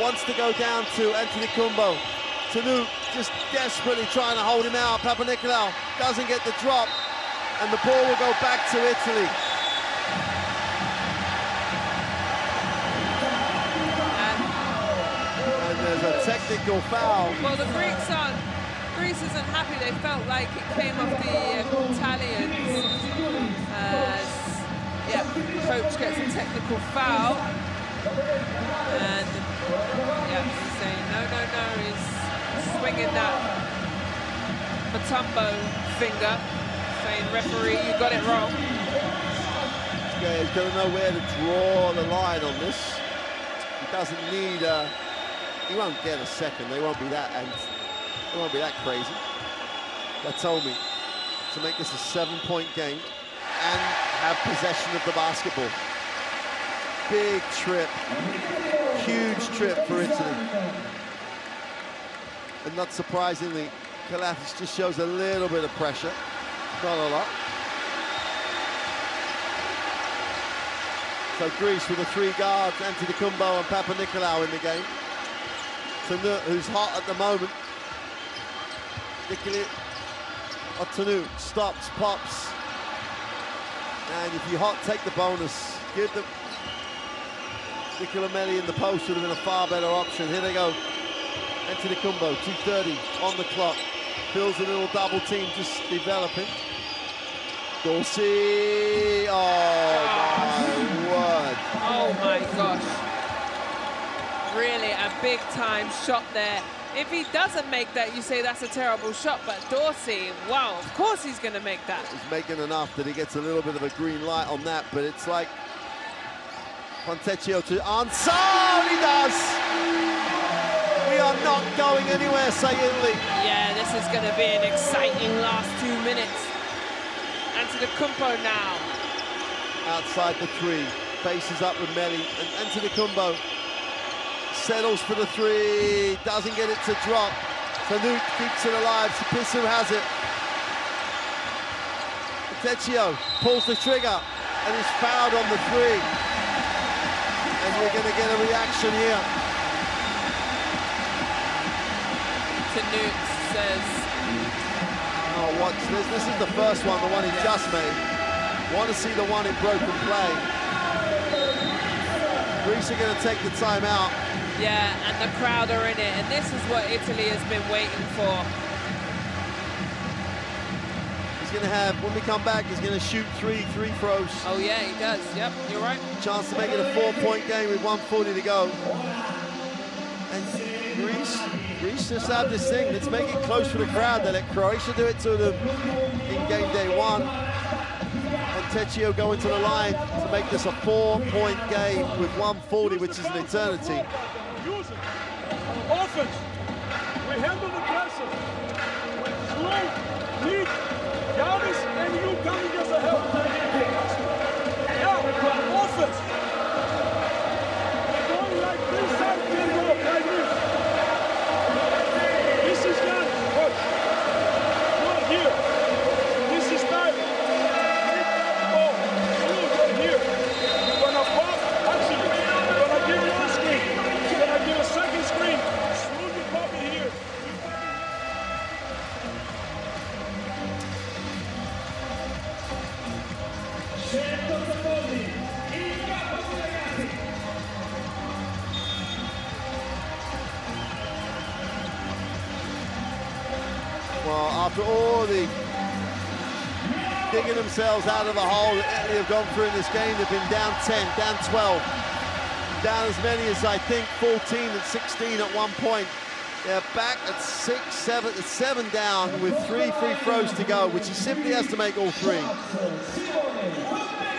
Wants to go down to Antetokounmpo. Tonut just desperately trying to hold him out. Papanikolaou doesn't get the drop. And the ball will go back to Italy. Technical foul. Well, the Greeks aren't Greece isn't happy. They felt like it came off the Italians. Uh, yeah, coach gets a technical foul. And, yeah, he's saying, no, no, no, he's swinging that Mutombo finger, saying, referee, you got it wrong. He's going to know where to draw the line on this. He doesn't need a, he won't get a second. They won't be that, and they won't be that crazy. They told me to make this a seven-point game and have possession of the basketball. Big trip, huge trip for Italy. And not surprisingly, Calathes just shows a little bit of pressure, not a lot. So Greece with the three guards, Antetokounmpo and Papanikolaou in the game. Tanu, who's hot at the moment. Nikoli Otanu stops, pops, and if you hot, take the bonus. Give them Nicola Melli in the post would have been a far better option. Here they go. Antetokounmpo, 2.30 on the clock. Feels a little double team just developing. Dorsey, oh my word. Oh my gosh. Really a big time shot there if he doesn't make that, you say that's a terrible shot. But Dorsey, wow, of course he's going to make that. He's making enough that he gets a little bit of a green light on that, but it's like Fontecchio to answer. He does. We are not going anywhere, say Italy. Yeah, this is going to be an exciting last two minutes. Antetokounmpo now. Outside the three, faces up with Melli, and Antetokounmpo settles for the three, doesn't get it to drop. Fanuc keeps it alive, Spissu has it. Teccio pulls the trigger and is fouled on the three. And we're going to get a reaction here. Fanuc says. Oh, watch this. This is the first one, the one he just made. Want to see the one in broken play. Greece are going to take the time out. Yeah, and the crowd are in it, and this is what Italy has been waiting for. He's going to have, when we come back, he's going to shoot three three throws. Oh yeah, he does. Yep, you're right. Chance to make it a four-point game with 140 to go. And Greece, Greece just have this thing. Let's make it close for the crowd. They let Croatia do it to them in game day one. Fontecchio go into the line to make this a four-point game with 140, which is an eternity. Use We handle the pressure. Slow, neat. After all the digging themselves out of the hole that Italy have gone through in this game, they've been down 10, down 12, down as many as I think 14 and 16 at one point. They're back at six, seven, seven down with three free throws to go, which he simply has to make all three.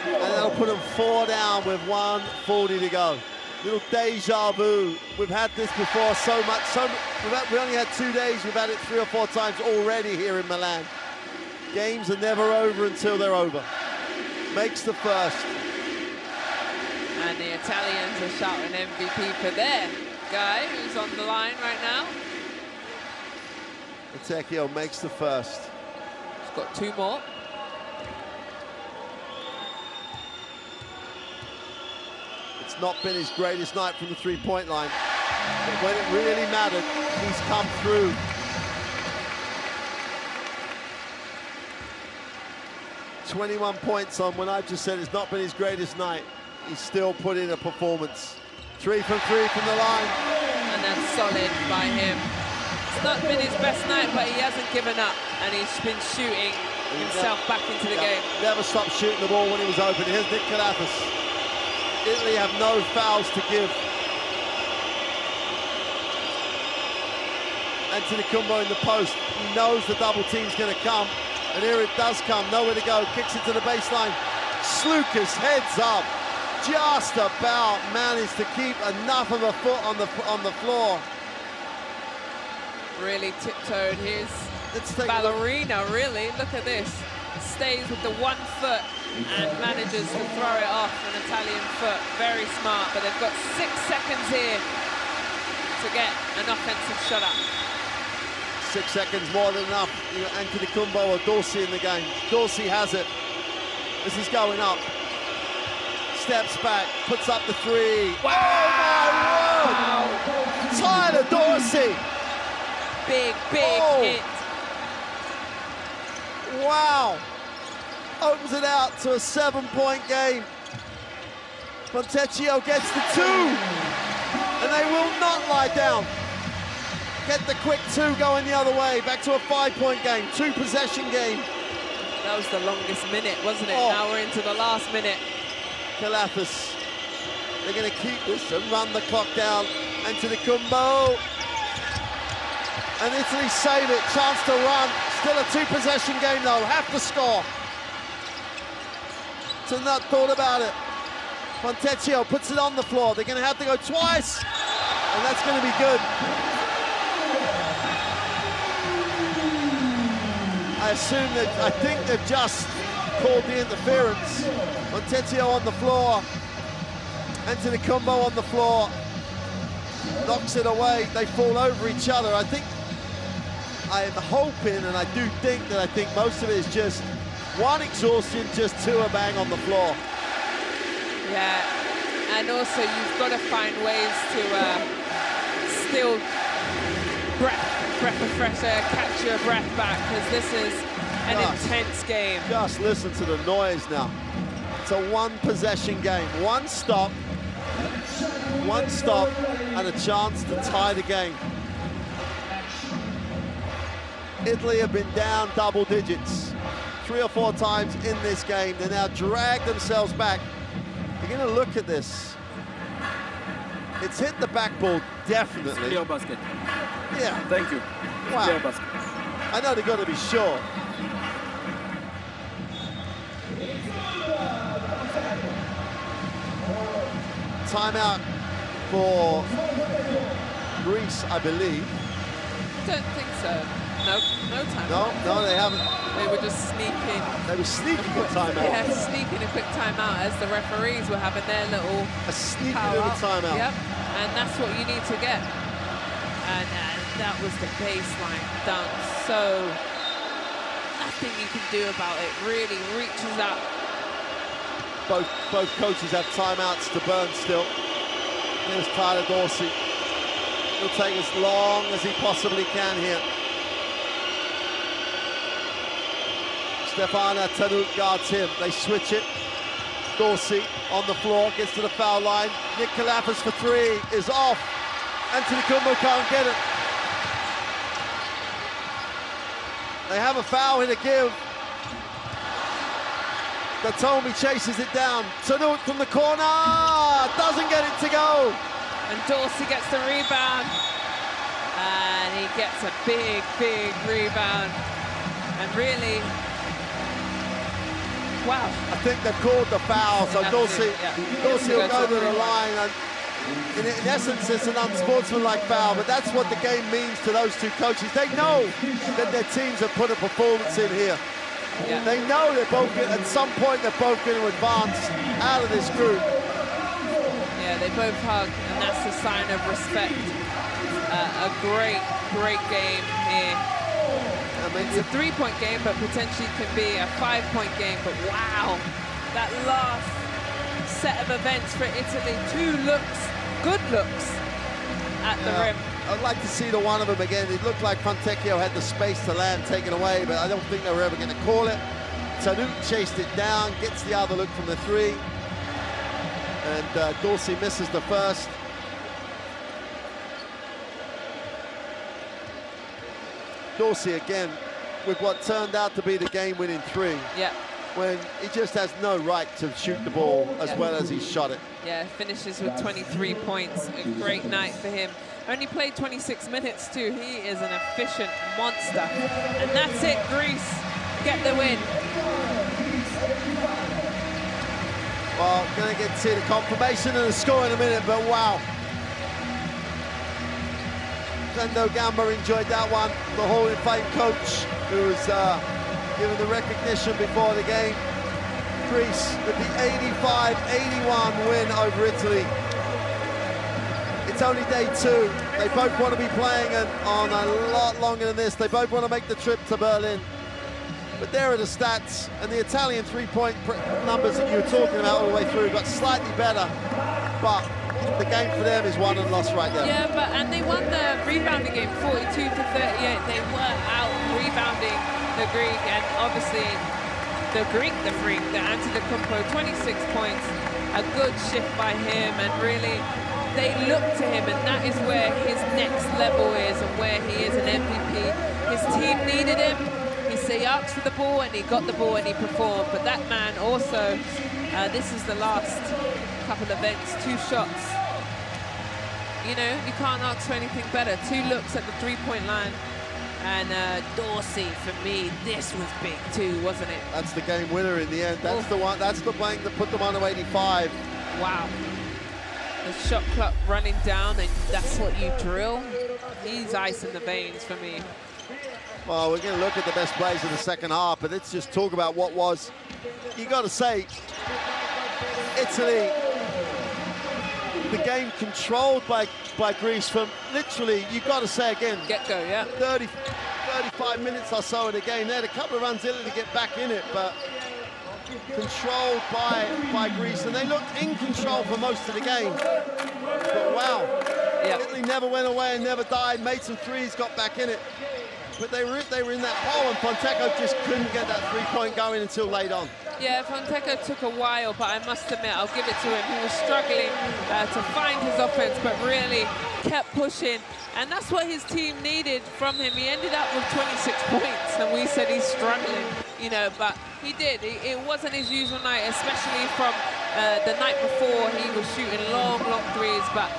And that'll put them four down with 140 to go. Little deja vu. We've had this before so much. So we've had, we only had two days. We've had it three or four times already here in Milan. Games are never over until they're over. Makes the first. And the Italians are shouting MVP for their guy who's on the line right now. Fontecchio makes the first. He's got two more. It's not been his greatest night from the three-point line. But when it really mattered, he's come through. Twenty-one points on when I just said it's not been his greatest night. He's still put in a performance. Three from three from the line. And that's solid by him. It's not been his best night, but he hasn't given up. And he's been shooting himself back into the game. Never stopped shooting the ball when he was open. Here's Nick Calathes. Italy have no fouls to give. Antetokounmpo in the post. He knows the double team's going to come. And here it does come. Nowhere to go. Kicks it to the baseline. Sloukas heads up. Just about managed to keep enough of a foot on the on the floor. Really tiptoed his ballerina, really. Look at this. Stays with the one foot and manages to throw it off an Italian foot. Very smart, but they've got six seconds here to get an offensive shot up. Six seconds more than enough. You know, Antetokounmpo or Dorsey in the game. Dorsey has it. This is going up. Steps back, puts up the three. Wow! Oh my word! Tyler Dorsey! Big, big Oh. hit. Wow! Opens it out to a seven-point game. Fontecchio gets the two, and they will not lie down. Get the quick two going the other way. Back to a five-point game, two-possession game. That was the longest minute, wasn't it? Oh. Now we're into the last minute. Calathes. They're going to keep this and run the clock down. Antetokounmpo. And Italy save it. Chance to run. Still a two-possession game, though. Have to score. To not thought about it. Fontecchio puts it on the floor. They're going to have to go twice. And that's going to be good. I assume that, I think they've just called the interference. Fontecchio on the floor. Antetokounmpo on the floor. Knocks it away. They fall over each other. I think, I'm hoping and I do think that I think most of it is just one exhaustion, just two are bang on the floor. Yeah, and also you've got to find ways to uh, still breath breath of fresh air, catch your breath back, because this is an Just- intense game. Just listen to the noise now. It's a one possession game. One stop, one stop, and a chance to tie the game. Italy have been down double digits three or four times in this game. They now drag themselves back. You're going to look at this. It's hit the backboard, definitely. Clear basket. Yeah, Thank you. Wow. Clear basket. I know they've got to be sure. Timeout for Greece, I believe. Don't think so. No, no time. No, no, they haven't. They were just sneaking. They were sneaking a quick timeout. Yeah, sneaking a quick timeout as the referees were having their little A sneaky little timeout. Yep, and that's what you need to get. And, and that was the baseline dunk. So nothing you can do about it. Really reaches out. Both both coaches have timeouts to burn still. Here's Tyler Dorsey. He'll take as long as he possibly can here. Stefano Tonut guards him. They switch it. Dorsey on the floor, gets to the foul line. Nick Calathes for three is off. Antetokounmpo can't get it. They have a foul here to give. Datome chases it down. Tonut from the corner, doesn't get it to go. And Dorsey gets the rebound. And he gets a big, big rebound. And really, wow. I think they've called the foul, so Dorsey, yeah. Dorsey will go to the line. And in, in essence, it's an unsportsmanlike foul, but that's what the game means to those two coaches. They know that their teams have put a performance in here. Yeah. They know they're both, gonna- at some point, they're both going to advance out of this group. Yeah, they both hug, and that's a sign of respect. Uh, a great, great game here. It's a three-point game, but potentially can be a five-point game. But wow, that last set of events for Italy, two looks, good looks at the rim. I'd like to see the one of them again. It looked like Fontecchio had the space to land taken away, but I don't think they were ever going to call it. Tonut chased it down, gets the other look from the three. And uh, Dorsey misses the first. Dorsey again with what turned out to be the game-winning three Yeah, when he just has no right to shoot the ball as Yeah. well as he shot it. yeah, finishes with 23 points. A great night for him. Only played 26 minutes too. He is an efficient monster. And that's it, Greece. Get the win. Well, going to get to see the confirmation and the score in a minute, but wow. Sandro Gamba enjoyed that one. The Hall of Fame coach who was uh, given the recognition before the game. Greece with the 85-81 win over Italy. It's only day two. They both want to be playing on- a lot longer than this. They both want to make the trip to Berlin. But there are the stats, and the Italian three-point numbers that you were talking about all the way through got slightly better, but the game for them is won and lost right there. Yeah, but and they won the rebounding game 42 to 38. They were out rebounding the Greek, and obviously the Greek, the freak, the Antetokounmpo, 26 points, a good shift by him, and really they look to him, and that is where his next level is, and where he is an MVP. His team needed him. He said he asked for the ball, and he got the ball, and he performed. But that man also, uh, this is the last couple of events, two shots you know, you can't ask for anything better. Two looks at the three-point line. And uh, Dorsey, for me, this was big too, wasn't it? That's the game winner in the end. That's the one. That's the blank that put them on to 85. Wow. The shot clock running down, and that's what you drill. He's ice in the veins for me. Well, we're going to look at the best plays of the second half, but let's just talk about what was. You got to say, Italy, the game controlled by by Greece from literally. you've got to say again, Get go, yeah. 30, 35 minutes or so of the game. They had a couple of runs in to get back in it, but controlled by by Greece, and they looked in control for most of the game. But wow, Yep. Italy never went away and never died, made some threes, got back in it. But they were, they were in that hole and Fontecchio just couldn't get that three-point going until late on. Yeah, Fontecchio took a while, but I must admit, I'll give it to him. He was struggling uh, to find his offense, but really kept pushing. And that's what his team needed from him. He ended up with 26 points, and we said he's struggling, you know, but he did. It, it wasn't his usual night, especially from uh, the night before. He was shooting long, long threes, but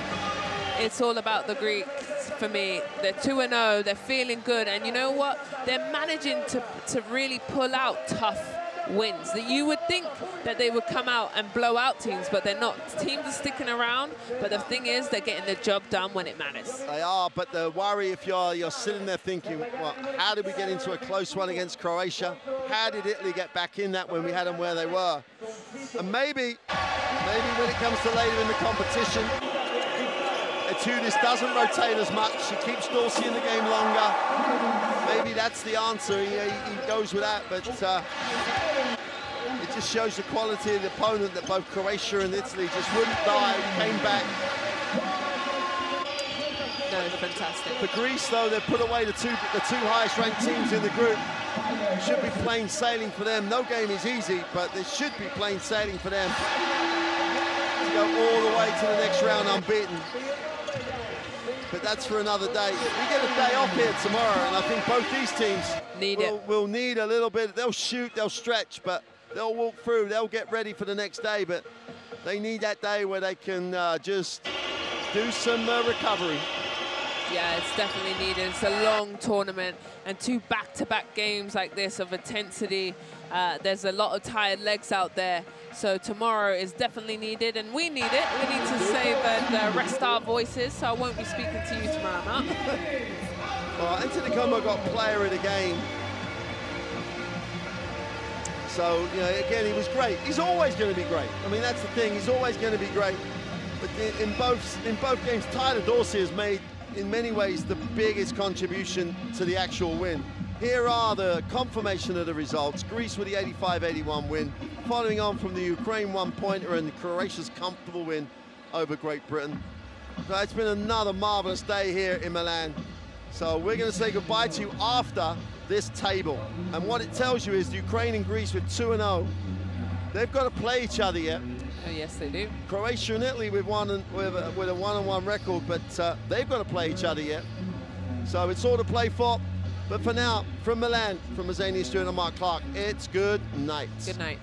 it's all about the Greeks for me. They're 2-0, they're feeling good, and you know what? They're managing to, to really pull out tough wins. That you would think that they would come out and blow out teams, but they're not. Teams are sticking around, but the thing is, they're getting the job done when it matters. They are, but the worry if you're you're sitting there thinking, well, how did we get into a close one against Croatia? How did Italy get back in that when we had them where they were? And maybe, maybe when it comes to later in the competition, Itoudis doesn't rotate as much. He keeps Dorsey in the game longer. Maybe that's the answer. He, he goes with that, but uh, just shows the quality of the opponent that both Croatia and Italy just wouldn't die, came back. No, fantastic. For Greece, though, they've put away the two the two highest ranked teams in the group. Should be plain sailing for them. No game is easy, but there should be plain sailing for them to go all the way to the next round unbeaten. But that's for another day. We get a day off here tomorrow, and I think both these teams need will, it. will need a little bit. They'll shoot, they'll stretch, but they'll walk through. They'll get ready for the next day, but they need that day where they can uh, just do some uh, recovery. Yeah, it's definitely needed. It's a long tournament, and two back-to-back -back games like this of intensity. Uh, there's a lot of tired legs out there, so tomorrow is definitely needed, and we need it. We need to save and uh, rest our voices, so I won't be speaking to you tomorrow night. well, Antetokounmpo got player of the game. So, you know, again, he was great. He's always going to be great. I mean, that's the thing. He's always going to be great. But in, in both in both games, Tyler Dorsey has made, in many ways, the biggest contribution to the actual win. Here are the confirmation of the results. Greece with the 85-81 win, following on from the Ukraine one-pointer and Croatia's comfortable win over Great Britain. So it's been another marvelous day here in Milan. So we're going to say goodbye to you after this table. And what it tells you is Ukraine and Greece with 2-0. They've got to play each other yet. Oh, yes, they do. Croatia and Italy with one and, with, a, with a one-on-one record, but uh, they've got to play each other yet. So it's all to play for. But for now, from Milan, from Azania Stewart and Mark Clark, it's good night. Good night.